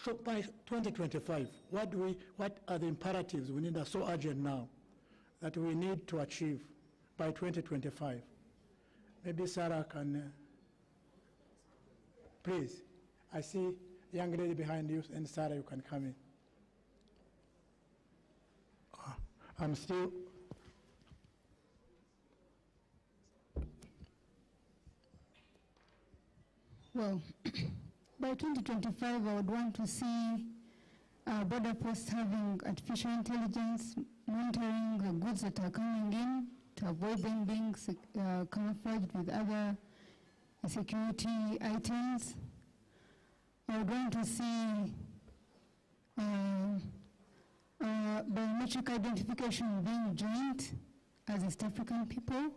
So by 2025, what, do we, what are the imperatives we need are so urgent now that we need to achieve by 2025? Maybe Sarah can, uh, please, I see young lady behind you, and Sarah, you can come in. Uh, I'm still, Well, by 2025, I would want to see uh, border posts having artificial intelligence, monitoring the goods that are coming in to avoid them being uh, camouflaged with other security items. I would want to see uh, uh, biometric identification being joined as East African people.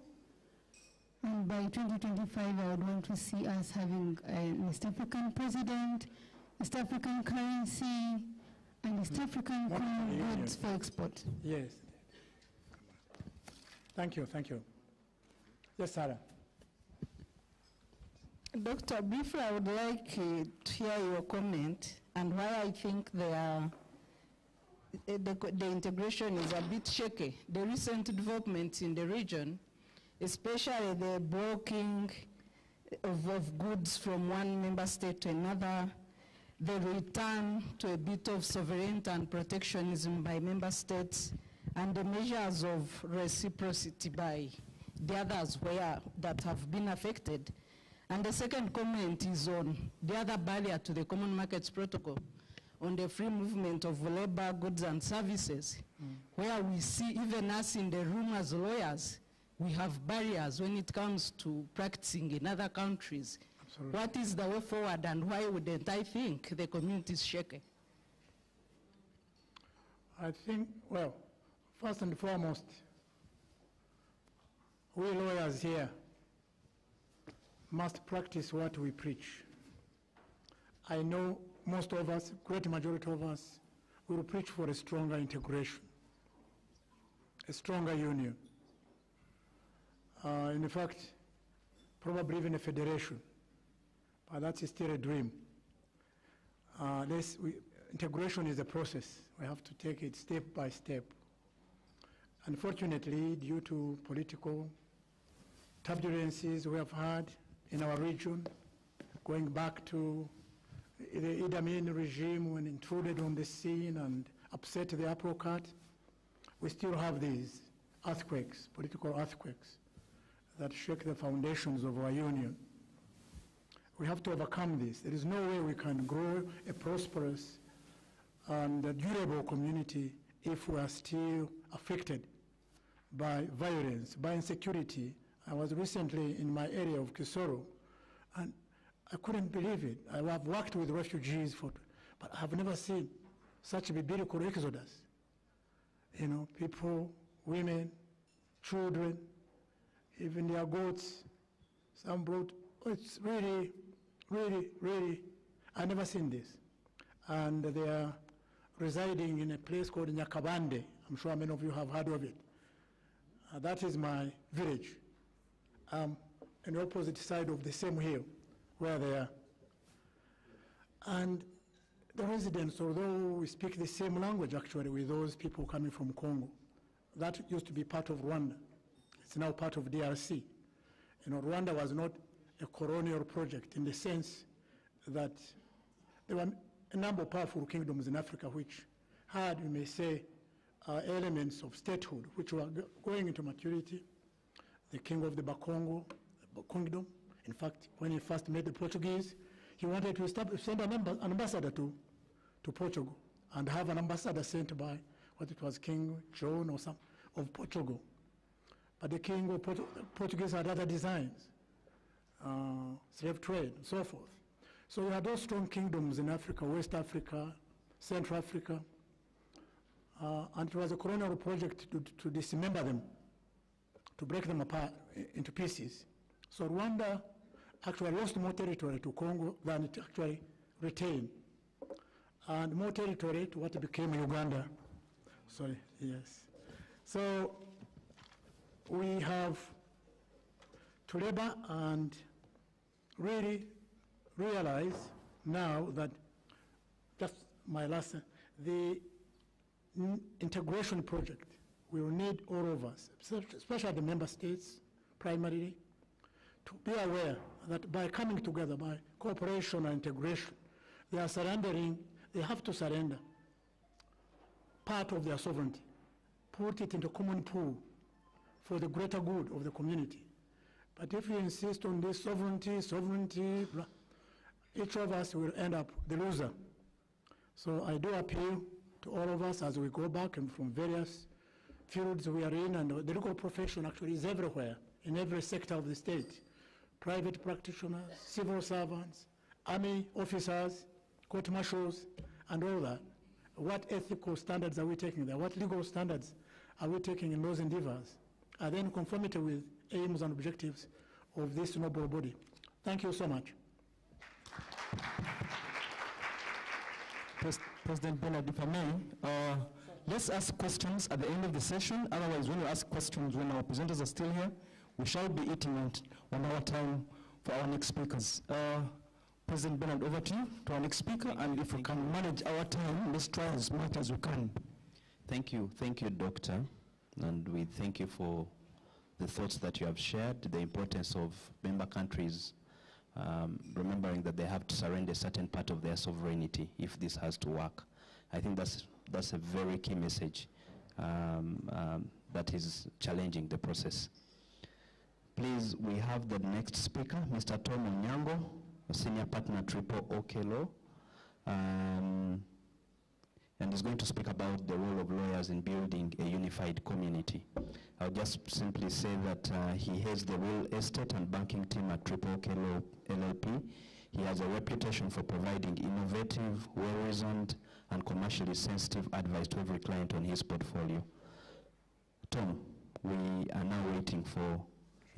And by 2025, I would want to see us having an East African president, East African currency, and East African common goods for export. yes. Thank you, thank you. Yes, Sarah. Dr. Briefly, I would like uh, to hear your comment and why I think they are, uh, Eh, the, the integration is a bit shaky. The recent developments in the region, especially the blocking of, of goods from one member state to another, the return to a bit of sovereignty and protectionism by member states, and the measures of reciprocity by the others where, that have been affected. And the second comment is on the other barrier to the Common Markets Protocol, on the free movement of labor, goods, and services, where we see even us in the room as lawyers, we have barriers when it comes to practicing in other countries. What is the way forward, and why wouldn't I think the community is shaky? I think, well, first and foremost, we lawyers here must practice what we preach. I know most of us, great majority of us, will preach for a stronger integration, a stronger union. Uh, in fact, probably even a federation, but that's still a dream. Uh, we, integration is a process. We have to take it step by step. Unfortunately, due to political turbulences we have had in our region, going back to the Idi Amin regime when intruded on the scene and upset the apple cart, we still have these earthquakes, political earthquakes, that shake the foundations of our union. We have to overcome this. There is no way we can grow a prosperous and a durable community if we are still affected by violence, by insecurity. I was recently in my area of Kisoro, and I couldn't believe it. I have worked with refugees, for, but I have never seen such a biblical exodus. You know, people, women, children, even their goats, some brought, it's really, really, really, I've never seen this. And they are residing in a place called Nyakabande. I'm sure many of you have heard of it. Uh, that is my village. Um, on the opposite side of the same hill where they are. And the residents, although we speak the same language actually with those people coming from Congo, that used to be part of Rwanda. It's now part of DRC. You know, Rwanda was not a colonial project in the sense that there were a number of powerful kingdoms in Africa which had, you may say, uh, elements of statehood which were go- going into maturity. The king of the Bakongo the kingdom, in fact, when he first met the Portuguese, he wanted to send an, ambassador to, to Portugal and have an ambassador sent by what it was King John or some of Portugal. But the king of Portu- Portuguese had other designs, uh, slave trade and so forth. So we had those strong kingdoms in Africa, West Africa, Central Africa, uh, and it was a colonial project to, to dismember them, to break them apart into pieces. So Rwanda actually lost more territory to Congo than it actually retained, and more territory to what became Uganda. Sorry, yes. So we have to labor and really realize now that, just my last, the integration project will need all of us, especially the member states primarily, to be aware that by coming together, by cooperation and integration, they are surrendering, they have to surrender part of their sovereignty, put it into common pool for the greater good of the community. But if you insist on this sovereignty, sovereignty, each of us will end up the loser. So I do appeal to all of us as we go back and from various fields we are in, and the legal profession actually is everywhere, in every sector of the state. Private practitioners, civil servants, army officers, court marshals, and all that. What ethical standards are we taking there? What legal standards are we taking in those endeavors? Are they in conformity with aims and objectives of this noble body? Thank you so much. Pres- President Bernard, if I may, uh, let's ask questions at the end of the session. Otherwise, when we ask questions when our presenters are still here, we shall be eating out one hour time for our next speakers. Uh, President Bernard, over to you, to our next speaker, and if we can manage our time, let's try as much as we can. Thank you, thank you, Doctor, and we thank you for the thoughts that you have shared, the importance of member countries um, remembering that they have to surrender a certain part of their sovereignty if this has to work. I think that's, that's a very key message um, um, that is challenging the process. Please, we have the next speaker, Mr. Tom Onyango, senior partner at Triple OK Law. Um, and he's going to speak about the role of lawyers in building a unified community. I'll just simply say that uh, he heads the real estate and banking team at Triple OK Law LLP. He has a reputation for providing innovative, well-reasoned, and commercially sensitive advice to every client on his portfolio. Tom, we are now waiting for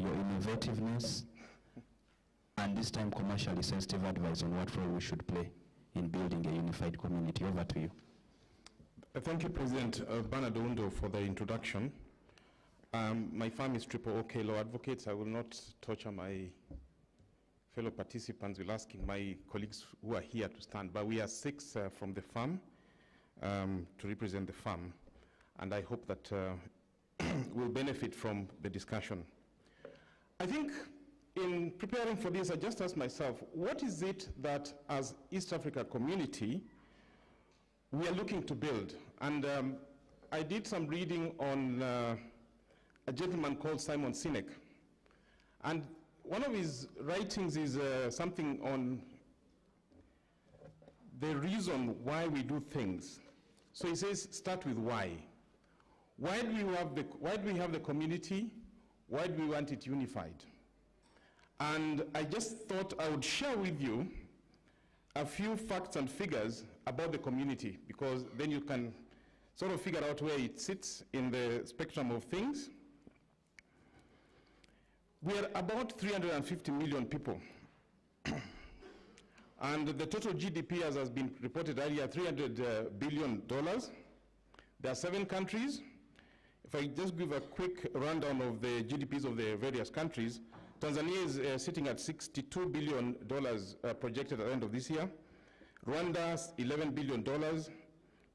your innovativeness and this time commercially sensitive advice on what role we should play in building a unified community. Over to you. Thank you, President uh, Bernard Oundo, for the introduction. Um, my firm is Triple OK Law Advocates. I will not torture my fellow participants with asking my colleagues who are here to stand, but we are six uh, from the firm um, to represent the firm, and I hope that uh, we'll benefit from the discussion. I think in preparing for this, I just asked myself, what is it that as East Africa community we are looking to build? And um, I did some reading on uh, a gentleman called Simon Sinek. And one of his writings is uh, something on the reason why we do things. So he says, start with why. Why do we have the, why do we have the community? Why do we want it unified? And I just thought I would share with you a few facts and figures about the community because then you can sort of figure out where it sits in the spectrum of things. We are about 350 million people. and the total GDP, as has been reported earlier, 300 uh, billion dollars. There are seven countries. If I just give a quick rundown of the GDPs of the various countries, Tanzania is uh, sitting at $62 billion uh, projected at the end of this year. Rwanda, $11 billion.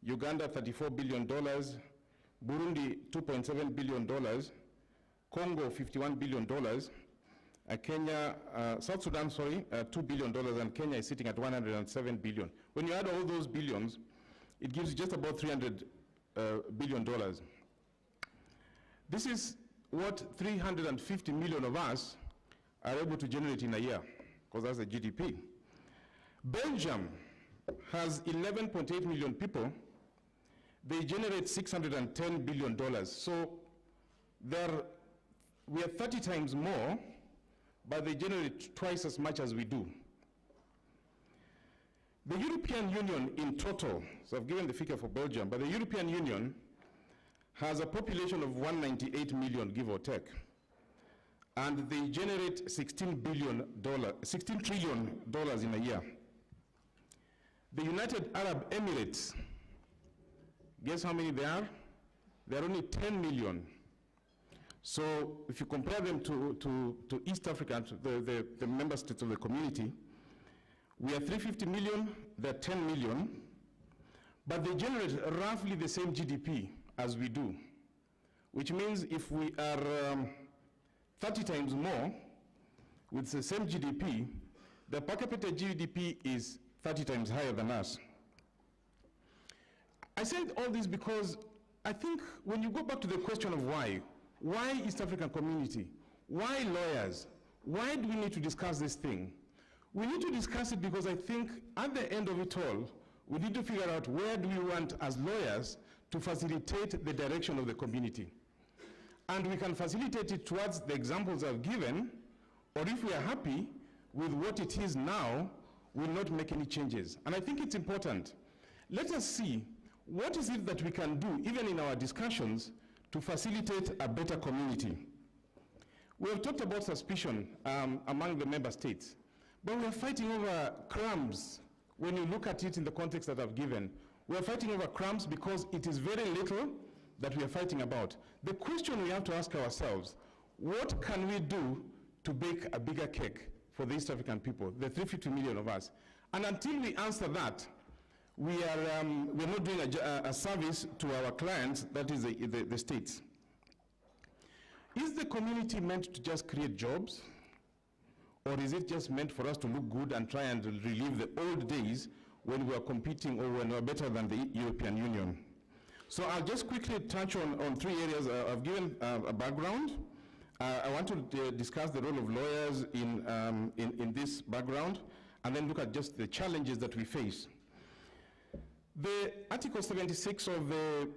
Uganda, $34 billion. Burundi, $2.7 billion. Congo, $51 billion. Uh, Kenya, uh, South Sudan, sorry, uh, $2 billion, and Kenya is sitting at 107 billion. When you add all those billions, it gives you just about 300 uh, billion dollars. This is what 350 million of us are able to generate in a year, because that's the GDP. Belgium has 11.8 million people. They generate 610 billion dollars. So we are 30 times more, but they generate twice as much as we do. The European Union in total, so I've given the figure for Belgium, but the European Union has a population of 198 million, give or take and they generate 16 billion dollar, 16 trillion dollars in a year. The United Arab Emirates, guess how many they are? They are only 10 million. So if you compare them to, to, to East Africa, to the, the, the member states of the community, we are 350 million, they're 10 million, but they generate roughly the same GDP as we do, which means if we are um, 30 times more with the same GDP, the per capita GDP is 30 times higher than us. I said all this because I think when you go back to the question of why, why East African community? Why lawyers? Why do we need to discuss this thing? We need to discuss it because I think at the end of it all, we need to figure out where do we want as lawyers to facilitate the direction of the community and we can facilitate it towards the examples I've given, or if we are happy with what it is now, we'll not make any changes. And I think it's important. Let us see what is it that we can do, even in our discussions, to facilitate a better community. We have talked about suspicion um, among the member states, but we are fighting over crumbs when you look at it in the context that I've given. We are fighting over crumbs because it is very little that we are fighting about. The question we have to ask ourselves, what can we do to bake a bigger cake for the East African people, the 350 million of us? And until we answer that, we are, um, we're not doing a, a, service to our clients, that is the, the, the states. Is the community meant to just create jobs? Or is it just meant for us to look good and try and relive the old days when we are competing or when we were better than the European Union? So I'll just quickly touch on, on three areas. Uh, I've given uh, a background. Uh, I want to uh, discuss the role of lawyers in, um, in, in this background, and then look at just the challenges that we face. The Article 76 of the,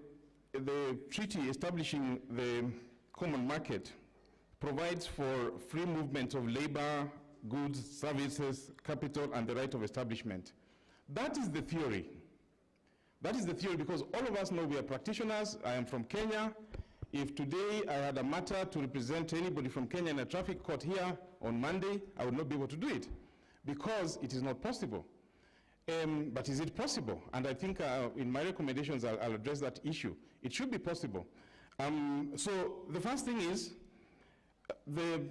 the treaty establishing the common market provides for free movement of labor, goods, services, capital, and the right of establishment. That is the theory. That is the theory because all of us know we are practitioners. I am from Kenya. If today I had a matter to represent anybody from Kenya in a traffic court here on Monday, I would not be able to do it because it is not possible. Um, but is it possible? And I think uh, in my recommendations, I'll, I'll, address that issue. It should be possible. Um, so the first thing is uh, the,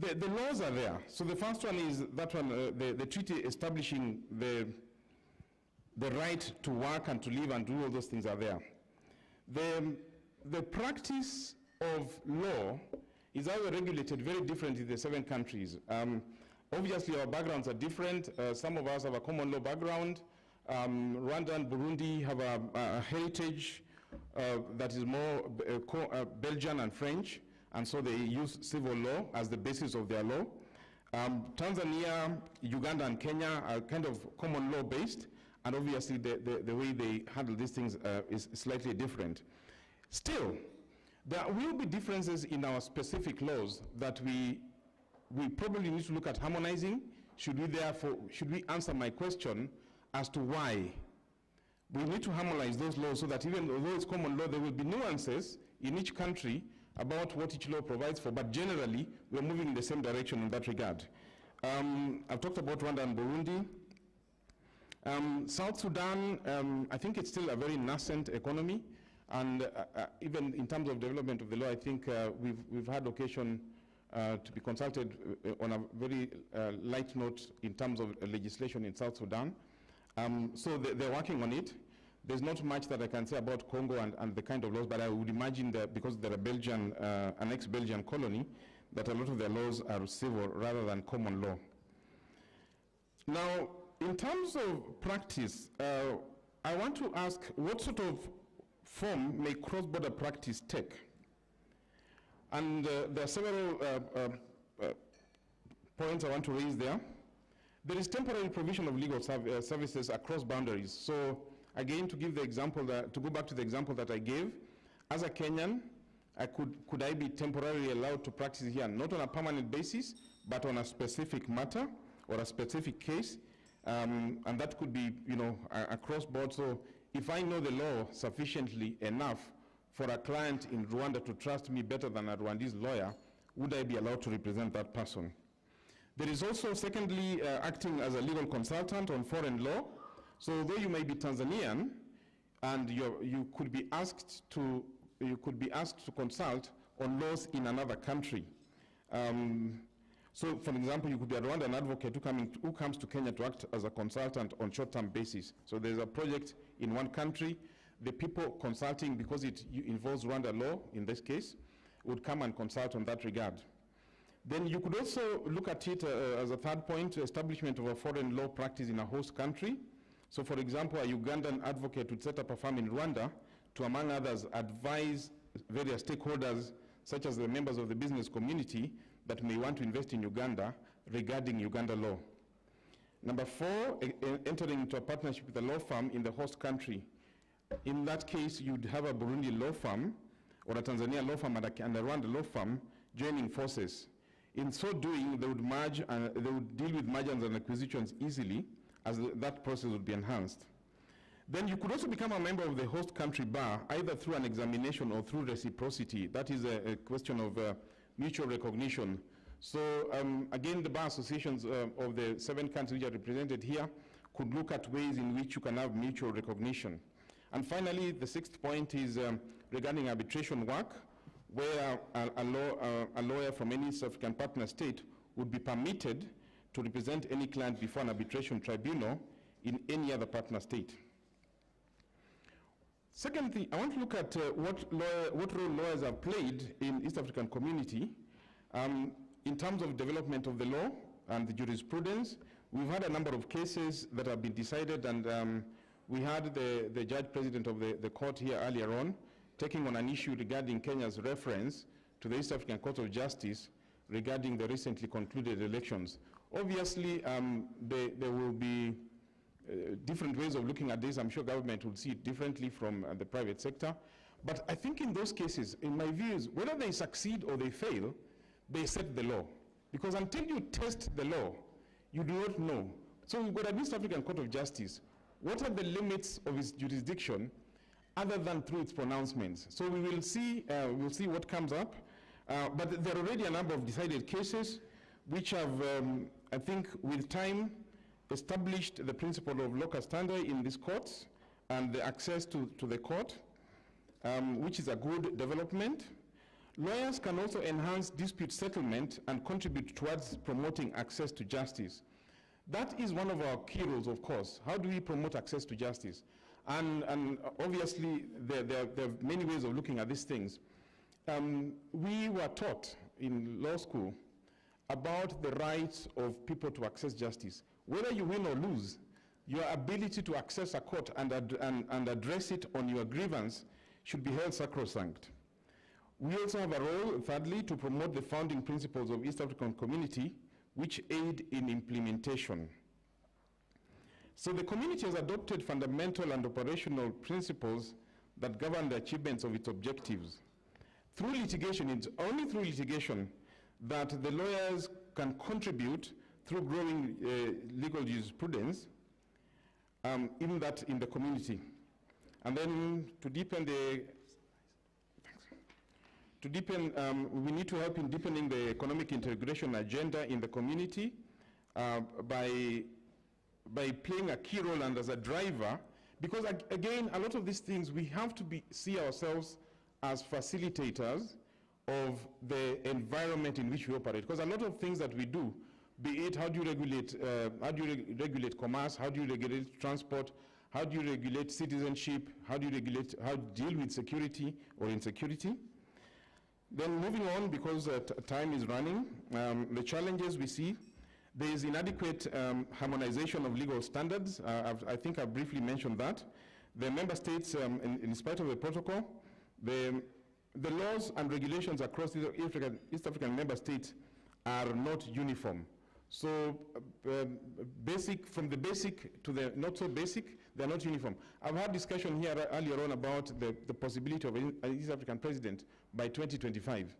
the, the laws are there. So the first one is that one, uh, the, the treaty establishing the, the right to work and to live and do all those things are there. The, the practice of law is either regulated very differently in the seven countries. Um, obviously, our backgrounds are different. Uh, some of us have a common law background. Um, Rwanda and Burundi have a, a heritage uh, that is more uh, uh, Belgian and French, and so they use civil law as the basis of their law. Um, Tanzania, Uganda, and Kenya are kind of common law based, and obviously the, the, the way they handle these things uh, is slightly different. Still, there will be differences in our specific laws that we, we probably need to look at harmonizing. Should we therefore, should we answer my question as to why? We need to harmonize those laws so that even though it's common law, there will be nuances in each country about what each law provides for, but generally, we're moving in the same direction in that regard. Um, I've talked about Rwanda and Burundi. Um, South Sudan, um, I think it's still a very nascent economy, and uh, uh, even in terms of development of the law, I think uh, we've, we've had occasion uh, to be consulted uh, on a very uh, light note in terms of legislation in South Sudan. Um, so they, they're working on it. There's not much that I can say about Congo and, and the kind of laws, but I would imagine that because they're a Belgian, an ex-Belgian colony, that a lot of their laws are civil rather than common law. Now, in terms of practice, uh, I want to ask what sort of form may cross-border practice take? And uh, there are several uh, uh, uh points I want to raise there. There is temporary provision of legal uh, services across boundaries. So again, to give the example, that, to go back to the example that I gave, as a Kenyan, I could, could I be temporarily allowed to practice here, not on a permanent basis, but on a specific matter or a specific case, um, and that could be, you know, across board. So if I know the law sufficiently enough for a client in Rwanda to trust me better than a Rwandese lawyer, would I be allowed to represent that person? There is also, secondly, uh, acting as a legal consultant on foreign law. So though you may be Tanzanian, and you could be asked to you could be asked to consult on laws in another country. Um, so, for example, you could be a Rwandan advocate who, coming who comes to Kenya to act as a consultant on short-term basis. So there's a project in one country. The people consulting, because it involves Rwanda law, in this case, would come and consult on that regard. Then you could also look at it uh, as a third point, establishment of a foreign law practice in a host country. So, for example, a Ugandan advocate would set up a firm in Rwanda to, among others, advise various stakeholders, such as the members of the business community, that may want to invest in Uganda regarding Uganda law. Number four, entering into a partnership with a law firm in the host country. In that case, you'd have a Burundi law firm or a Tanzania law firm and a, and a Rwanda law firm joining forces. In so doing, they would merge and they would deal with mergers and acquisitions easily as that process would be enhanced. Then you could also become a member of the host country bar, either through an examination or through reciprocity. That is a, a question of uh, mutual recognition. So um, again, the bar associations uh, of the seven countries which are represented here could look at ways in which you can have mutual recognition. And finally, the sixth point is um, regarding arbitration work, where a, a, law, uh, a, lawyer from any South African partner state would be permitted to represent any client before an arbitration tribunal in any other partner state. Secondly, I want to look at uh, what, lawyer, what role lawyers have played in East African community um, in terms of development of the law and the jurisprudence. We've had a number of cases that have been decided, and um, we had the, the judge president of the, the court here earlier on taking on an issue regarding Kenya's reference to the East African Court of Justice regarding the recently concluded elections. Obviously, um, they, there will be different ways of looking at this. I'm sure government will see it differently from uh, the private sector. But I think in those cases, in my views, whether they succeed or they fail, they set the law. Because until you test the law, you do not know. So we've got an East African Court of Justice. What are the limits of its jurisdiction other than through its pronouncements? So we will see, uh, we'll see what comes up. Uh, but there are already a number of decided cases which have, um, I think, with time, established the principle of locus standi in these courts and the access to, to the court. um, which is a good development. Lawyers can also enhance dispute settlement and contribute towards promoting access to justice. That is one of our key roles, of course. How do we promote access to justice? And, and obviously, there, there, there, are many ways of looking at these things. Um, we were taught in law school about the rights of people to access justice. Whether you win or lose, your ability to access a court and, ad and, and address it on your grievance should be held sacrosanct. We also have a role, thirdly, to promote the founding principles of East African community, which aid in implementation. So the community has adopted fundamental and operational principles that govern the achievements of its objectives. Through litigation, it's only through litigation that the lawyers can contribute through growing uh, legal jurisprudence, um, in that in the community. And then to deepen the to deepen, um, we need to help in deepening the economic integration agenda in the community uh, by, by playing a key role and as a driver, because ag again, a lot of these things, we have to be, see ourselves as facilitators of the environment in which we operate. Because a lot of things that we do, be it how do you regulate, uh, how do you reg regulate commerce, how do you regulate transport, how do you regulate citizenship, how do you regulate, how deal with security or insecurity, then moving on, because uh, time is running, um, the challenges we see, there is inadequate um, harmonization of legal standards. Uh, i think I briefly mentioned that. The member states, um, in, in, spite of the protocol, the, the laws and regulations across the African, East African member states are not uniform. So uh, um, basic, from the basic to the not so basic, they're not uniform. I've had discussion here earlier on about the, the possibility of an East African president by 2025.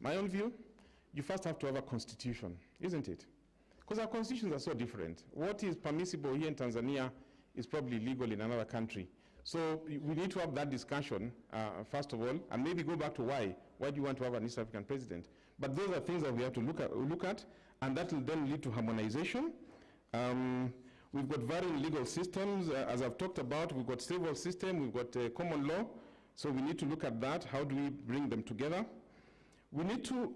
My own view, you first have to have a constitution, isn't it? Because our constitutions are so different. What is permissible here in Tanzania is probably legal in another country. So we need to have that discussion, uh, first of all, and maybe go back to why. Why do you want to have an East African president? But those are things that we have to look at, look at and that will then lead to harmonization. Um, we've got varying legal systems. Uh, as I've talked about, we've got civil system, we've got uh, common law. So we need to look at that. How do we bring them together? We need to,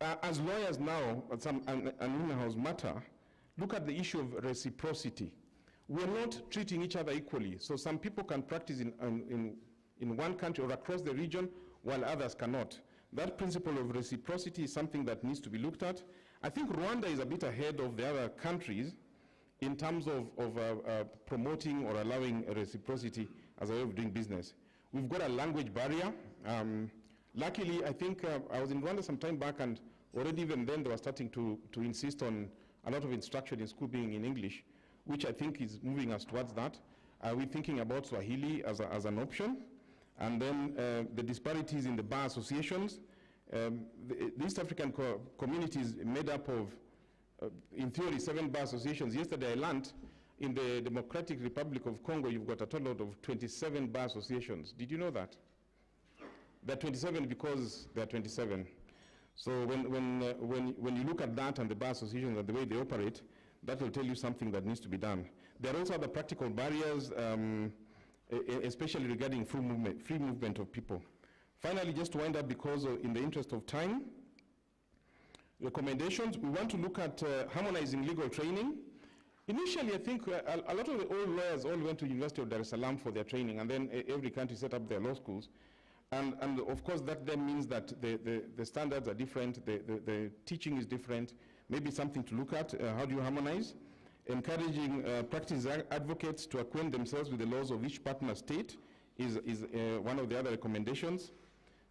uh, as lawyers now, some an, an in-house matter, look at the issue of reciprocity. We're not treating each other equally. So some people can practice in, in, in one country or across the region while others cannot. That principle of reciprocity is something that needs to be looked at. I think Rwanda is a bit ahead of the other countries in terms of, of uh, uh, promoting or allowing reciprocity as a way of doing business. We've got a language barrier. Um, luckily, I think uh, I was in Rwanda some time back and already even then they were starting to, to insist on a lot of instruction in school being in English, which I think is moving us towards that. Are we thinking about Swahili as, a, as an option? And then uh, the disparities in the bar associations. Um, the, East African co community is made up of, uh, in theory, seven bar associations. Yesterday I learned in the Democratic Republic of Congo, you've got a total of 27 bar associations. Did you know that? There are 27 because there are 27. So when, when, uh, when, when you look at that and the bar associations and the way they operate, that will tell you something that needs to be done. There are also other practical barriers, um, especially regarding free movement, free movement of people. Finally, just to wind up because of, in the interest of time, recommendations, we want to look at uh, harmonizing legal training. Initially, I think uh, a, a, lot of the old lawyers all went to the University of Dar es Salaam for their training, and then uh, every country set up their law schools. And, and of course, that then means that the, the, the standards are different, the, the, the, teaching is different, maybe something to look at. Uh, how do you harmonize? Encouraging uh, practice advocates to acquaint themselves with the laws of each partner state is, is uh, one of the other recommendations.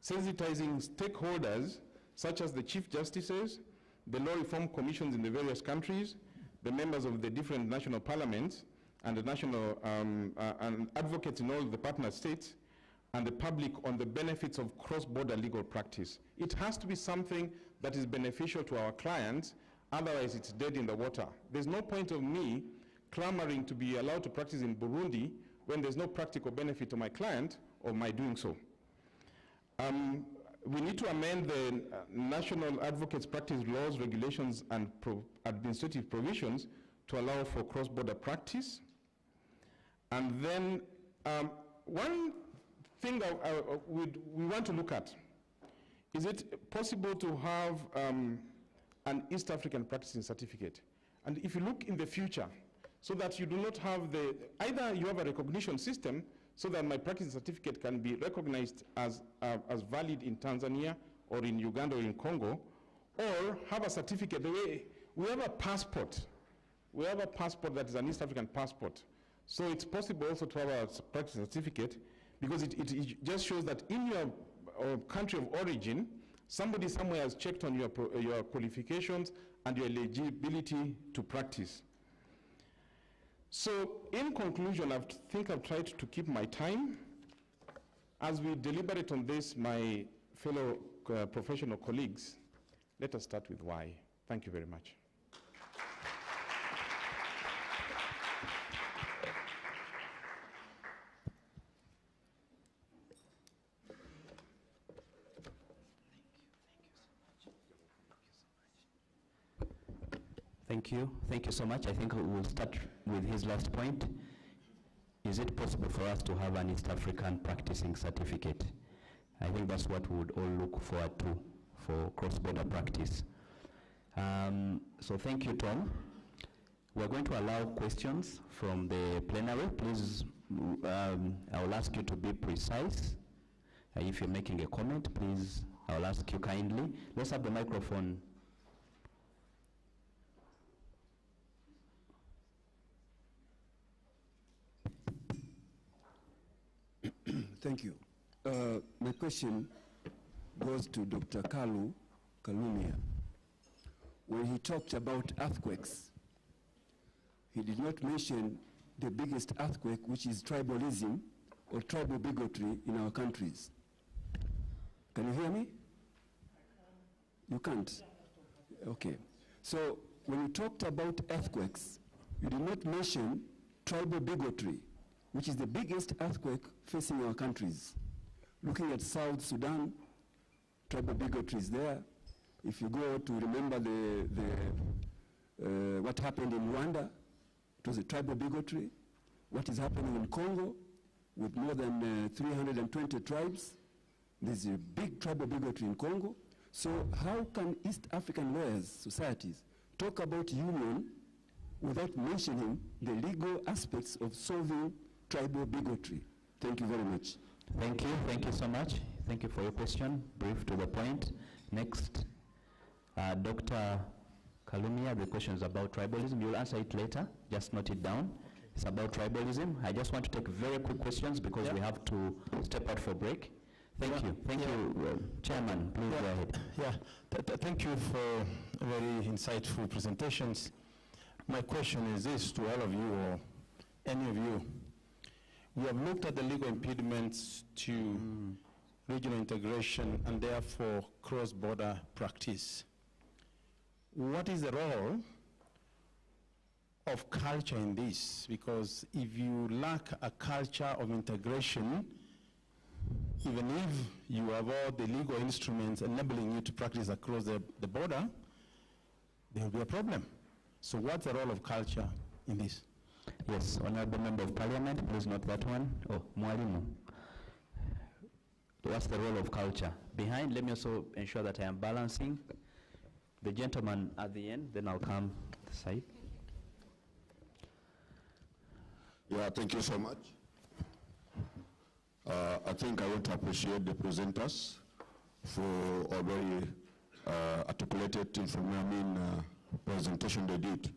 Sensitizing stakeholders, such as the chief justices, the law reform commissions in the various countries, the members of the different national parliaments, and the national um, uh, and advocates in all the partner states, and the public on the benefits of cross-border legal practice. It has to be something that is beneficial to our clients, otherwise it's dead in the water. There's no point of me clamoring to be allowed to practice in Burundi when there's no practical benefit to my client of my doing so. Um, we need to amend the National Advocates Practice Laws, Regulations, and pro Administrative Provisions to allow for cross-border practice. And then um, one thing I, I, we want to look at is it possible to have um, an East African practicing certificate? And if you look in the future, so that you do not have the, either you have a recognition system so that my practice certificate can be recognized as, uh, as valid in Tanzania or in Uganda or in Congo, or have a certificate, way we have a passport. We have a passport that is an East African passport. So it's possible also to have a practice certificate because it, it, it just shows that in your uh, country of origin, somebody somewhere has checked on your, uh, your qualifications and your eligibility to practice. So in conclusion, I think I've tried to keep my time. As we deliberate on this, my fellow uh, professional colleagues, let us start with why. Thank you very much. Thank you. Thank you so much. I think we'll start with his last point. Is it possible for us to have an East African practicing certificate? I think that's what we would all look forward to for cross-border practice. Um, so thank you, Tom. We're going to allow questions from the plenary. Please, um, I will ask you to be precise. Uh, if you're making a comment, please, I will ask you kindly. Let's have the microphone Thank you. Uh, my question goes to Dr. Kalu Kalumia. When he talked about earthquakes, he did not mention the biggest earthquake, which is tribalism or tribal bigotry in our countries. Can you hear me? You can't? Okay. So when you talked about earthquakes, you did not mention tribal bigotry, which is the biggest earthquake facing our countries. Looking at South Sudan, tribal bigotry is there. If you go to remember the, the, uh, what happened in Rwanda, it was a tribal bigotry. What is happening in Congo with more than uh, 320 tribes, there's a big tribal bigotry in Congo. So how can East African lawyers, societies, talk about union without mentioning the legal aspects of solving tribal bigotry? Thank you very much. Thank you. Thank you so much. Thank you for your question. Brief to the point. Next, uh, Dr. Kalumia, the question is about tribalism. You'll answer it later. Just note it down. It's about tribalism. I just want to take very quick questions because we have to step out for break. Thank you. Thank you, uh, Chairman. Please go ahead. Yeah, th- th- thank you for very insightful presentations. My question is this to all of you or any of you. We have looked at the legal impediments to regional integration and therefore cross-border practice. What is the role of culture in this? Because if you lack a culture of integration, even if you have all the legal instruments enabling you to practice across the, the border, there will be a problem. So what's the role of culture in this? Yes, Honorable Member of Parliament, please note that one. Oh, Mwalimu. What's the role of culture? Behind, let me also ensure that I am balancing. The gentleman at the end, then I'll come to the side. Yeah, thank you so much. Uh, I think I want to appreciate the presenters for a very uh, articulated inform- I mean, uh, presentation they did.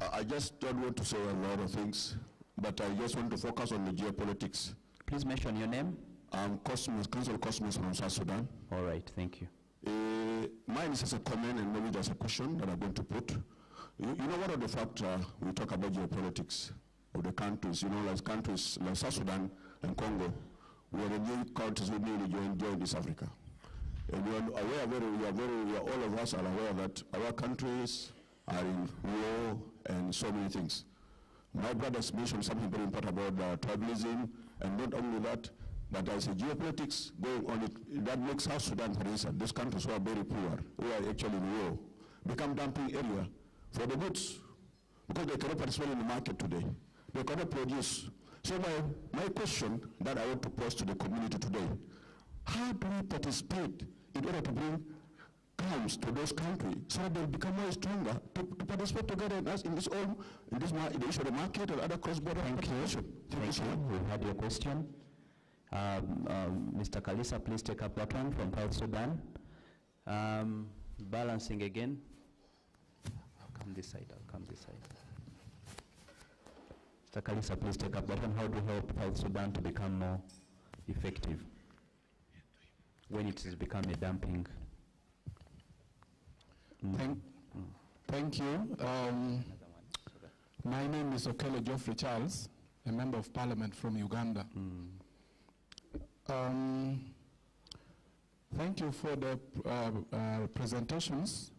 Uh, I just don't want to say a lot of things, but I just want to focus on the geopolitics. Please mention your name. I'm Cosmos, Counsel Cosmos from South Sudan. All right, thank you. Uh, mine is just a comment and maybe just a question that I'm going to put. You, you know, one of the factors we talk about geopolitics of the countries, you know, like countries like South Sudan and Congo, we are the new countries who newly joined, joined East Africa. And we are aware, very, we are very, we are, all of us are aware that our countries are in war and so many things. My brothers mentioned something very important about uh, tribalism, and not only that, but there's a geopolitics going on it, that makes South Sudan, for instance, these countries who are very poor, who are actually in war, become dumping area for the goods, because they cannot participate in the market today. They cannot produce. So my, my question that I want to pose to the community today, how do we participate in order to bring comes to those countries so that they become more stronger to, to participate together in, us, in this all, in this mar- in the issue of the market or other cross-border. Thank, you, sir. We had your question. Um, um, Mr. Kalisa, please take up that one from South Sudan. Um, balancing again. I'll come this side, I'll come this side. Mr. Kalisa, please take up that one. How do you help South Sudan to become more effective when it has become a dumping? Thank, thank you. Um, my name is Okelo Geoffrey Charles, a member of parliament from Uganda. Um, thank you for the uh, uh, presentations.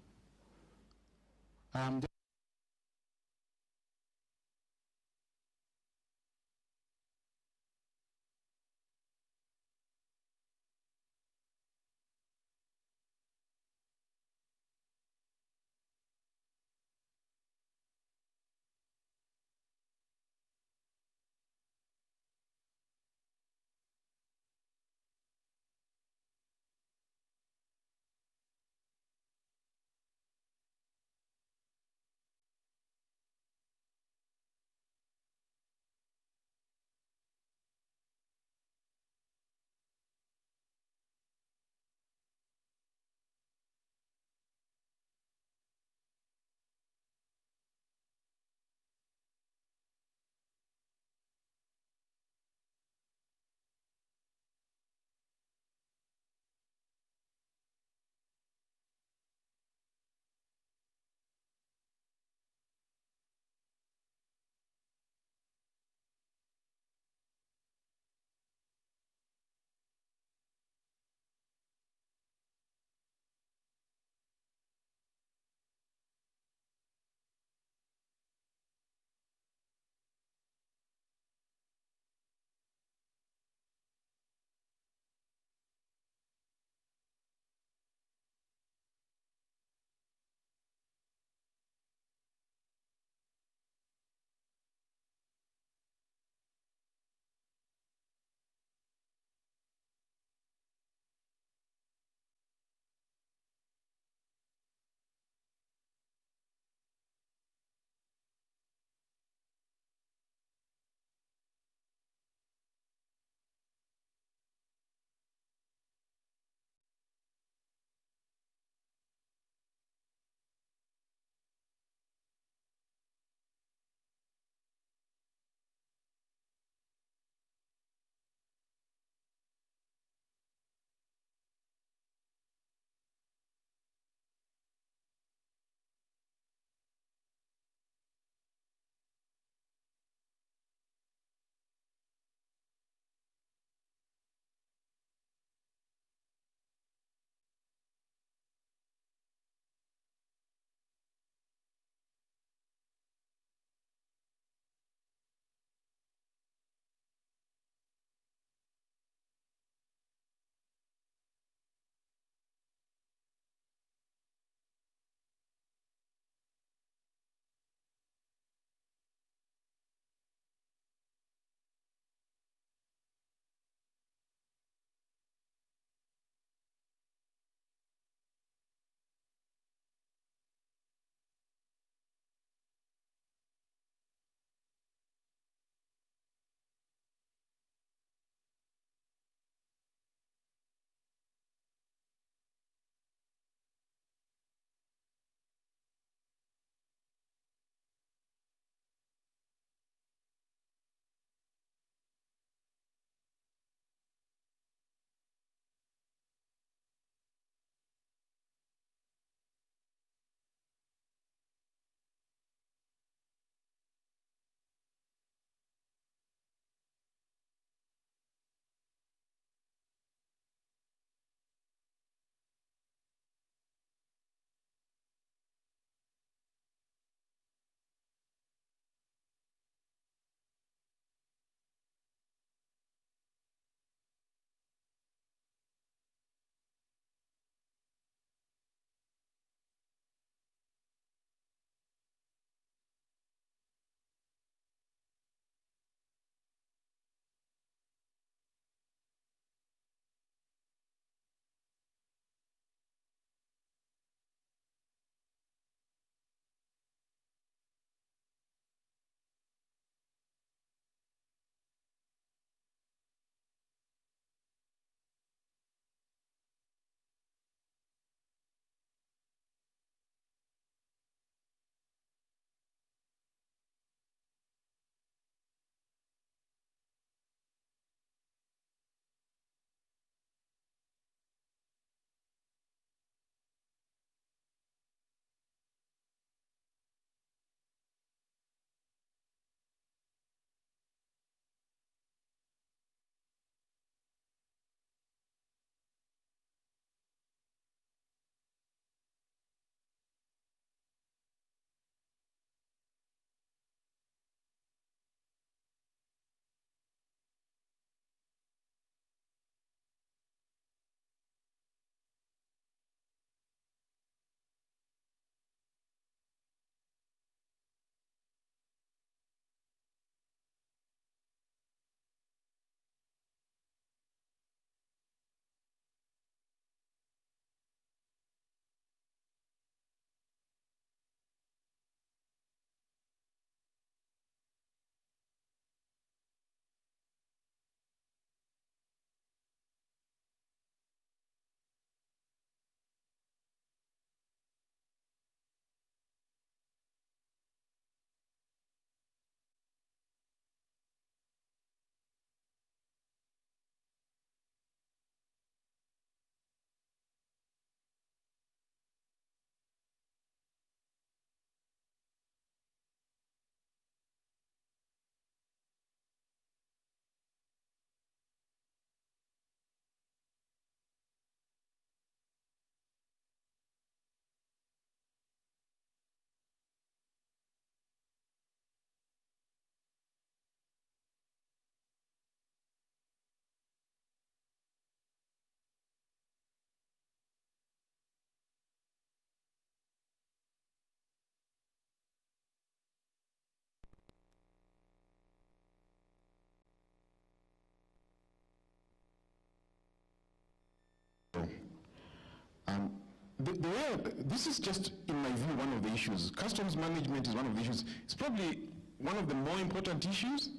Um, the, the way, this is just, in my view, one of the issues. Customs management is one of the issues. It's probably one of the more important issues,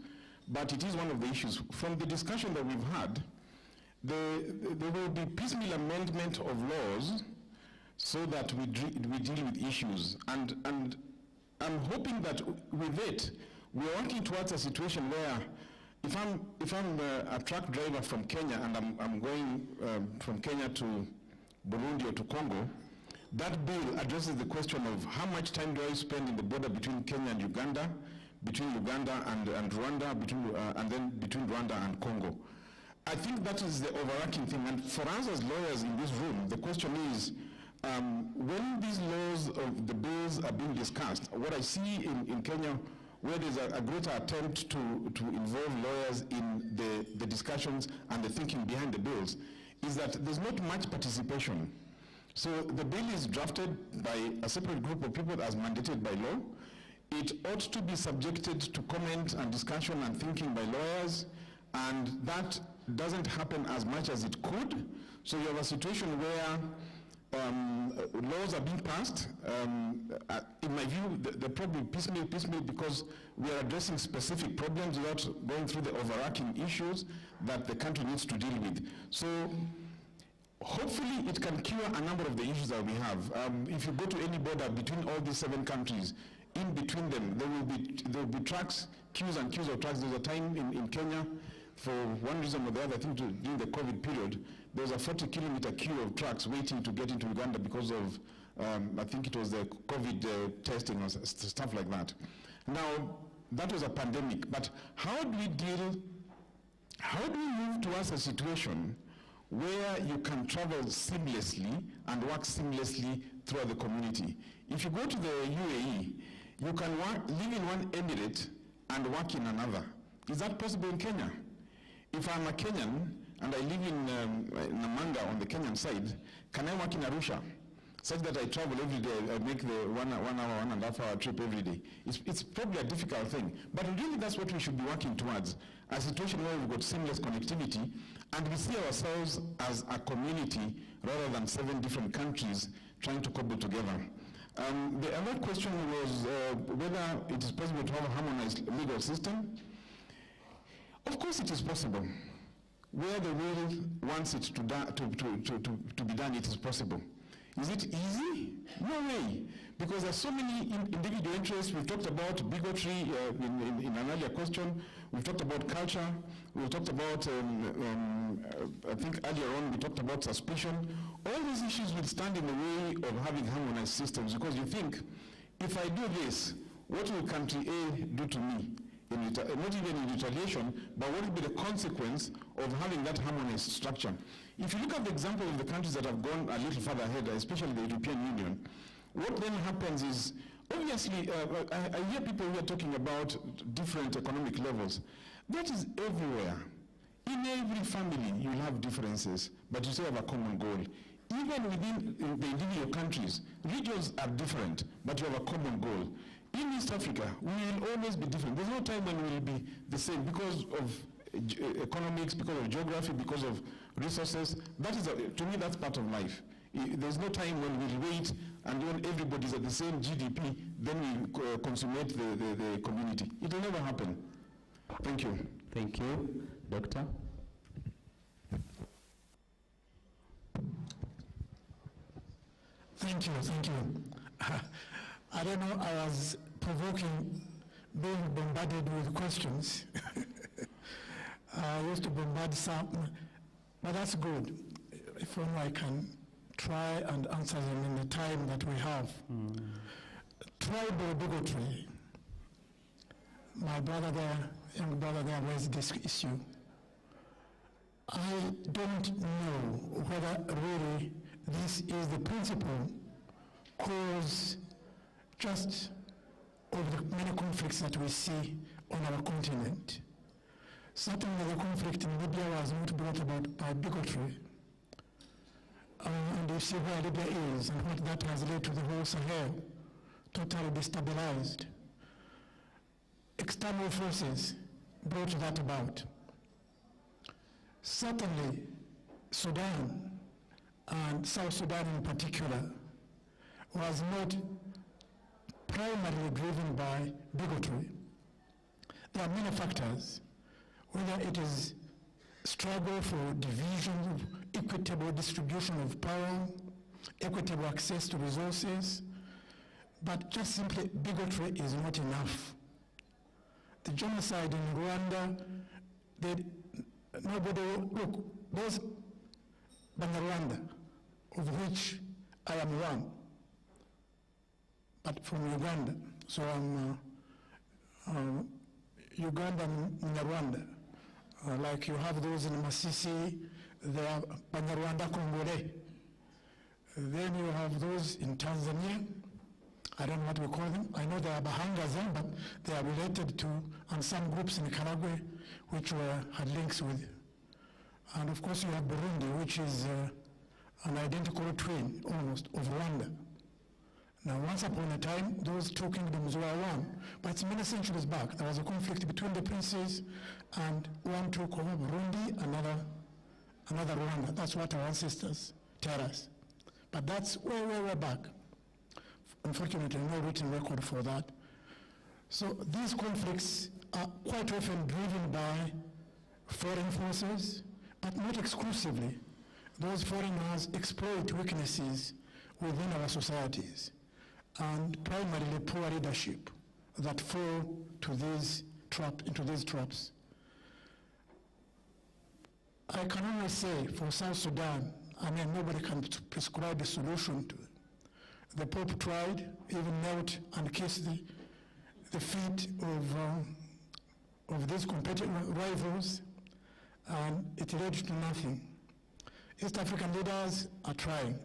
but it is one of the issues. From the discussion that we've had, the, the, there will be piecemeal amendment of laws so that we, we deal with issues. And, and I'm hoping that with it, we're working towards a situation where if I'm, if I'm a, a truck driver from Kenya and I'm, I'm going um, from Kenya to Burundi or to Congo, that bill addresses the question of how much time do I spend in the border between Kenya and Uganda, between Uganda and, and Rwanda, between, uh, and then between Rwanda and Congo. I think that is the overarching thing. And for us as lawyers in this room, the question is, um, when these laws of the bills are being discussed, what I see in, in Kenya, where there's a, a, greater attempt to, to involve lawyers in the, the discussions and the thinking behind the bills, is that there's not much participation. So the bill is drafted by a separate group of people as mandated by law. It ought to be subjected to comment and discussion and thinking by lawyers, and that doesn't happen as much as it could. So you have a situation where um, laws are being passed. Um, uh, in my view, the, the problem piecemeal, piecemeal because we are addressing specific problems without going through the overarching issues that the country needs to deal with. So hopefully it can cure a number of the issues that we have. Um, if you go to any border between all these seven countries, in between them, there will be, there will be trucks, queues and queues of trucks. There's a time in, in Kenya, for one reason or the other, I think to, during the COVID period, there was a 40 kilometer queue of trucks waiting to get into Uganda because of, um, I think it was the COVID uh, testing or stuff like that. Now, that was a pandemic, but how do we deal, how do we move towards a situation where you can travel seamlessly and work seamlessly throughout the community? If you go to the UAE, you can work, live in one emirate and work in another. Is that possible in Kenya? If I'm a Kenyan and I live in um, Namanga on the Kenyan side, can I work in Arusha? Such that I travel every day, I make the one, one hour, one and a half hour trip every day. It's, it's probably a difficult thing, but really that's what we should be working towards. A situation where we've got seamless connectivity and we see ourselves as a community rather than seven different countries trying to cobble together. Um, the other question was uh, whether it is possible to have a harmonized legal system. Of course it is possible where the will wants it to, to, to, to, to, be done, it is possible. Is it easy? No way. Because there are so many in individual interests. We've talked about bigotry uh, in, in, in, an earlier question. We've talked about culture. We've talked about, um, um, uh, I think earlier on, we talked about suspicion. All these issues will stand in the way of having harmonized systems because you think, if I do this, what will country A do to me? In not even in retaliation, but what will be the consequence of having that harmonized structure? If you look at the example of the countries that have gone a little further ahead, especially the European Union, what then happens is, obviously, uh, I, I hear people here talking about different economic levels. That is everywhere. In every family, you'll have differences, but you still have a common goal. Even within the individual countries, regions are different, but you have a common goal. In East Africa, we will always be different. There's no time when we will be the same because of uh, economics, because of geography, because of resources. That is, a, to me, that's part of life. There's no time when we'll wait and when everybody's at the same GDP, then we uh, consummate the, the, the community. It will never happen. Thank you. Thank you. Doctor? Thank you, thank you. I don't know, I was provoking being bombarded with questions. I used to bombard some, but that's good. If only I can try and answer them in the time that we have. Mm. Tribal bigotry. My brother there, young brother there raised this issue. I don't know whether really this is the principal cause just of the many conflicts that we see on our continent. Certainly the conflict in Libya was not brought about by bigotry. Uh, and you see where Libya is and what that has led to the whole Sahel, totally destabilized. External forces brought that about. Certainly, Sudan and South Sudan in particular, was not primarily driven by bigotry. There are many factors, whether it is struggle for division equitable distribution of power, equitable access to resources, but just simply bigotry is not enough. The genocide in Rwanda, they, nobody, look, those Banyarwanda, of which I am one, but from Uganda, so I'm uh, uh, Ugandan. Uh, like you have those in Masisi, they are Banyarwanda Congolese. Then you have those in Tanzania, I don't know what we call them. I know they are Bahangas, eh, but they are related to, and some groups in Karagwe, which were, had links with. And of course you have Burundi, which is uh, an identical twin, almost, of Rwanda. Now, once upon a time, those two kingdoms were one, but many centuries back. There was a conflict between the princes, and one took over Burundi, another, another Rwanda. That's what our ancestors tell us. But that's way, way, way back. Unfortunately, no written record for that. So these conflicts are quite often driven by foreign forces, but not exclusively. Those foreigners exploit weaknesses within our societies and primarily poor leadership that fall to these trap, into these traps. I can only say for South Sudan, I mean, nobody can prescribe a solution to it. The Pope tried, even knelt and kissed the, the feet of, uh, of these competitive rivals, and it led to nothing. East African leaders are trying.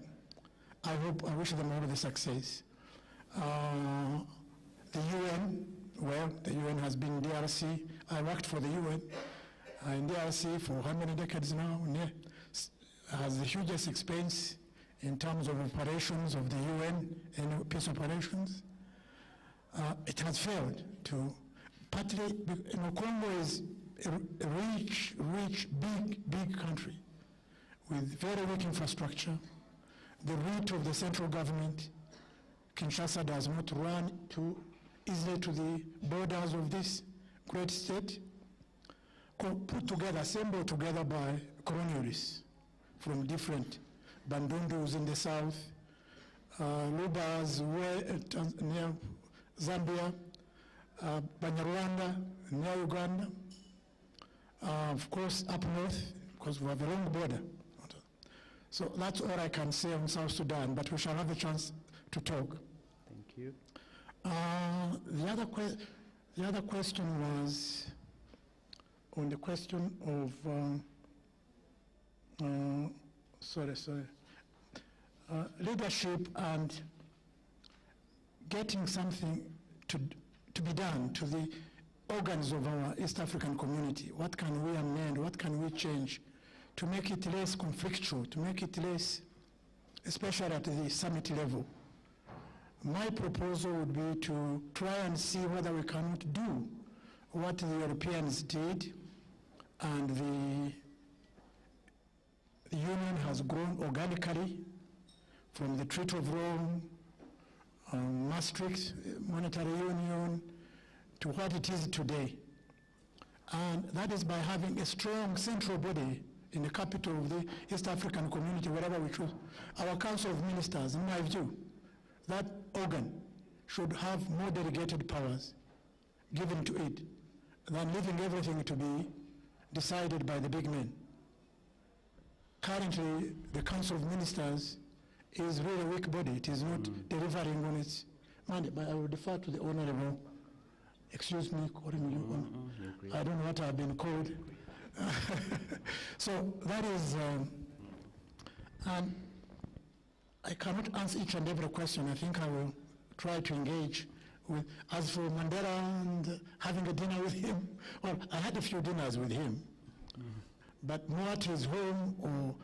I hope, I wish them all the success. Uh, the UN, well, the UN has been DRC. I worked for the UN uh, in DRC for how many decades now? Has the hugest expense in terms of operations of the UN and peace operations. Uh, it has failed to, partly, you know, Congo is a rich, rich, big, big country with very weak infrastructure. The root of the central government, Kinshasa does not run too easily to the borders of this great state, put together, assembled together by colonialists from different Bandundu's in the south, uh, Lubas uh, near Zambia, uh, Banyarwanda near Uganda, uh, of course up north, because we have a long border. So that's all I can say on South Sudan, but we shall have a chance to talk. Uh, the, other the other question was on the question of, um, uh, sorry, sorry, uh, leadership and getting something to, to be done to the organs of our East African community. What can we amend? What can we change to make it less conflictual, to make it less, especially at the summit level? My proposal would be to try and see whether we cannot do what the Europeans did and the, Union has grown organically from the Treaty of Rome, um, Maastricht, Monetary Union, to what it is today. And that is by having a strong central body in the capital of the East African community, wherever we choose. Our Council of Ministers, in my view, that organ should have more delegated powers given to it than leaving everything to be decided by the big men. Currently, the Council of Ministers is really a weak body. It is not mm. delivering on its mandate. But I will defer to the honorable. Excuse me, calling you. Mm-hmm. I don't know what I've been called. so that is, um, and I cannot answer each and every question. I think I will try to engage with. As for Mandela and having a dinner with him, well, I had a few dinners with him, mm. but more at his home or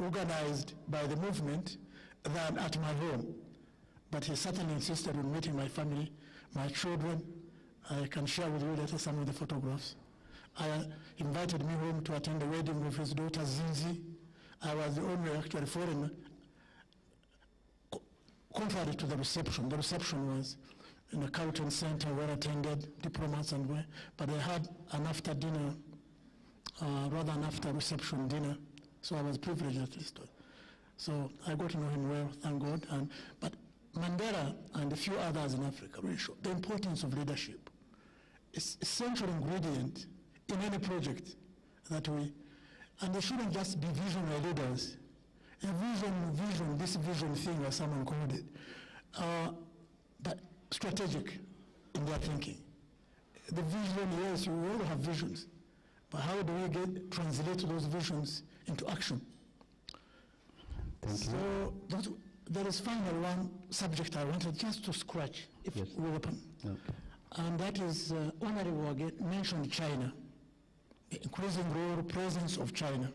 organized by the movement than at my home. But he certainly insisted on meeting my family, my children. I can share with you later some of the photographs. I invited me home to attend the wedding of his daughter Zinzi I was the only actually foreigner, contrary to the reception. The reception was in a Carlton Center where I attended diplomats and where, but they had an after dinner, uh, rather an after reception dinner, so I was privileged at least. So I got to know him well, thank God. And, but Mandela and a few others in Africa really showed the importance of leadership. It's essential ingredient in any project that we, and they shouldn't just be visionary leaders. A vision, vision, this vision thing, as someone called it, uh, but strategic in their thinking. The vision, yes, we all have visions, but how do we get translate those visions into action? so that, there is finally one subject I wanted just to scratch, if we open. And that is, uh, Honorable mentioned China, the increasing role, presence of China.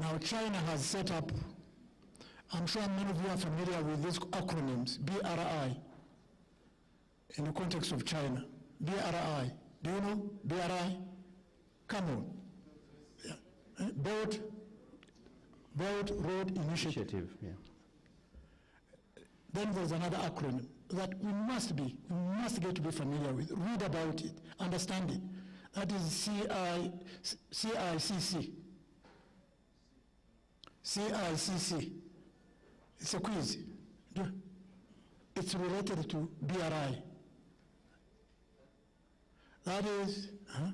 Now, China has set up, I'm sure many of you are familiar with these acronyms, BRI, in the context of China. BRI, do you know BRI? Come on. Yeah. Eh, Belt, Belt Road Initiative. yeah. Then there's another acronym that we must be, we must get to be familiar with, read about it, understand it. That is CI, CICC. CICC. It's a quiz. It's related to BRI. That is, huh?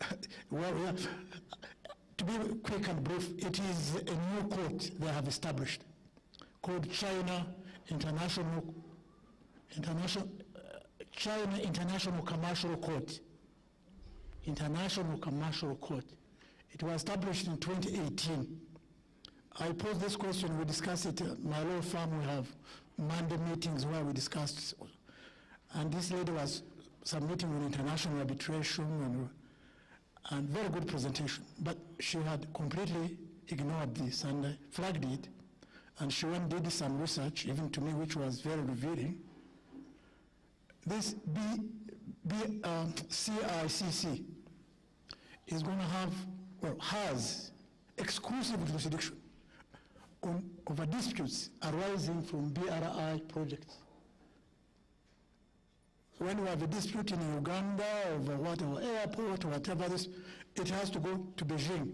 Well, yeah. To be quick and brief, it is a new court they have established called China International, International, uh, China International Commercial Court. International Commercial Court. It was established in 2018. I pose this question, we discuss it at my law firm, we have Monday meetings where we discuss, and this lady was submitting an international arbitration and, and very good presentation, but she had completely ignored this and I flagged it, and she went did some research, even to me, which was very revealing. This B, B, um, CICC is going to have, well, has exclusive jurisdiction on, over disputes arising from BRI projects. When we have a dispute in Uganda over whatever airport or whatever this, it has to go to Beijing.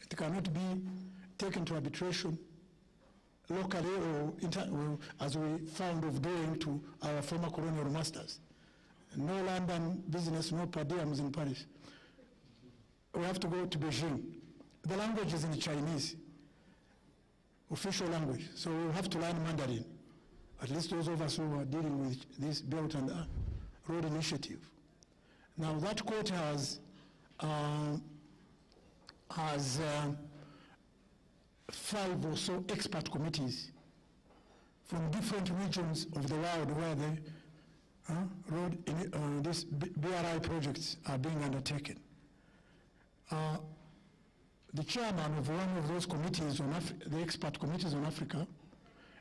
It cannot be taken to arbitration locally or, or as we found of doing to our former colonial masters. No London business, no per diems in Paris. We have to go to Beijing. The language is in Chinese, official language, so we have to learn Mandarin. At least those of us who are dealing with this Belt and Road Initiative. Now that court has uh, has uh, five or so expert committees from different regions of the world where the uh, road in, uh, these BRI projects are being undertaken. Uh, the chairman of one of those committees on the expert committees on Africa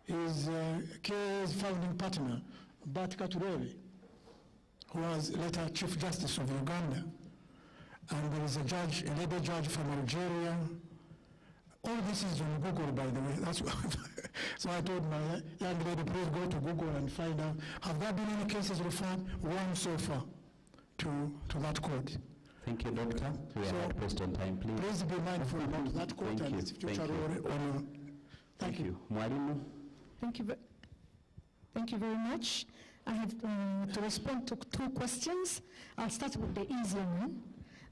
is uh, founding partner, Bart Katureebe, who was later Chief Justice of Uganda. And there is a judge, a labor judge from Algeria. All this is on Google, by the way. That's what so I told my young lady, please go to Google and find out, have there been any cases referred? One so far to, to that court. Thank you, Doctor. We are pressed on time, please. Please be mindful about that court Thank and you, its thank future you. role on Thank you. Mwalimu? Thank you, thank you very much. I have uh, to respond to two questions. I'll start with the easier one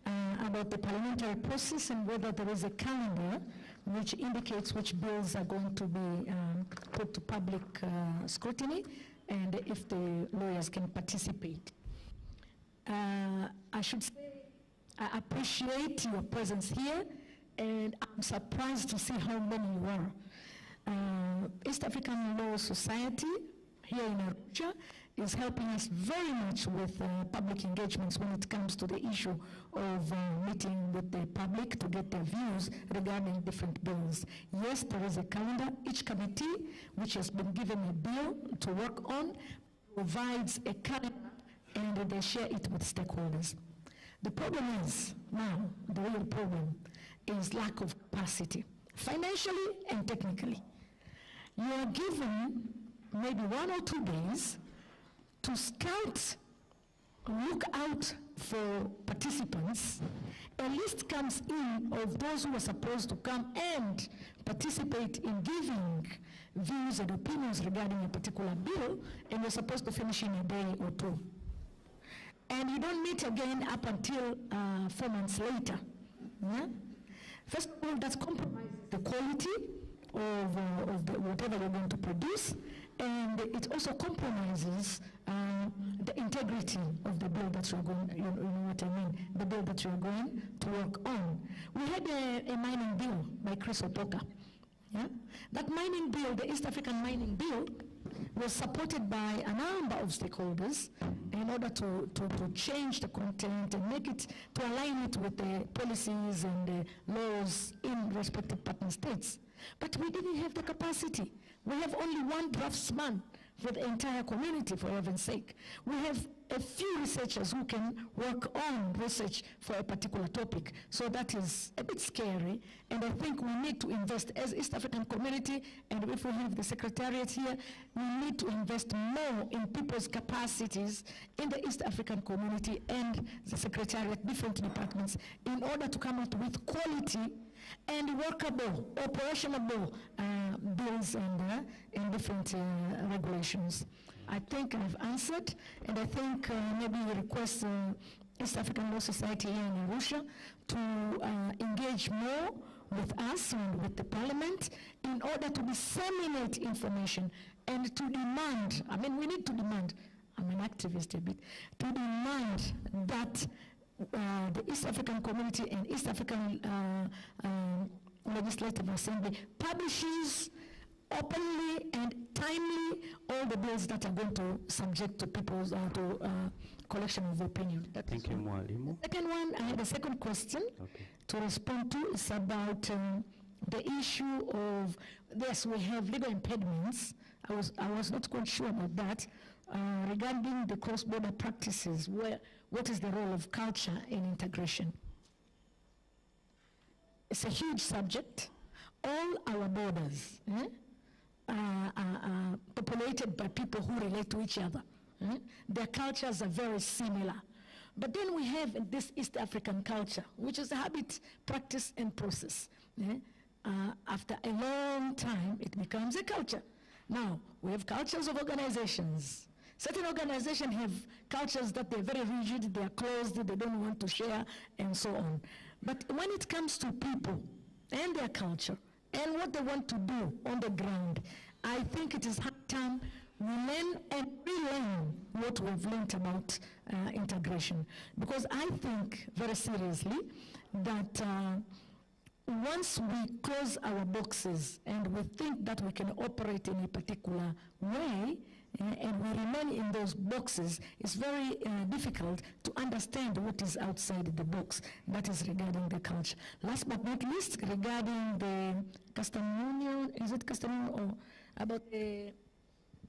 uh, about the parliamentary process and whether there is a calendar which indicates which bills are going to be um, put to public uh, scrutiny and if the lawyers can participate. Uh, I should say I appreciate your presence here, and I'm surprised to see how many you are. Uh, East African Law Society here in Arusha is helping us very much with uh, public engagements when it comes to the issue of uh, meeting with the public to get their views regarding different bills. Yes, there is a calendar. Each committee, which has been given a bill to work on, provides a calendar and they share it with stakeholders. The problem is now, the real problem is lack of capacity, financially and technically. You are given maybe one or two days to scout, look out for participants. A list comes in of those who are supposed to come and participate in giving views and opinions regarding a particular bill, and you're supposed to finish in a day or two. And you don't meet again up until uh, four months later. Yeah? First of all, that compromises the quality of, uh, of the, whatever you're going to produce, and it also compromises uh, the integrity of the bill that you're going, you know, you know what I mean, the bill that you're going to work on. We had a, a mining bill by Chris Opoka. Yeah? That mining bill, the East African mining bill, was supported by a number of stakeholders in order to, to, to change the content and make it, to align it with the policies and the laws in respective partner states. But we didn't have the capacity. We have only one draftsman for the entire community, for heaven's sake. We have a few researchers who can work on research for a particular topic. So that is a bit scary, and I think we need to invest as East African community, and if we have the secretariat here, we need to invest more in people's capacities in the East African community and the secretariat, different departments, in order to come up with quality and workable, operationable uh, bills and, uh, and different uh, regulations. I think I've answered, and I think uh, maybe we request uh, East African Law Society here in Arusha to uh, engage more with us and with the parliament in order to disseminate information and to demand, I mean, we need to demand, I'm an activist a bit, to demand that uh, the East African community and East African uh, uh, Legislative Assembly publishes openly and timely all the bills that are going to subject to people's uh, to uh, collection of opinion. That Thank you, Mwalimu. Second one, I had a second question to respond to. It's about um, the issue of yes, we have legal impediments. I was I was not quite sure about that uh, regarding the cross-border practices. Where what is the role of culture in integration? It's a huge subject. All our borders. eh, are, are, are populated by people who relate to each other. eh? Their cultures are very similar. But then we have this East African culture, which is a habit, practice, and process. eh? Uh, after a long time, it becomes a culture. Now, we have cultures of organizations. Certain organizations have cultures that they're very rigid, they're closed, they don't want to share, and so on. But when it comes to people and their culture, and what they want to do on the ground. I think it is high time we learn and relearn what we've learned about uh, integration. Because I think very seriously that uh, once we close our boxes and we think that we can operate in a particular way, and we remain in those boxes, it's very uh, difficult to understand what is outside the box. That is regarding the culture. Last but not least, regarding the custom union, is it custom union or about the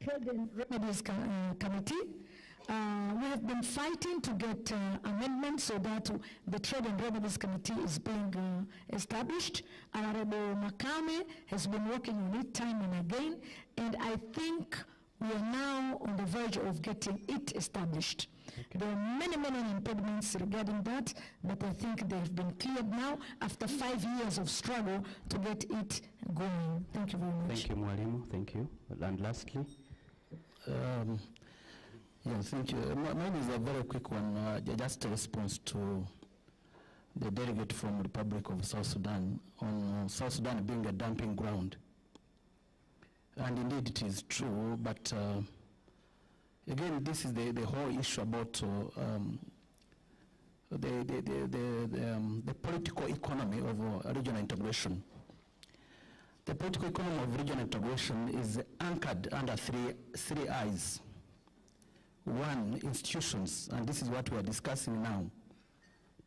trade and remedies co- uh, committee? Uh, we have been fighting to get uh, amendments so that the Trade and Remedies Committee is being uh, established. Honorable Makame has been working on it time and again, and I think we are now on the verge of getting it established. There are many, many impediments regarding that, but I think they have been cleared now after five years of struggle to get it going. Thank you very much. Thank you, Mwalimu. Thank you. And lastly, Um, yeah, thank you. Uh, mi- Mine is a very quick one, uh, just a response to the delegate from the Republic of South Sudan on uh, South Sudan being a dumping ground. And indeed it is true, but uh, again, this is the, the whole issue about uh, um, the, the, the, the, the, um, the political economy of uh, regional integration. The political economy of regional integration is anchored under three, three I's. One, institutions, and this is what we are discussing now.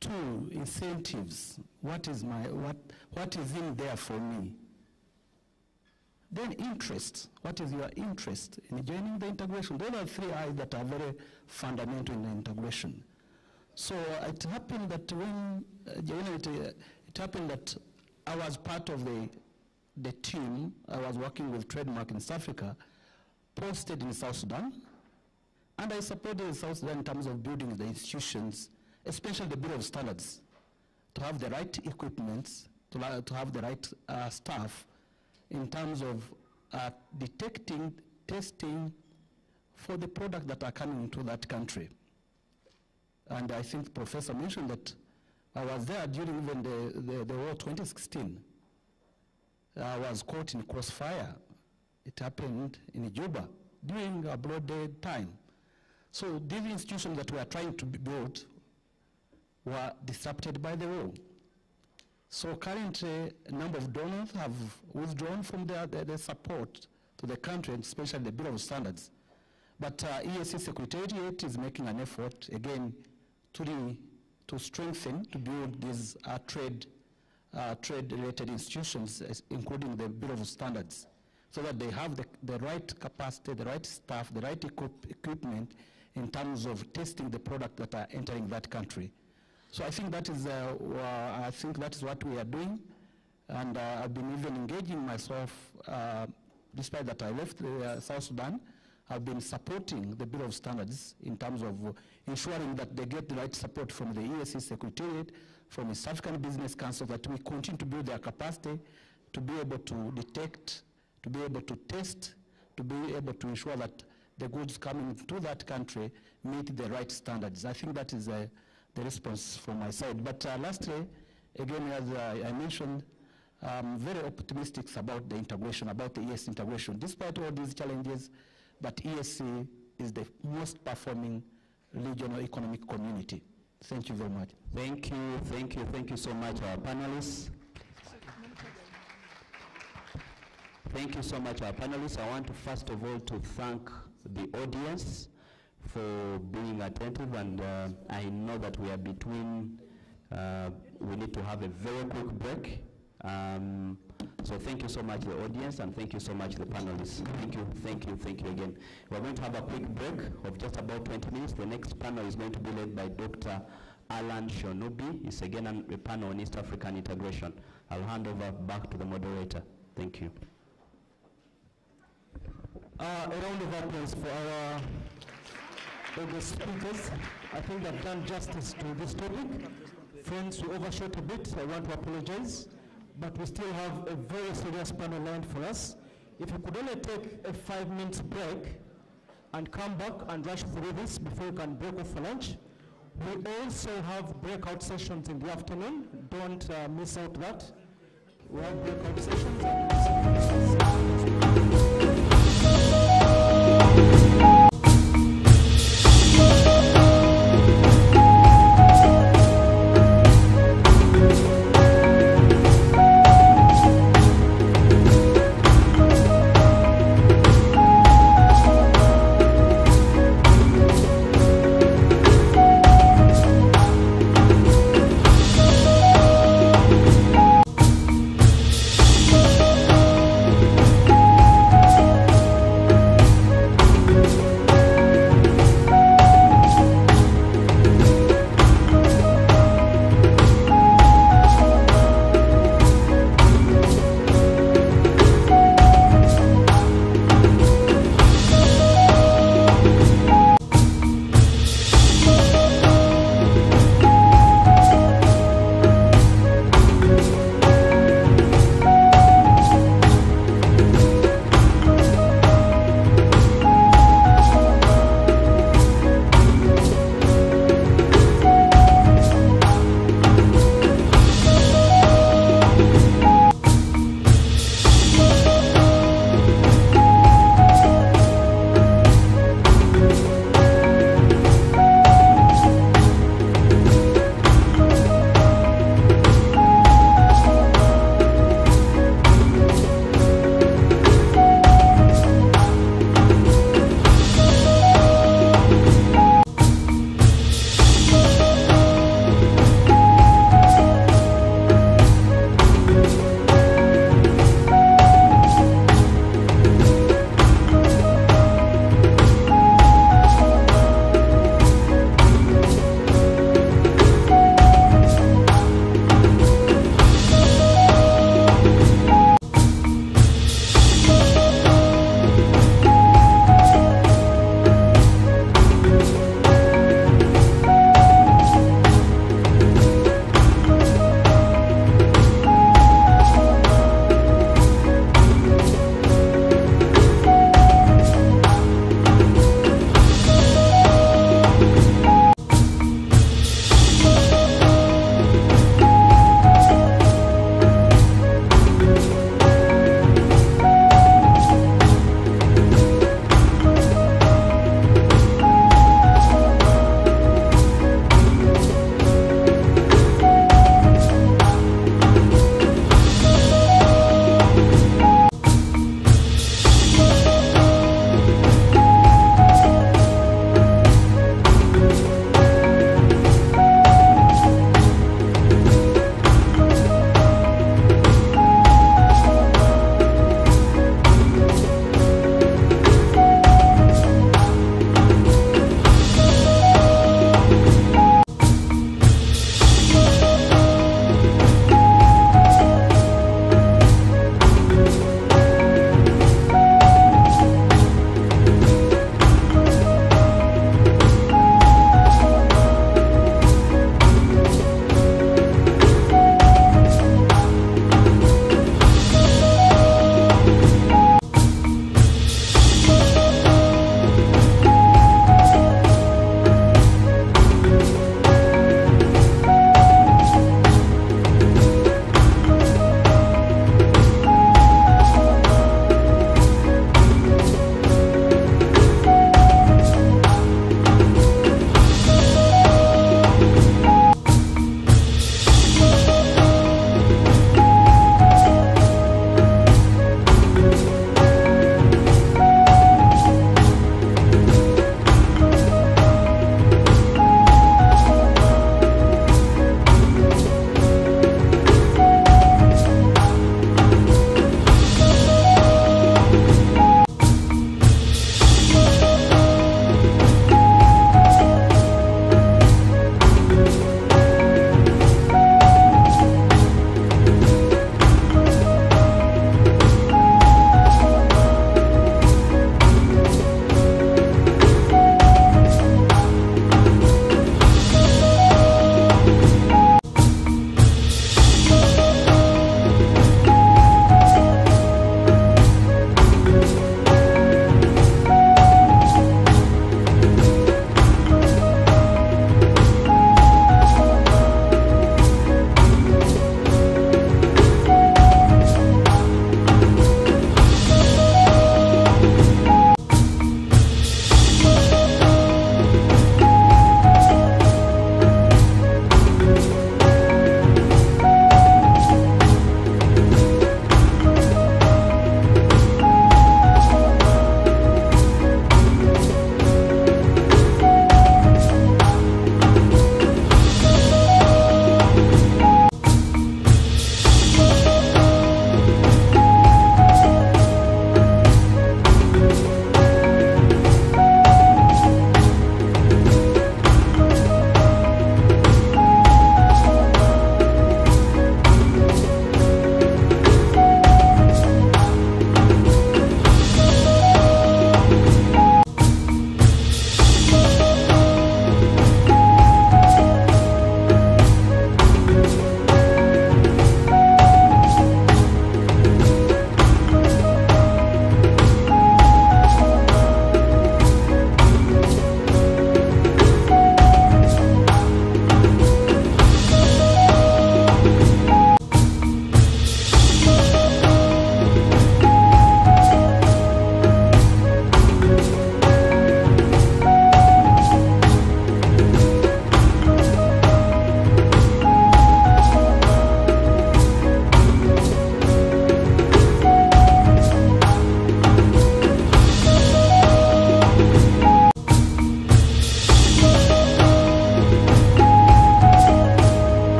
Two, incentives. What is my what what is in there for me? Then interest. What is your interest in joining the integration? Those are three I's that are very fundamental in the integration. So uh, it happened that when, uh, when it, uh, it happened that I was part of the, the team, I was working with Trademark in South Africa, posted in South Sudan, and I supported South Sudan in terms of building the institutions, especially the Bureau of Standards, to have the right equipment, to, to have the right uh, staff in terms of uh, detecting, testing for the product that are coming into that country. And I think Professor mentioned that I was there during even the, the, the war 2016. I was caught in crossfire. It happened in Juba during a broad day time. So these institutions that we are trying to build were disrupted by the war. So currently, a number of donors have withdrawn from their, their, their support to the country, and especially the Bureau of Standards. But uh, EAC Secretariat is making an effort, again, to, to strengthen, to build these uh, trade, uh, trade-related institutions, as- including the Bureau of Standards, so that they have the, the right capacity, the right staff, the right equip, equipment in terms of testing the product that are entering that country. So I think that is, uh, I think that is what we are doing, and uh, I've been even engaging myself, uh, despite that I left uh, South Sudan, I've been supporting the Bureau of Standards in terms of ensuring that they get the right support from the EAC Secretariat, from the South African Business Council, that we continue to build their capacity to be able to detect, to be able to test, to be able to ensure that the goods coming to that country meet the right standards. I think that is uh, the response from my side. But uh, lastly, again, as uh, I mentioned, I'm very optimistic about the integration, about the EAC integration. Despite all these challenges, but EAC is the most performing regional economic community. Thank you very much. Thank you, thank you, thank you so much, our panelists. Thank you so much, our panelists. I want to first of all to thank the audience for being attentive, and uh, I know that we are between, uh, we need to have a very quick break. Um, so thank you so much, the audience, and thank you so much, the panelists. Thank you, thank you, thank you again. We're going to have a quick break of just about 20 minutes. The next panel is going to be led by Dr. Alan Shonubi. It's again a panel on East African integration. I'll hand over back to the moderator. Thank you. Uh, a round of applause for our August speakers. I think they've done justice to this topic. Friends, we overshot a bit. I want to apologize. But we still have a very serious panel lined for us. If you could only take a five minutes break and come back and rush through this before you can break off for lunch. We also have breakout sessions in the afternoon. Don't uh, miss out that. We have breakout sessions.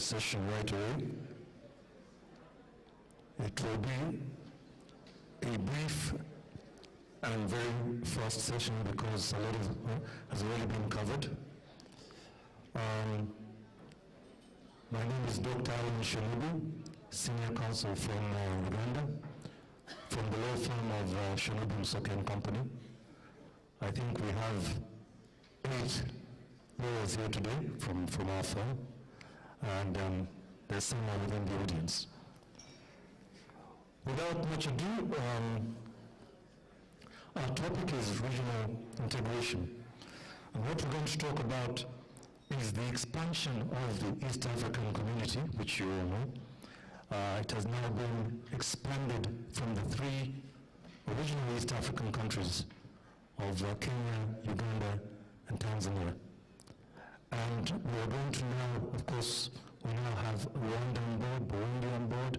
Session right away. It will be a brief and very fast session because a lot of uh, has already been covered. Um, my name is Dr. Alan Shonubi, Senior Counsel from uh, Uganda, from the law firm of uh, Shonubi Musoke and Company. I think we have eight lawyers here today from, from our firm, and um, there's someone within the audience. Without much ado, um, our topic is regional integration. And what we're going to talk about is the expansion of the East African community, which you all know. Uh, it has now been expanded from the three original East African countries of uh, Kenya, Uganda, and Tanzania. And we are going to now, of course, we now have Rwanda on board, Burundi on board,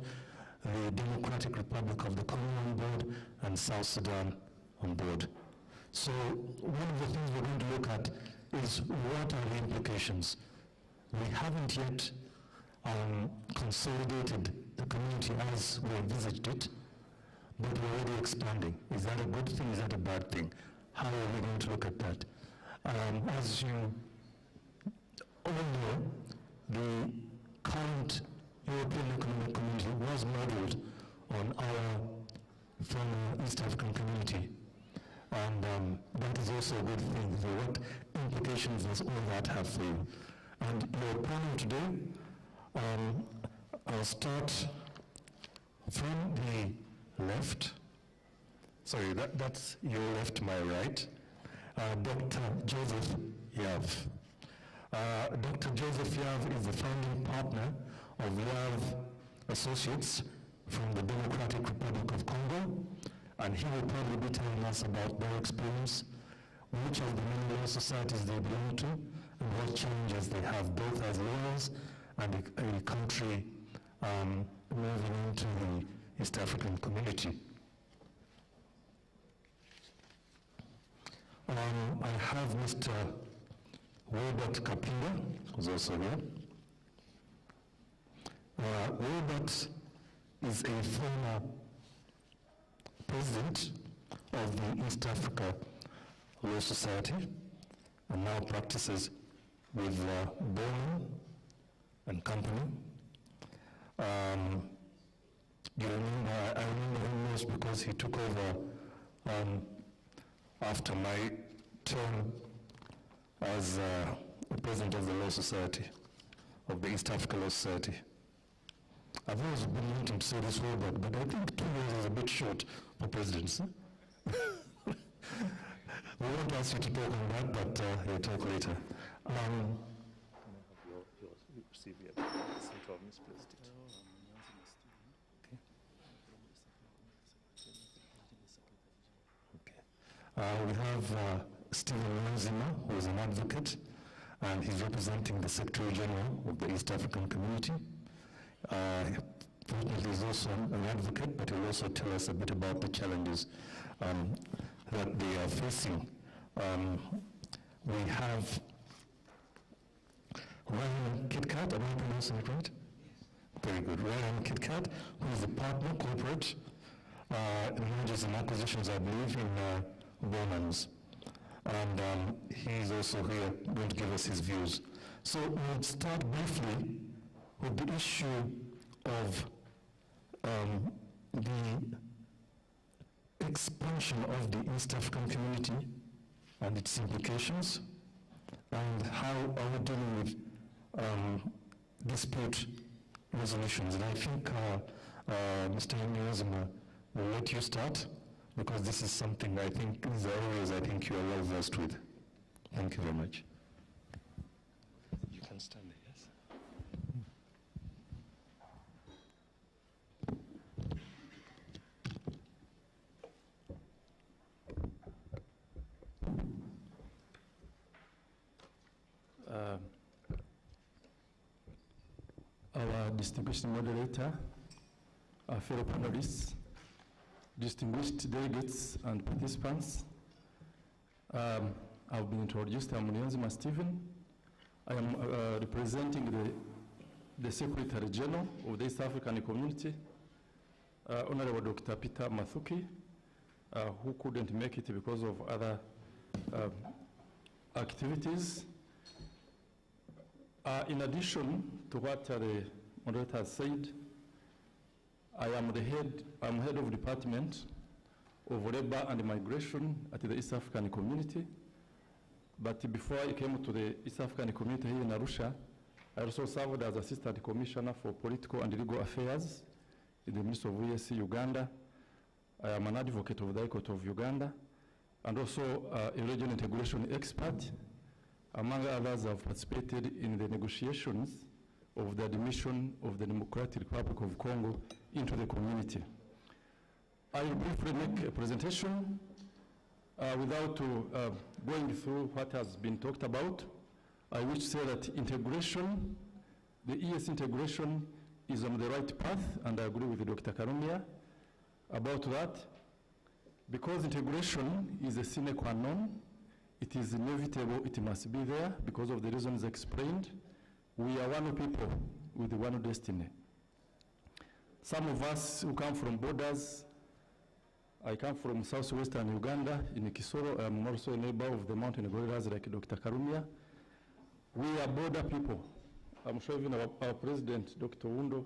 the Democratic Republic of the Congo on board, and South Sudan on board. So one of the things we're going to look at is what are the implications? We haven't yet um, consolidated the community as we envisaged it, but we're already expanding. Is that a good thing? Is that a bad thing? How are we going to look at that? Um, as you know, the current European Economic Community was modeled on our former East African community. And um, that is also a good thing. So what implications does all that have for you? And your panel today, um, I'll start from the left. Sorry, that, that's your left, my right. Uh, Dr. Joseph Yav. Uh, Dr. Joseph Yav is the founding partner of Yav Associates from the Democratic Republic of Congo, and he will probably be telling us about their experience, which of the many law societies they belong to, and what changes they have both as lawyers and a, a country um, moving into the East African community. Um, I have Mr. Wilbert Kapinga, who's also here. Uh, is a former president of the East Africa Law Society and now practices with uh, and Company. Um, you remember, I remember him most because he took over um, after my term as uh, president of the Law Society, of the East Africa Law Society. I've always been wanting to say this word, but, but I think two years is a bit short for presidents. we won't ask you to talk on that, but uh, you'll talk later. Um, Uh, we have uh, Stephen Niyonzima, who is an advocate, and he's representing the Secretary General of the East African Community. Uh, fortunately, he's also an advocate, but he'll also tell us a bit about the challenges um, that they are facing. Um, we have Ryan Kitkat, am I pronouncing it right? Very good. Ryan Kitkat, who is a partner corporate, uh, mergers and acquisitions, I believe, in uh. And um, he's also here going to give us his views. So we'll start briefly with the issue of um, the expansion of the East African community and its implications, and how are we dealing with um, dispute resolutions. And I think uh, uh, Mr. Niyonzima will let you start because this is something I think, these are areas I think you are well versed with. Thank you very much. You can stand there, yes? Uh, our distinguished moderator, our fellow panelists, distinguished delegates and participants. Um, I've been introduced. I'm Niyonzima Stephen. I am uh, representing the the Secretary General of the East African Community, uh, Honorable Dr. Peter Mathuki, uh, who couldn't make it because of other um, activities. Uh, in addition to what the moderator said, I am the head, I'm head of department of labor and migration at the East African community. But before I came to the East African community here in Arusha, I also served as Assistant Commissioner for Political and Legal Affairs in the Ministry of EAC Uganda. I am an advocate of the High Court of Uganda and also uh, a regional integration expert. Among others, I've participated in the negotiations of the admission of the Democratic Republic of Congo into the community. I will briefly make a presentation uh, without uh, going through what has been talked about. I wish to say that integration, the ES integration is on the right path, and I agree with Dr. Karumia about that. Because integration is a sine qua non, it is inevitable, it must be there because of the reasons explained. We are one people with one destiny. Some of us who come from borders, I come from southwestern Uganda in Kisoro. I'm also a neighbor of the mountain gorillas like Dr. Karumia. We are border people. I'm sure even our, our president, Dr. Oundo,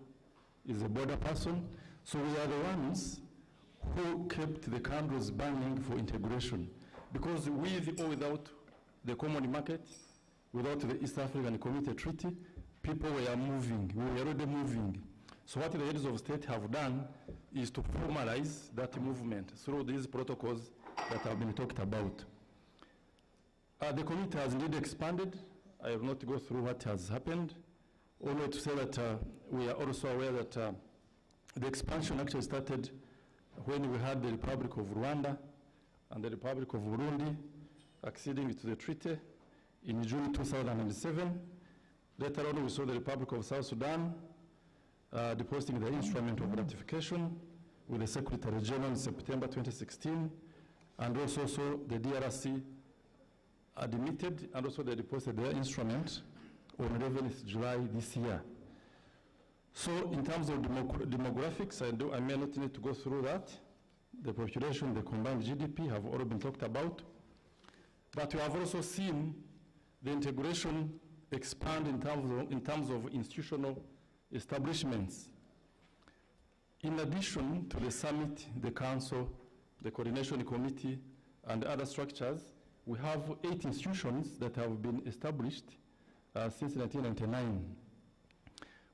is a border person. So we are the ones who kept the candles burning for integration. Because with or without the common market, without the East African Community Treaty, people were moving. We were already moving. So what the heads of state have done is to formalize that movement through these protocols that have been talked about. Uh, the committee has indeed expanded. I will not go through what has happened, only to say that uh, we are also aware that uh, the expansion actually started when we had the Republic of Rwanda and the Republic of Burundi acceding to the treaty in June 2007. Later on, we saw the Republic of South Sudan uh, depositing the instrument of ratification with the Secretary General in September 2016, and also saw the DRC admitted and also they deposited their instrument on 11th July this year. So in terms of demogra demographics, I, do, I may not need to go through that. The population, the combined GDP have already been talked about. But we have also seen the integration expand in terms of, in terms of institutional establishments. In addition to the summit, the council, the coordination committee, and other structures, we have eight institutions that have been established uh, since 1999.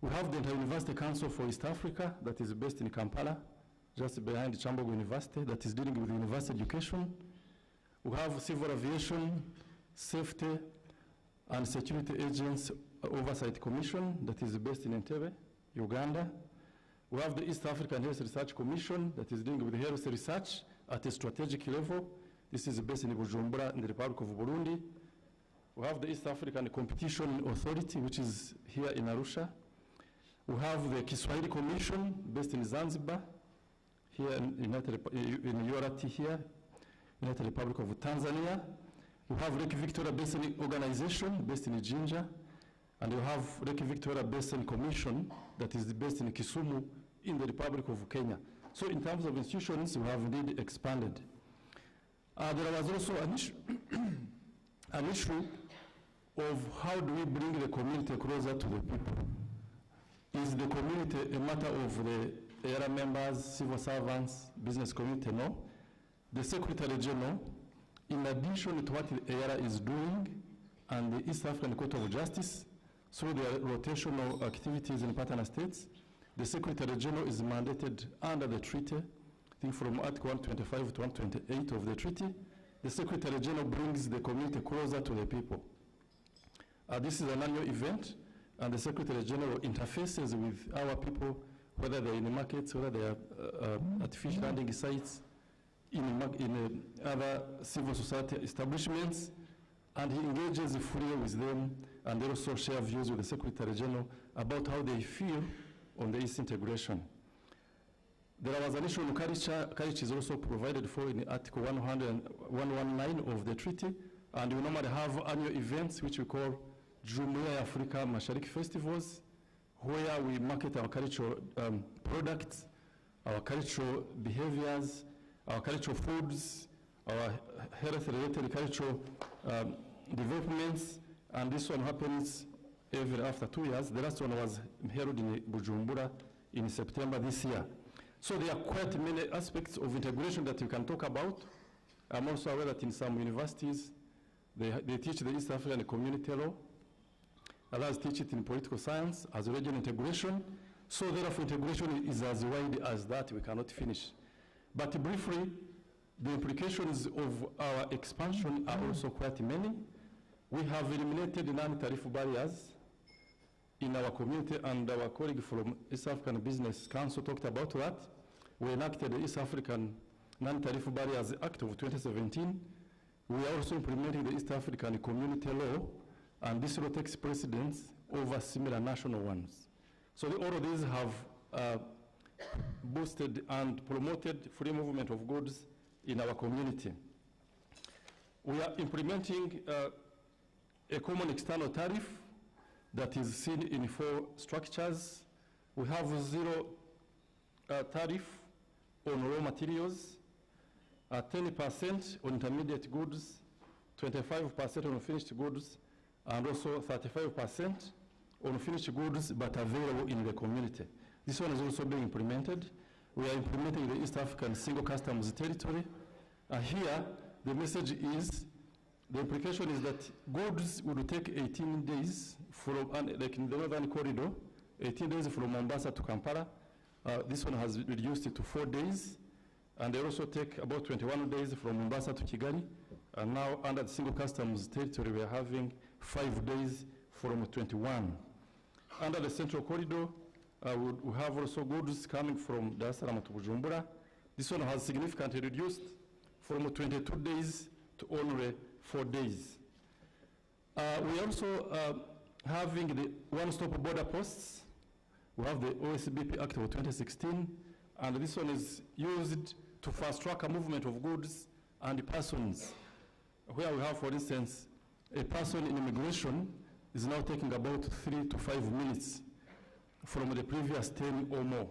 We have the Inter-University Council for East Africa that is based in Kampala, just behind Kyambogo University, that is dealing with university education. We have Civil Aviation, Safety, and Security Agents Oversight Commission that is based in Entebbe, Uganda. We have the East African Health Research Commission that is dealing with health research at a strategic level. This is based in Bujumbura in the Republic of Burundi. We have the East African Competition Authority, which is here in Arusha. We have the Kiswahili Commission based in Zanzibar, here in, United, in Yorati here, United Republic of Tanzania. We have Lake Victoria Basin Organization based in Jinja, and you have Lake Victoria Basin Commission that is based in Kisumu in the Republic of Kenya. So in terms of institutions, we have indeed expanded. Uh, there was also an issue, an issue of how do we bring the community closer to the people. Is the community a matter of the EALA members, civil servants, business community? No. The Secretary General, in addition to what the EALA is doing, and the East African Court of Justice, through their rotational activities in partner states, the Secretary General is mandated under the treaty, I think from Article 125 to 128 of the treaty, the Secretary General brings the community closer to the people. Uh, this is an annual event, and the Secretary General interfaces with our people, whether they're in the markets, whether they are uh, uh, at fish landing sites, in, in uh, other civil society establishments, and he engages fully with them, and they also share views with the Secretary General about how they feel on the East integration. There was an issue on culture is also provided for in Article 100, 119 of the treaty, and we normally have annual events which we call Jumuiya Africa Mashariki Festivals, where we market our cultural um, products, our cultural behaviors, our cultural foods, our health-related cultural um, developments, and this one happens every after two years. The last one was held in Bujumbura in September this year. So there are quite many aspects of integration that you can talk about. I'm also aware that in some universities, they, they teach the East African community law. Others teach it in political science as regional integration. So therefore integration is as wide as that, we cannot finish. But briefly, the implications of our expansion are also quite many. We have eliminated non-tariff barriers in our community, and our colleague from East African Business Council talked about that. We enacted the East African Non-Tariff Barriers Act of 2017. We are also implementing the East African Community Law, and this law takes precedence over similar national ones. So the, all of these have uh, boosted and promoted free movement of goods in our community. We are implementing uh, a common external tariff that is seen in four structures. We have zero uh, tariff on raw materials, 10% on intermediate goods, 25% on finished goods, and also 35% on finished goods but available in the community. This one is also being implemented. We are implementing the East African Single Customs Territory. Uh, here, the message is, the implication is that goods would take 18 days from, like in the Northern Corridor, 18 days from Mombasa to Kampala. Uh, this one has reduced it to four days. And they also take about 21 days from Mombasa to Kigali. And now under the Single Customs Territory, we are having five days from 21. Under the Central Corridor, uh, we, we have also goods coming from Dar es Salaam to Bujumbura. This one has significantly reduced from 22 days to only four days. Uh, we also uh, having the one-stop border posts. We have the OSBP Act of 2016, and this one is used to fast-track a movement of goods and persons. Where we have, for instance, a person in immigration is now taking about three to five minutes from the previous 10 or more.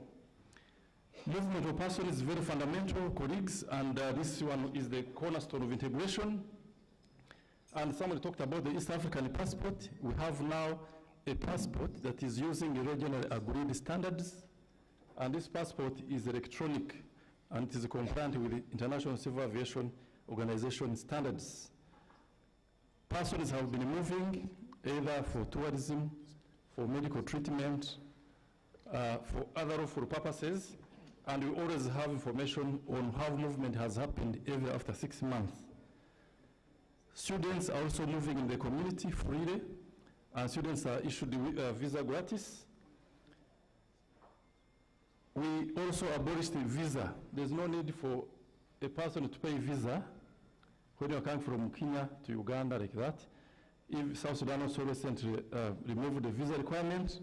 Movement of persons is very fundamental, colleagues, and uh, this one is the cornerstone of integration. And somebody talked about the East African passport. We have now a passport that is using regional agreed standards, and this passport is electronic and it is compliant with the International Civil Aviation Organization standards. Persons have been moving either for tourism, for medical treatment, uh, for other lawful purposes, and we always have information on how movement has happened every after six months. Students are also moving in the community freely, and students are issued uh, visa gratis. We also abolished the visa. There's no need for a person to pay visa when you're coming from Kenya to Uganda like that. If South Sudan also recently uh, removed the visa requirement,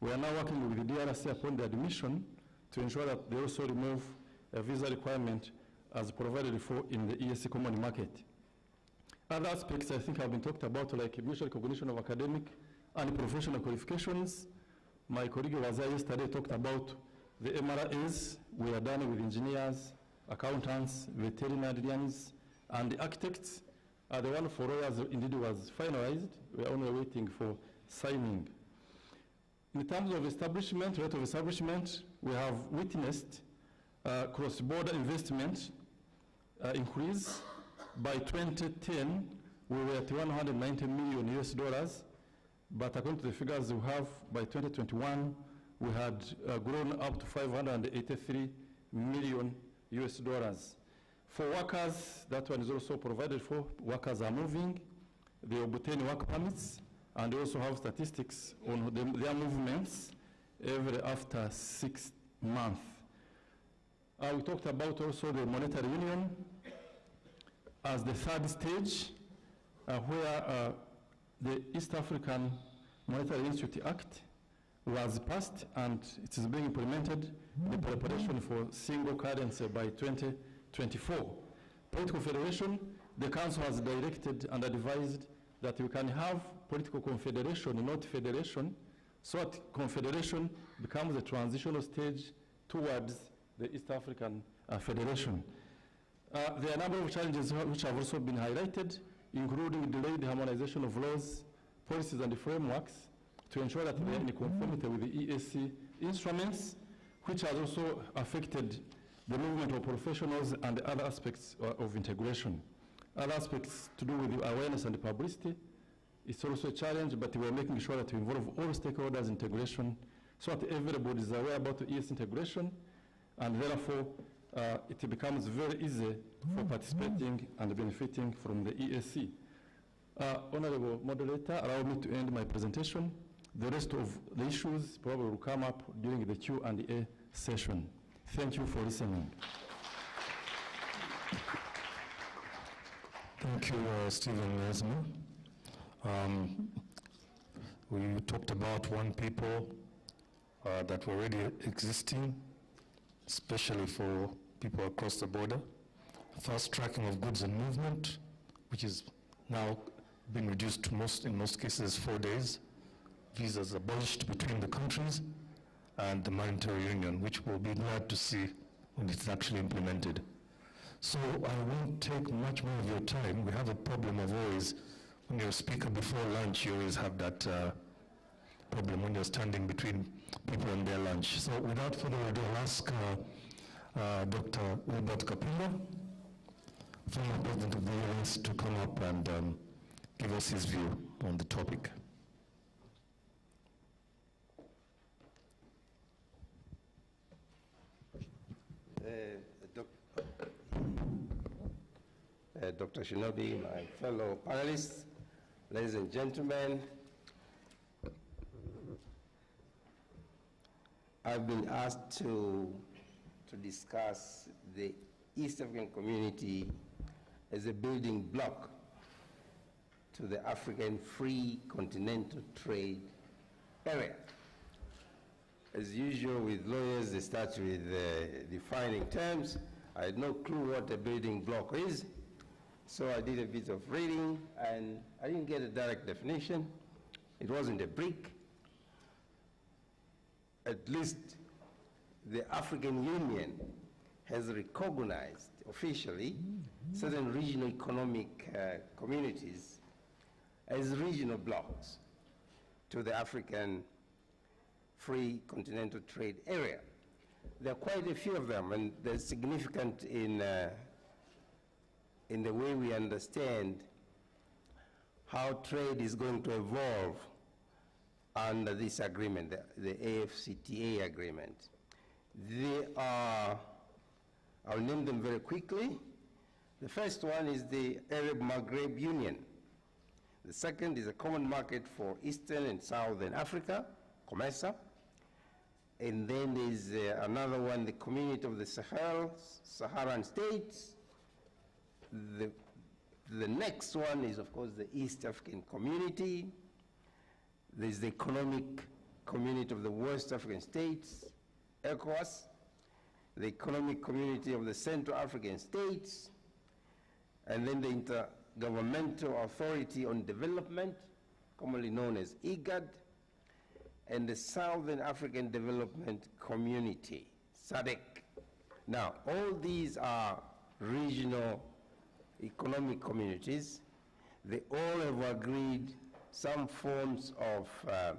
we are now working with the DRC upon the admission to ensure that they also remove a visa requirement as provided for in the EAC common market. Other aspects I think have been talked about like mutual recognition of academic and professional qualifications. My colleague was there yesterday talked about the MRAs. We are done with engineers, accountants, veterinarians, and the architects. Uh, the one for lawyers indeed was finalized. We are only waiting for signing. In terms of establishment, rate of establishment, we have witnessed uh, cross-border investment uh, increase. By 2010, we were at 190 million US dollars, but according to the figures we have, by 2021, we had uh, grown up to 583 million US dollars. For workers, that one is also provided for. Workers are moving, they obtain work permits, and they also have statistics on their movements every after six months. Uh, we talked about also the monetary union as the third stage, uh, where uh, the East African Monetary Institute Act was passed and it is being implemented in preparation for single currency by 2024. Political federation, the council has directed and advised that we can have political confederation, not federation, so that confederation becomes a transitional stage towards the East African uh, Federation. Uh, there are a number of challenges which have also been highlighted, including delayed harmonization of laws, policies, and frameworks to ensure that they are in conformity with the EAC instruments, which has also affected the movement of professionals and other aspects uh, of integration. Other aspects to do with awareness and publicity, it's also a challenge, but we're making sure that we involve all stakeholders in integration so that everybody is aware about the ES integration, and therefore uh, it becomes very easy for participating and benefiting from the EAC. Uh, Honorable Moderator, allow me to end my presentation. The rest of the issues probably will come up during the Q&A session. Thank you for listening. Thank you, uh, Stephen Niyonzima. Um, we talked about one people uh, that were already existing, especially for people across the border. Fast tracking of goods and movement, which is now been reduced to most, in most cases, four days. Visas abolished between the countries, and the monetary union, which we'll be glad to see when it's actually implemented. So I won't take much more of your time. We have a problem of always, when you're a speaker before lunch, you always have that uh, problem when you're standing between people and their lunch. So without further ado, I'll ask uh, Dr. Wilbert Kapinga, former president of the US, to come up and um, give us his view on the topic. Uh, uh, Dr. Shonubi, my fellow panelists, ladies and gentlemen, I've been asked to, to discuss the East African community as a building block to the African Free Continental Trade Area. As usual with lawyers, they start with uh, defining terms. I had no clue what a building block is, so I did a bit of reading, and I didn't get a direct definition. It wasn't a brick. At least the African Union has recognized officially certain regional economic uh, communities as regional blocks to the African Free Continental Trade Area. There are quite a few of them, and they're significant in, uh, in the way we understand how trade is going to evolve under this agreement, the, the AFCTA agreement. They are, I'll name them very quickly. The first one is the Arab Maghreb Union. The second is a common market for Eastern and Southern Africa, COMESA. And then there's uh, another one, the Community of the Sahel, Saharan States. The, the next one is, of course, the East African Community. There's the Economic Community of the West African States, ECOWAS. The Economic Community of the Central African States. And then the Intergovernmental Authority on Development, commonly known as IGAD and the Southern African Development Community, SADC. Now, all these are regional economic communities. They all have agreed some forms of, uh,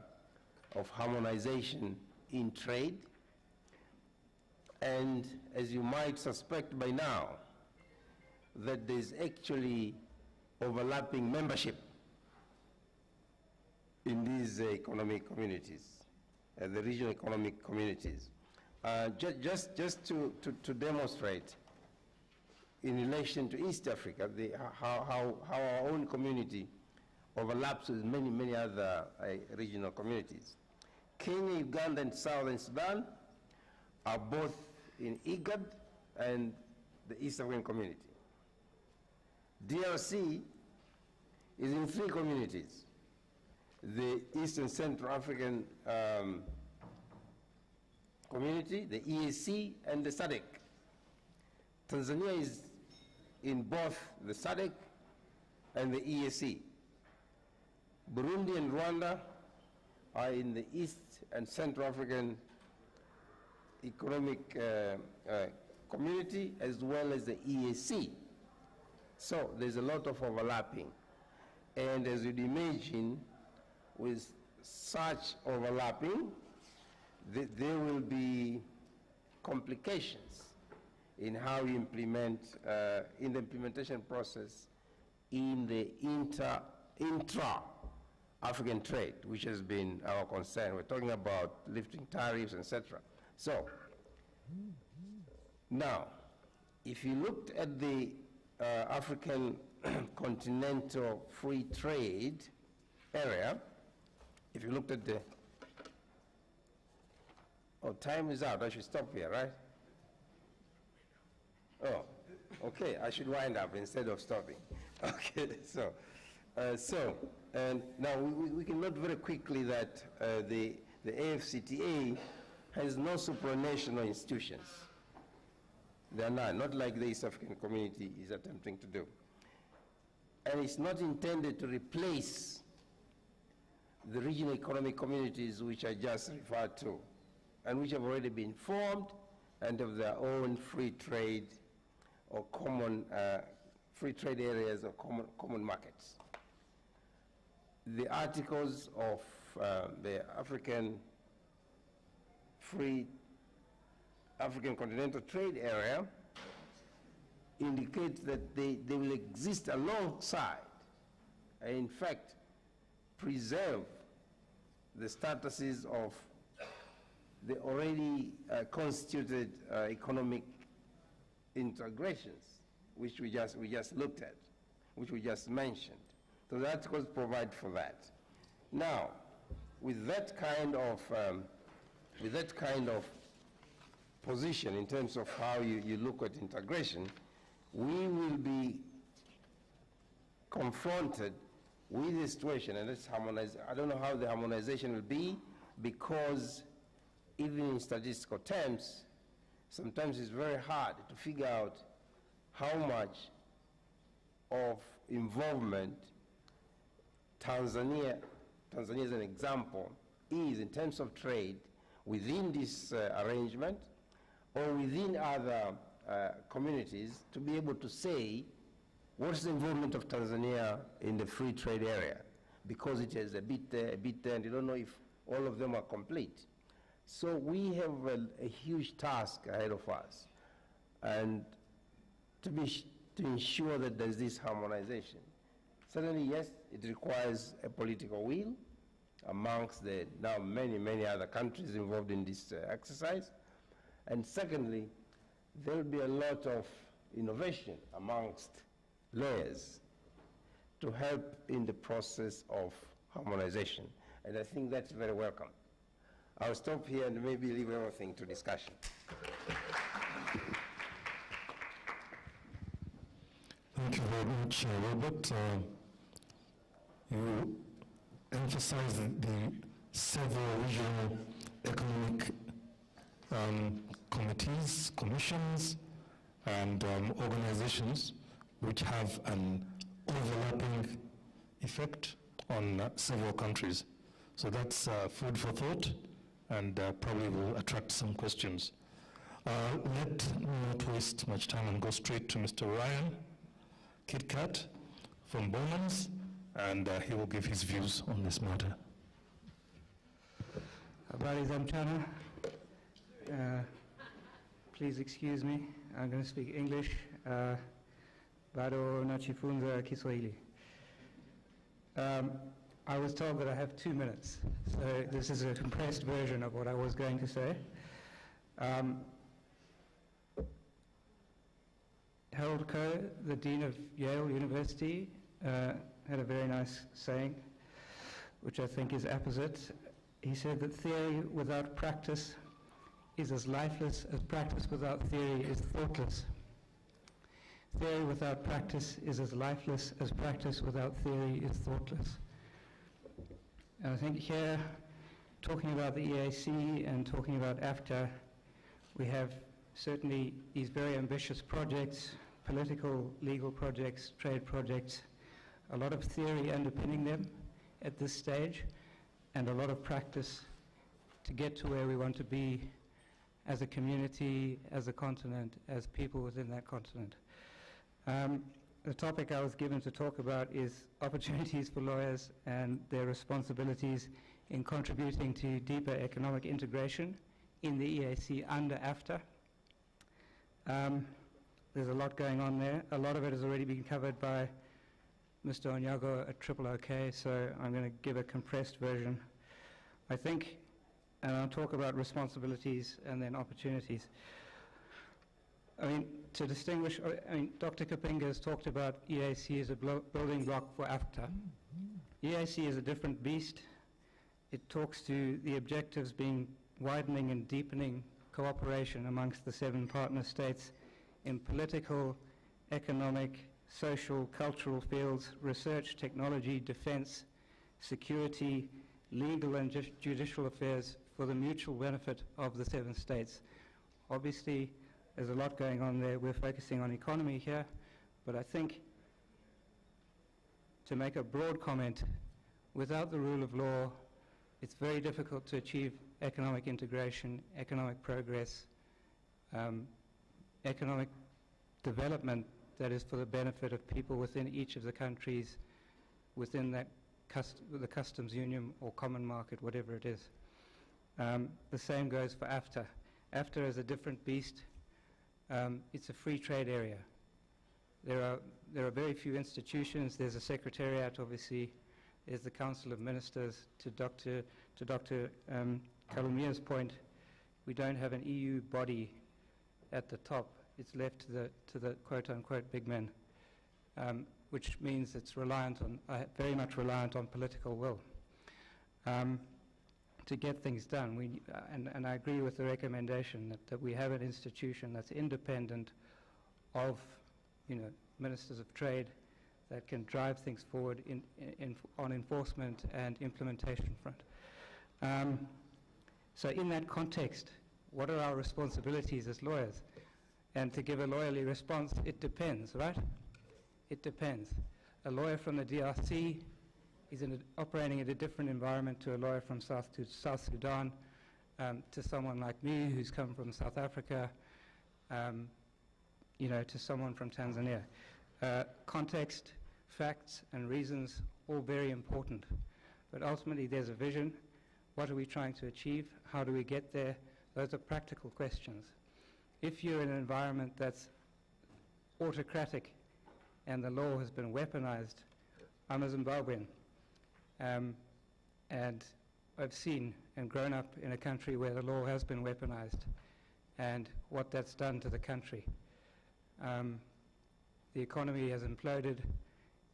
of harmonization in trade. And as you might suspect by now, that there's actually overlapping membership in these economic communities, uh, the regional economic communities. Uh, ju- just, just to, to, to demonstrate, in relation to East Africa, the, how, how, how our own community overlaps with many, many other uh, regional communities. Kenya, Uganda, and Southern Sudan are both in IGAD and the East African community. DRC is in three communities the East and Central African um, community, the EAC, and the SADC. Tanzania is in both the SADC and the EAC. Burundi and Rwanda are in the East and Central African Economic uh, uh, Community as well as the EAC. So there's a lot of overlapping. And as you'd imagine, with such overlapping, th- there will be complications in how you implement, uh, in the implementation process in the intra-African trade, which has been our concern. We're talking about lifting tariffs, etc. So, now, if you looked at the uh, African continental free trade area, if you looked at the, oh, time is out, I should stop here, right? Oh, okay, I should wind up instead of stopping. Okay, so, uh, so, and now we, we can note very quickly that uh, the, the AFCTA has no supranational institutions. There are none, not like the East African community is attempting to do. And it's not intended to replace the regional economic communities which I just referred to, and which have already been formed and of their own free trade or common uh, free trade areas or common, common markets. The articles of uh, the African Free African Continental Trade Area indicate that they, they will exist alongside, and in fact, preserve the statuses of the already uh, constituted uh, economic integrations, which we just, we just looked at, which we just mentioned. So the articles provide for that. Now, with that kind of, um, with that kind of position in terms of how you, you look at integration, we will be confronted with the situation, and let's harmonize. I don't know how the harmonization will be because even in statistical terms, sometimes it's very hard to figure out how much of involvement Tanzania, Tanzania as an example, is in terms of trade within this uh, arrangement or within other uh, communities to be able to say what's the involvement of Tanzania in the free trade area because it is a bit there, a bit there, and you don't know if all of them are complete. So we have a, a huge task ahead of us, and to be to ensure that there's this harmonization. Certainly, yes, it requires a political will amongst the now many, many other countries involved in this uh, exercise. And secondly, there will be a lot of innovation amongst layers to help in the process of harmonization. And I think that's very welcome. I'll stop here and maybe leave everything to discussion. Thank you very much, uh, Robert. Uh, you emphasized the several regional economic um, committees, commissions, and um, organizations which have an overlapping effect on uh, several countries. So that's uh, food for thought and uh, probably will attract some questions. Uh, let not waste much time and go straight to Mr. Ryan KitKat from Bowmans, and uh, he will give his views on this matter. Habari. Uh, please excuse me, I'm going to speak English. Uh, bado nachifunza Kiswahili. Um, I was told that I have two minutes, so this is a compressed version of what I was going to say. Um, Harold Koh, the Dean of Yale University, uh, had a very nice saying, which I think is apposite. He said that theory without practice is as lifeless as practice without theory is thoughtless. Theory without practice is as lifeless as practice without theory is thoughtless. And I think here, talking about the EAC and talking about AFTA, we have certainly these very ambitious projects, political, legal projects, trade projects, a lot of theory underpinning them at this stage. and a lot of practice to get to where we want to be as a community, as a continent, as people within that continent. Um, the topic I was given to talk about is opportunities for lawyers and their responsibilities in contributing to deeper economic integration in the EAC under AFTA. Um, there's a lot going on there. A lot of it has already been covered by Mr. Onyago at Triple OK, so I'm going to give a compressed version. I think, and I'll talk about responsibilities and then opportunities. I mean, to distinguish, I mean, Dr. Kapinga has talked about EAC as a building block for AFTA. EAC is a different beast. It talks to the objectives being widening and deepening cooperation amongst the seven partner states in political, economic, social, cultural fields, research, technology, defense, security, legal and ju judicial affairs for the mutual benefit of the seven states. Obviously, there's a lot going on there. We're focusing on economy here, but I think to make a broad comment, without the rule of law, it's very difficult to achieve economic integration, economic progress, um, economic development that is for the benefit of people within each of the countries within that cust the customs union or common market, whatever it is. Um, the same goes for AFTA. AFTA is a different beast. Um, it's a free trade area. There are, there are very few institutions. There's a secretariat, obviously. There's the Council of Ministers. To Dr. To Dr. Um, Kalumia's point, we don't have an EU body at the top. It's left to the, to the quote-unquote big men, um, which means it's reliant on, uh, very much reliant on political will. Um, to get things done. We, uh, and, and I agree with the recommendation that, that we have an institution that's independent of, you know, ministers of trade that can drive things forward in, in, on enforcement and implementation front. Um, so in that context, what are our responsibilities as lawyers? And to give a lawyerly response, it depends, right? It depends. A lawyer from the DRC is in a, operating in a different environment to a lawyer from South, to South Sudan, um, to someone like me who's come from South Africa, um, you know, to someone from Tanzania. Uh, context, facts, and reasons, all very important. But ultimately, there's a vision. What are we trying to achieve? How do we get there? Those are practical questions. If you're in an environment that's autocratic and the law has been weaponized, I'm a Zimbabwean. Um, and I've seen and grown up in a country where the law has been weaponized and what that's done to the country. Um, the economy has imploded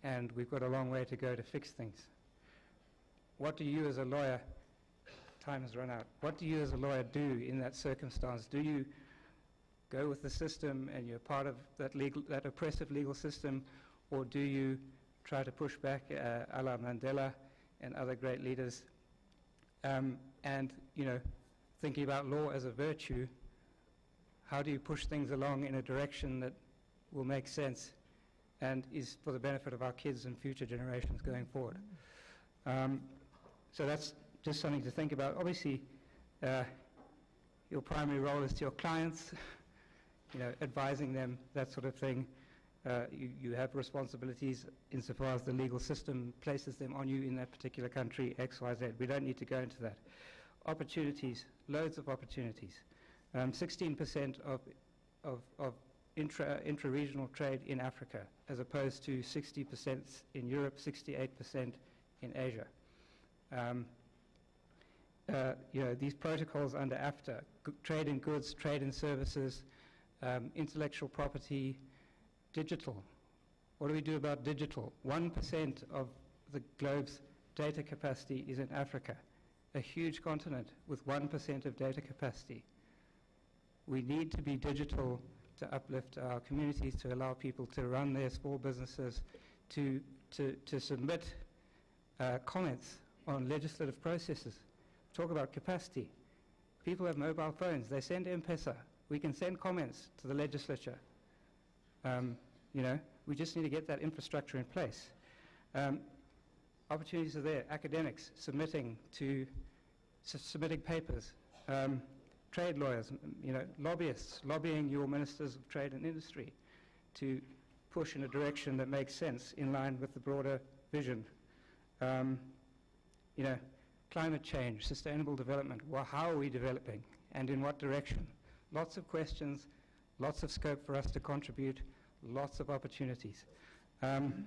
and we've got a long way to go to fix things. What do you as a lawyer, time has run out, what do you as a lawyer do in that circumstance? Do you go with the system and you're part of that, legal, that oppressive legal system or do you try to push back uh, a la Mandela and other great leaders. Um, and, you know, thinking about law as a virtue, how do you push things along in a direction that will make sense and is for the benefit of our kids and future generations going forward? Um, so that's just something to think about. Obviously, uh, your primary role is to your clients, you know, advising them, that sort of thing. Uh, you, you, have responsibilities insofar as the legal system places them on you in that particular country, X, Y, Z. We don't need to go into that. Opportunities, loads of opportunities. 16% um, of, of, of intra, intra-regional trade in Africa, as opposed to 60% in Europe, 68% in Asia. Um, uh, you know, these protocols under AFTA, trade in goods, trade in services, um, intellectual property, digital. What do we do about digital? 1% of the globe's data capacity is in Africa, a huge continent with 1% of data capacity. We need to be digital to uplift our communities, to allow people to run their small businesses, to, to, to submit uh, comments on legislative processes. Talk about capacity. People have mobile phones. They send M-Pesa. We can send comments to the legislature. Um, you know, we just need to get that infrastructure in place. Um, opportunities are there. Academics submitting to su- submitting papers, um, trade lawyers, you know, lobbyists lobbying your ministers of trade and industry to push in a direction that makes sense in line with the broader vision. Um, you know, climate change, sustainable development. Well, how are we developing, and in what direction? Lots of questions, lots of scope for us to contribute, lots of opportunities. Um,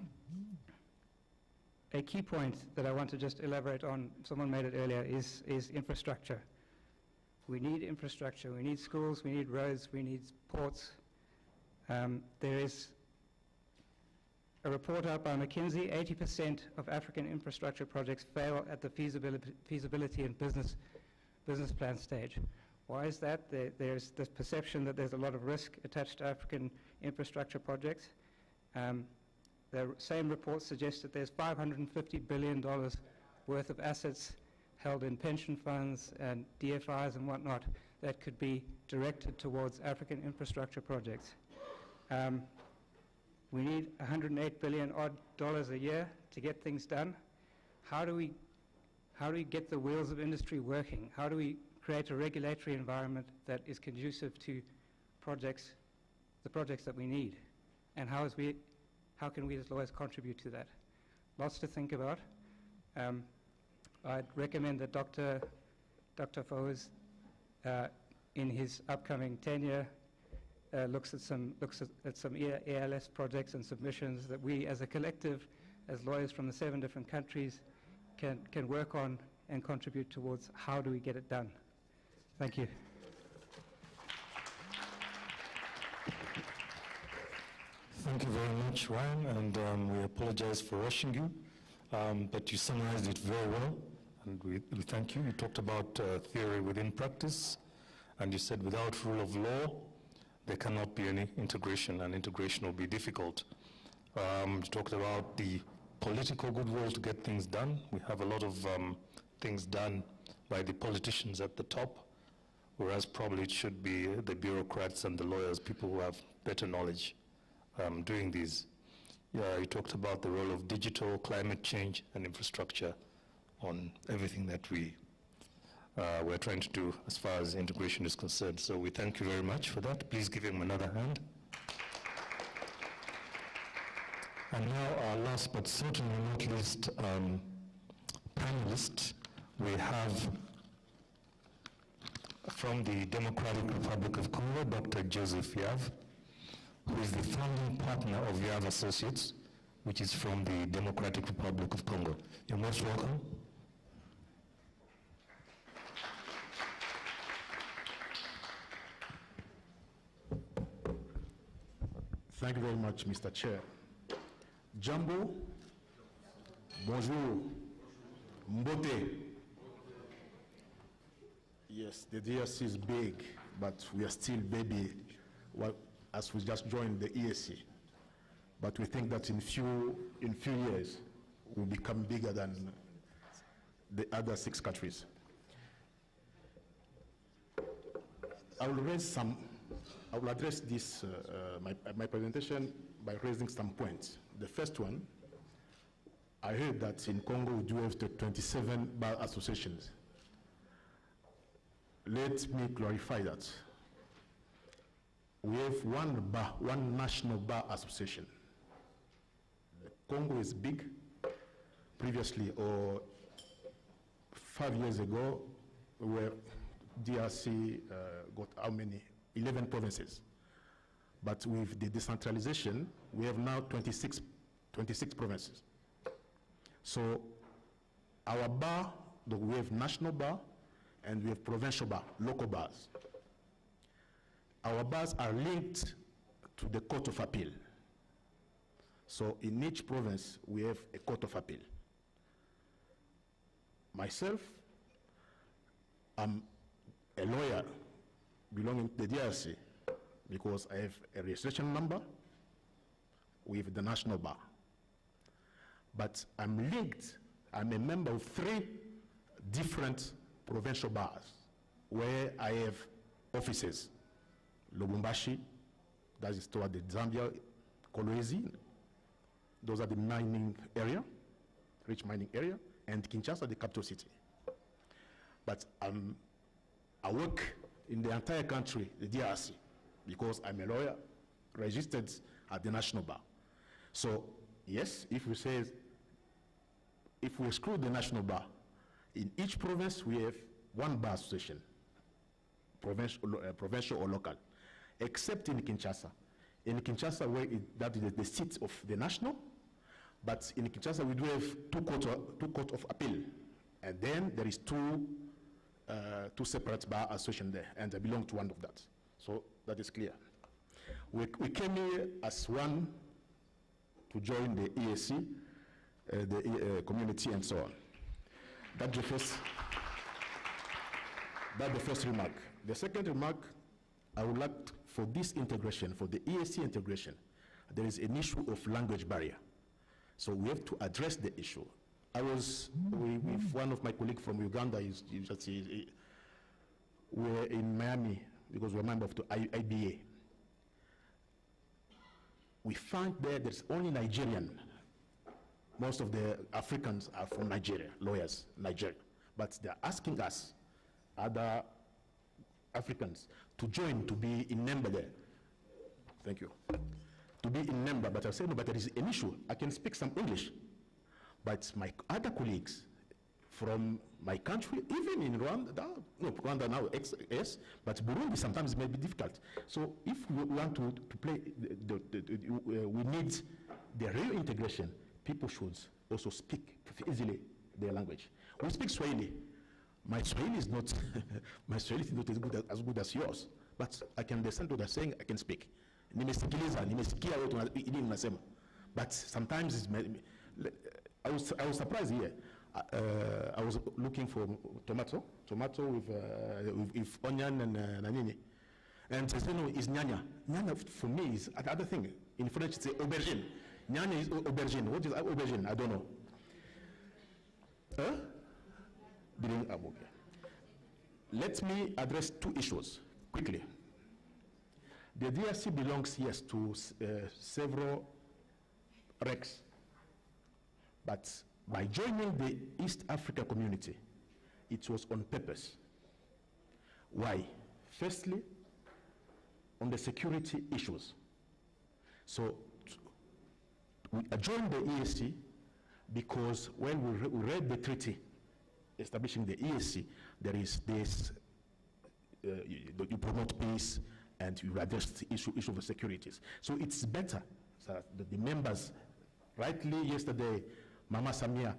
a key point that I want to just elaborate on, someone made it earlier, is, is infrastructure. We need infrastructure. We need schools, we need roads, we need ports. Um, there is a report out by McKinsey, 80% of African infrastructure projects fail at the feasibility, feasibility and business, business plan stage. Why is that? There, there's this perception that there's a lot of risk attached to African infrastructure projects. Um, the same report suggests that there's $550 billion worth of assets held in pension funds and DFIs and whatnot that could be directed towards African infrastructure projects. Um, we need 108 billion odd dollars a year to get things done. How do we, how do we get the wheels of industry working? How do we create a regulatory environment that is conducive to projects, the projects that we need? And how, is we, how can we as lawyers contribute to that? Lots to think about. Um, I'd recommend that Dr. Dr. Uh, in his upcoming tenure, uh, looks at some looks at, some ALS projects and submissions that we, as a collective, as lawyers from the seven different countries, can can work on and contribute towards. How do we get it done? Thank you. Thank you very much, Ryan, and um, we apologize for rushing you, um, but you summarized it very well, and we, we thank you. You talked about uh, theory within practice, and you said without rule of law, there cannot be any integration, and integration will be difficult. Um, you talked about the political goodwill to get things done. We have a lot of um, things done by the politicians at the top, whereas probably it should be uh, the bureaucrats and the lawyers, people who have better knowledge um, doing these. Yeah, you talked about the role of digital, climate change, and infrastructure on everything that we uh, we're trying to do as far as integration is concerned. So we thank you very much for that. Please give him another hand. And now our last but certainly not least um, panelist, we have from the Democratic Republic of Congo, Dr. Joseph Yav, who is the founding partner of Yav Associates, which is from the Democratic Republic of Congo. You're most welcome. Thank you very much, Mr. Chair. Jambo, bonjour, mbote. Yes, the DRC is big, but we are still baby well, as we just joined the EAC. But we think that in few, in few years, we'll become bigger than the other six countries. I will raise some, I will address this, uh, uh, my, my presentation by raising some points. The first one, I heard that in Congo we do have the 27 bar associations. Let me clarify that. We have one bar, one national bar association. Congo is big. Previously, or five years ago, we were DRC uh, got how many? 11 provinces. But with the decentralization, we have now 26, 26 provinces. So our bar, the- we have national bar and we have provincial bar, local bars. Our bars are linked to the Court of Appeal. So in each province, we have a Court of Appeal. Myself, I'm a lawyer belonging to the DRC because I have a registration number with the National Bar. But I'm linked, I'm a member of three different provincial bars where I have offices. Lubumbashi, that is toward the Zambia, Kolwezi, those are the mining area, rich mining area, and Kinshasa, the capital city. But um, I work in the entire country, the DRC, because I'm a lawyer registered at the National Bar. So, yes, if we say, if we exclude the National Bar, in each province we have one bar association, provincial, uh, provincial or local, except in Kinshasa. In Kinshasa, where it, that is the seat of the national, but in Kinshasa we do have two court, two court of appeal, and then there is two, uh, two separate bar association there, and I belong to one of that. So that is clear. We, we came here as one to join the EAC, uh, the uh, community, and so on. That's the first. That's the first remark. The second remark, I would like for this integration, for the EAC integration, there is an issue of language barrier. So we have to address the issue. I was we, with one of my colleagues from Uganda, he's just, he, he, we're in Miami because we're member of the I, IBA. We find there there's only Nigerian. Most of the Africans are from Nigeria, lawyers, Nigeria. But they're asking us, other Africans, to join, to be in number there. Thank you. To be in number, but I said, no, but there is an issue. I can speak some English. But my other colleagues from my country, even in Rwanda, no, Rwanda now, yes, but Burundi sometimes may be difficult. So if we want to, to play, the, the, the, uh, we need the real integration. People should also speak easily their language. We speak Swahili. My Swahili is not, my Swahili is not as good as, as good as yours, but I can understand what they're saying, I can speak. Nimesikiliza, nimesikia wote ili mnasema. But sometimes it's, I was, I was surprised here. Uh, I was looking for tomato, tomato with, uh, with, with onion and uh, nanini. And they said, no, it's nyanya. Nyanya for me is another thing. In French, it's aubergine. Nyanya is aubergine. What is aubergine? I don't know. Huh? Okay. Let me address two issues quickly. The DRC belongs, yes, to uh, several RECs. But by joining the East Africa community, it was on purpose. Why? Firstly, on the security issues. So we joined the EAC because when we, re we read the treaty establishing the EAC, there is this, uh, you, you, promote peace and you address the issue, issue of securities. So it's better that the members, rightly yesterday, Mama Samia,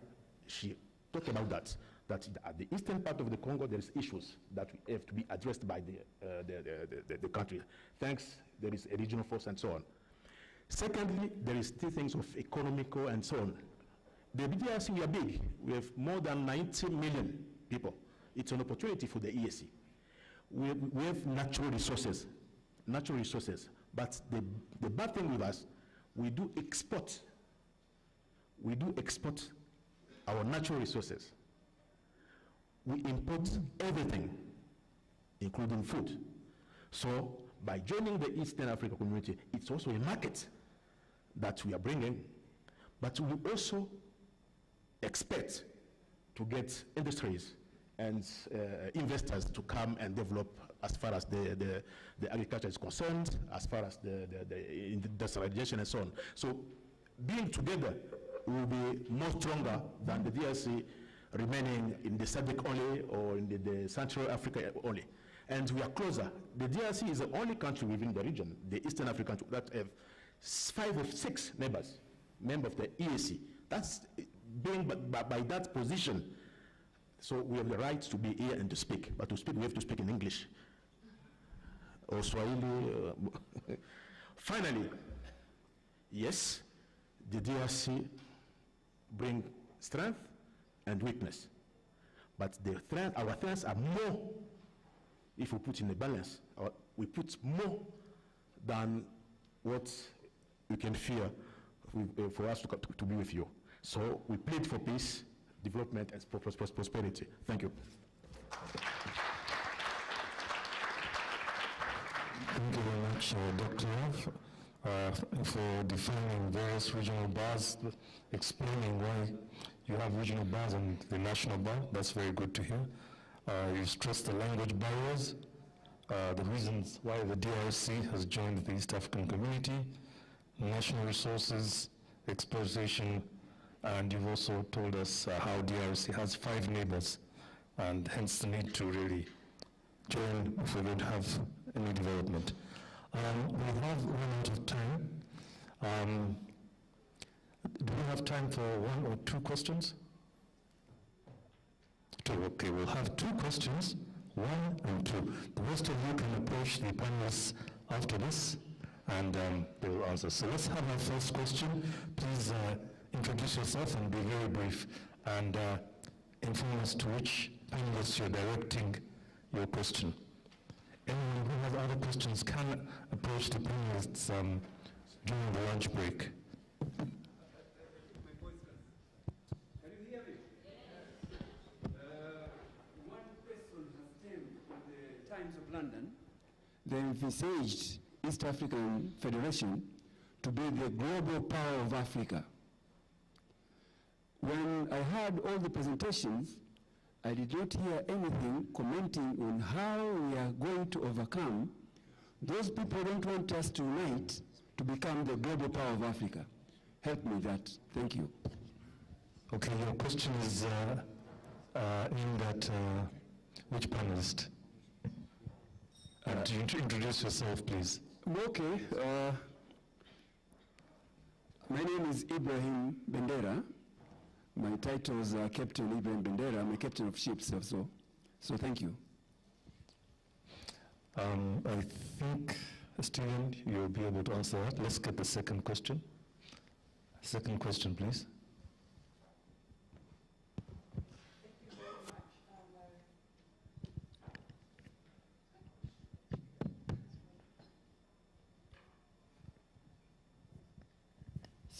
she talked about that, that at the eastern part of the Congo, there is issues that have to be addressed by the, uh, the, the, the, the, country. Thanks, there is a regional force and so on. Secondly, there is still things of economical and so on. The BDRC, we are big. We have more than 90 million people. It's an opportunity for the EAC. We, we have natural resources, natural resources. But the, the bad thing with us, we do export. We do export our natural resources. We import everything, including food. So by joining the Eastern Africa community, it's also a market that we are bringing, but we also expect to get industries and uh, investors to come and develop as far as the, the, the, agriculture is concerned, as far as the, the, the industrialization and so on. So being together will be more stronger than the DRC remaining in the SADC only or in the, the Central Africa only. And we are closer. The DRC is the only country within the region, the Eastern African, that have five or six neighbors, members of the EAC. That's being by, by, that position. So we have the right to be here and to speak, but to speak, we have to speak in English or Swahili. Uh, Finally, yes, the DRC bring strength and weakness. But the threat, our threats are more if we put in a balance. we put more than what we can fear uh, for us to, to be with you. So we plead for peace, development, and prosperity. Thank you. Thank you very much, uh, Dr. uh, for defining various regional bars, explaining why you have regional bars and the national bar. That's very good to hear. Uh, you stressed the language barriers, uh, the reasons why the DRC has joined the East African community, national resources, exploitation, and you've also told us uh, how DRC has five neighbors, and hence the need to really join if going to have any development. Um, we have run out of time. Um, do we have time for one or two questions? Okay, we'll have two questions, one and two. The rest of you can approach the panelists after this, and um, they will answer. So let's have our first question. Please uh, introduce yourself and be very brief, and uh, inform us to which panelists you're directing your question. Anyone who has other questions can approach the panelists um, during the lunch break. Times of London, they envisaged East African Federation to be the global power of Africa. When I heard all the presentations, I did not hear anything commenting on how we are going to overcome those people don't want us to unite to become the global power of Africa. Help me that. Thank you. Okay, your question is uh, uh, aimed at uh, which panelist? And to int- introduce yourself, please. Okay. Uh, my name is Ibrahim Bendera. My title is uh, Captain Ibrahim Bendera. I'm a captain of ships also. So thank you. Um, I think, Steven, you'll be able to answer that. Let's get the second question. Second question, please.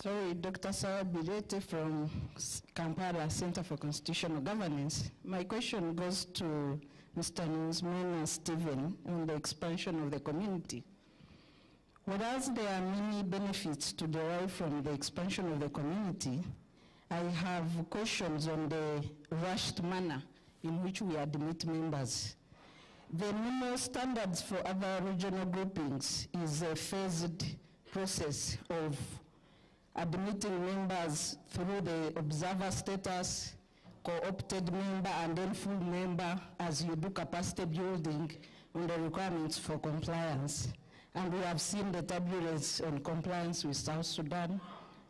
Sorry, Dr. Sarah Bireete from Kampala Center for Constitutional Governance. My question goes to Mr. Niyonzima Stephen on the expansion of the community. Whereas there are many benefits to derive from the expansion of the community, I have questions on the rushed manner in which we admit members. The minimum standards for other regional groupings is a phased process of admitting members through the observer status, co-opted member, and then full member as you do capacity building on the requirements for compliance. And we have seen the turbulence on compliance with South Sudan.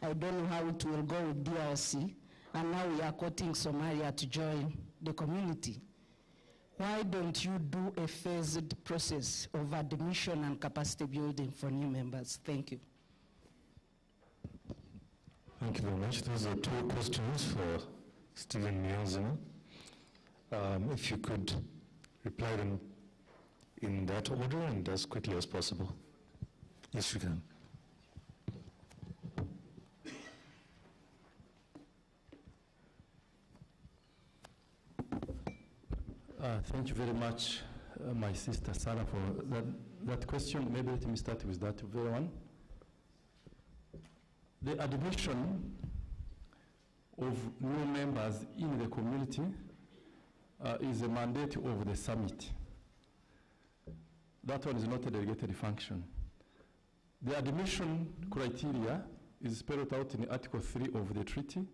I don't know how it will go with DRC. And now we are quoting Somalia to join the community. Why don't you do a phased process of admission and capacity building for new members? Thank you. Thank you very much. Those are two questions for Stephen Niyonzima. Um, if you could reply them in that order and as quickly as possible. Yes, you can. Uh, Thank you very much, uh, my sister Sarah, for that, that question. Maybe let me start with that very one. The admission of new members in the community uh, is a mandate of the summit. That one is not a delegated function. The admission criteria is spelled out in Article 3 of the treaty,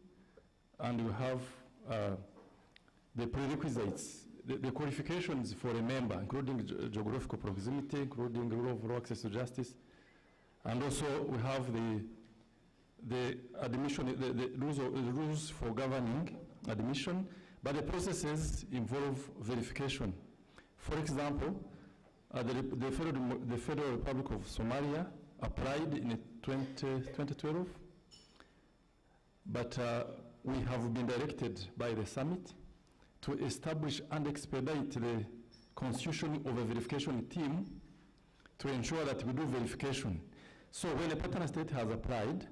and you have uh, the prerequisites, the, the qualifications for a member, including ge- geographical proximity, including rule of law, access to justice, and also we have the the admission, the, the, rules of, the rules for governing admission, but the processes involve verification. For example, uh, the, the, Federal, the Federal Republic of Somalia applied in 20, 2012, but uh, we have been directed by the summit to establish and expedite the constitution of a verification team to ensure that we do verification. So when a partner state has applied,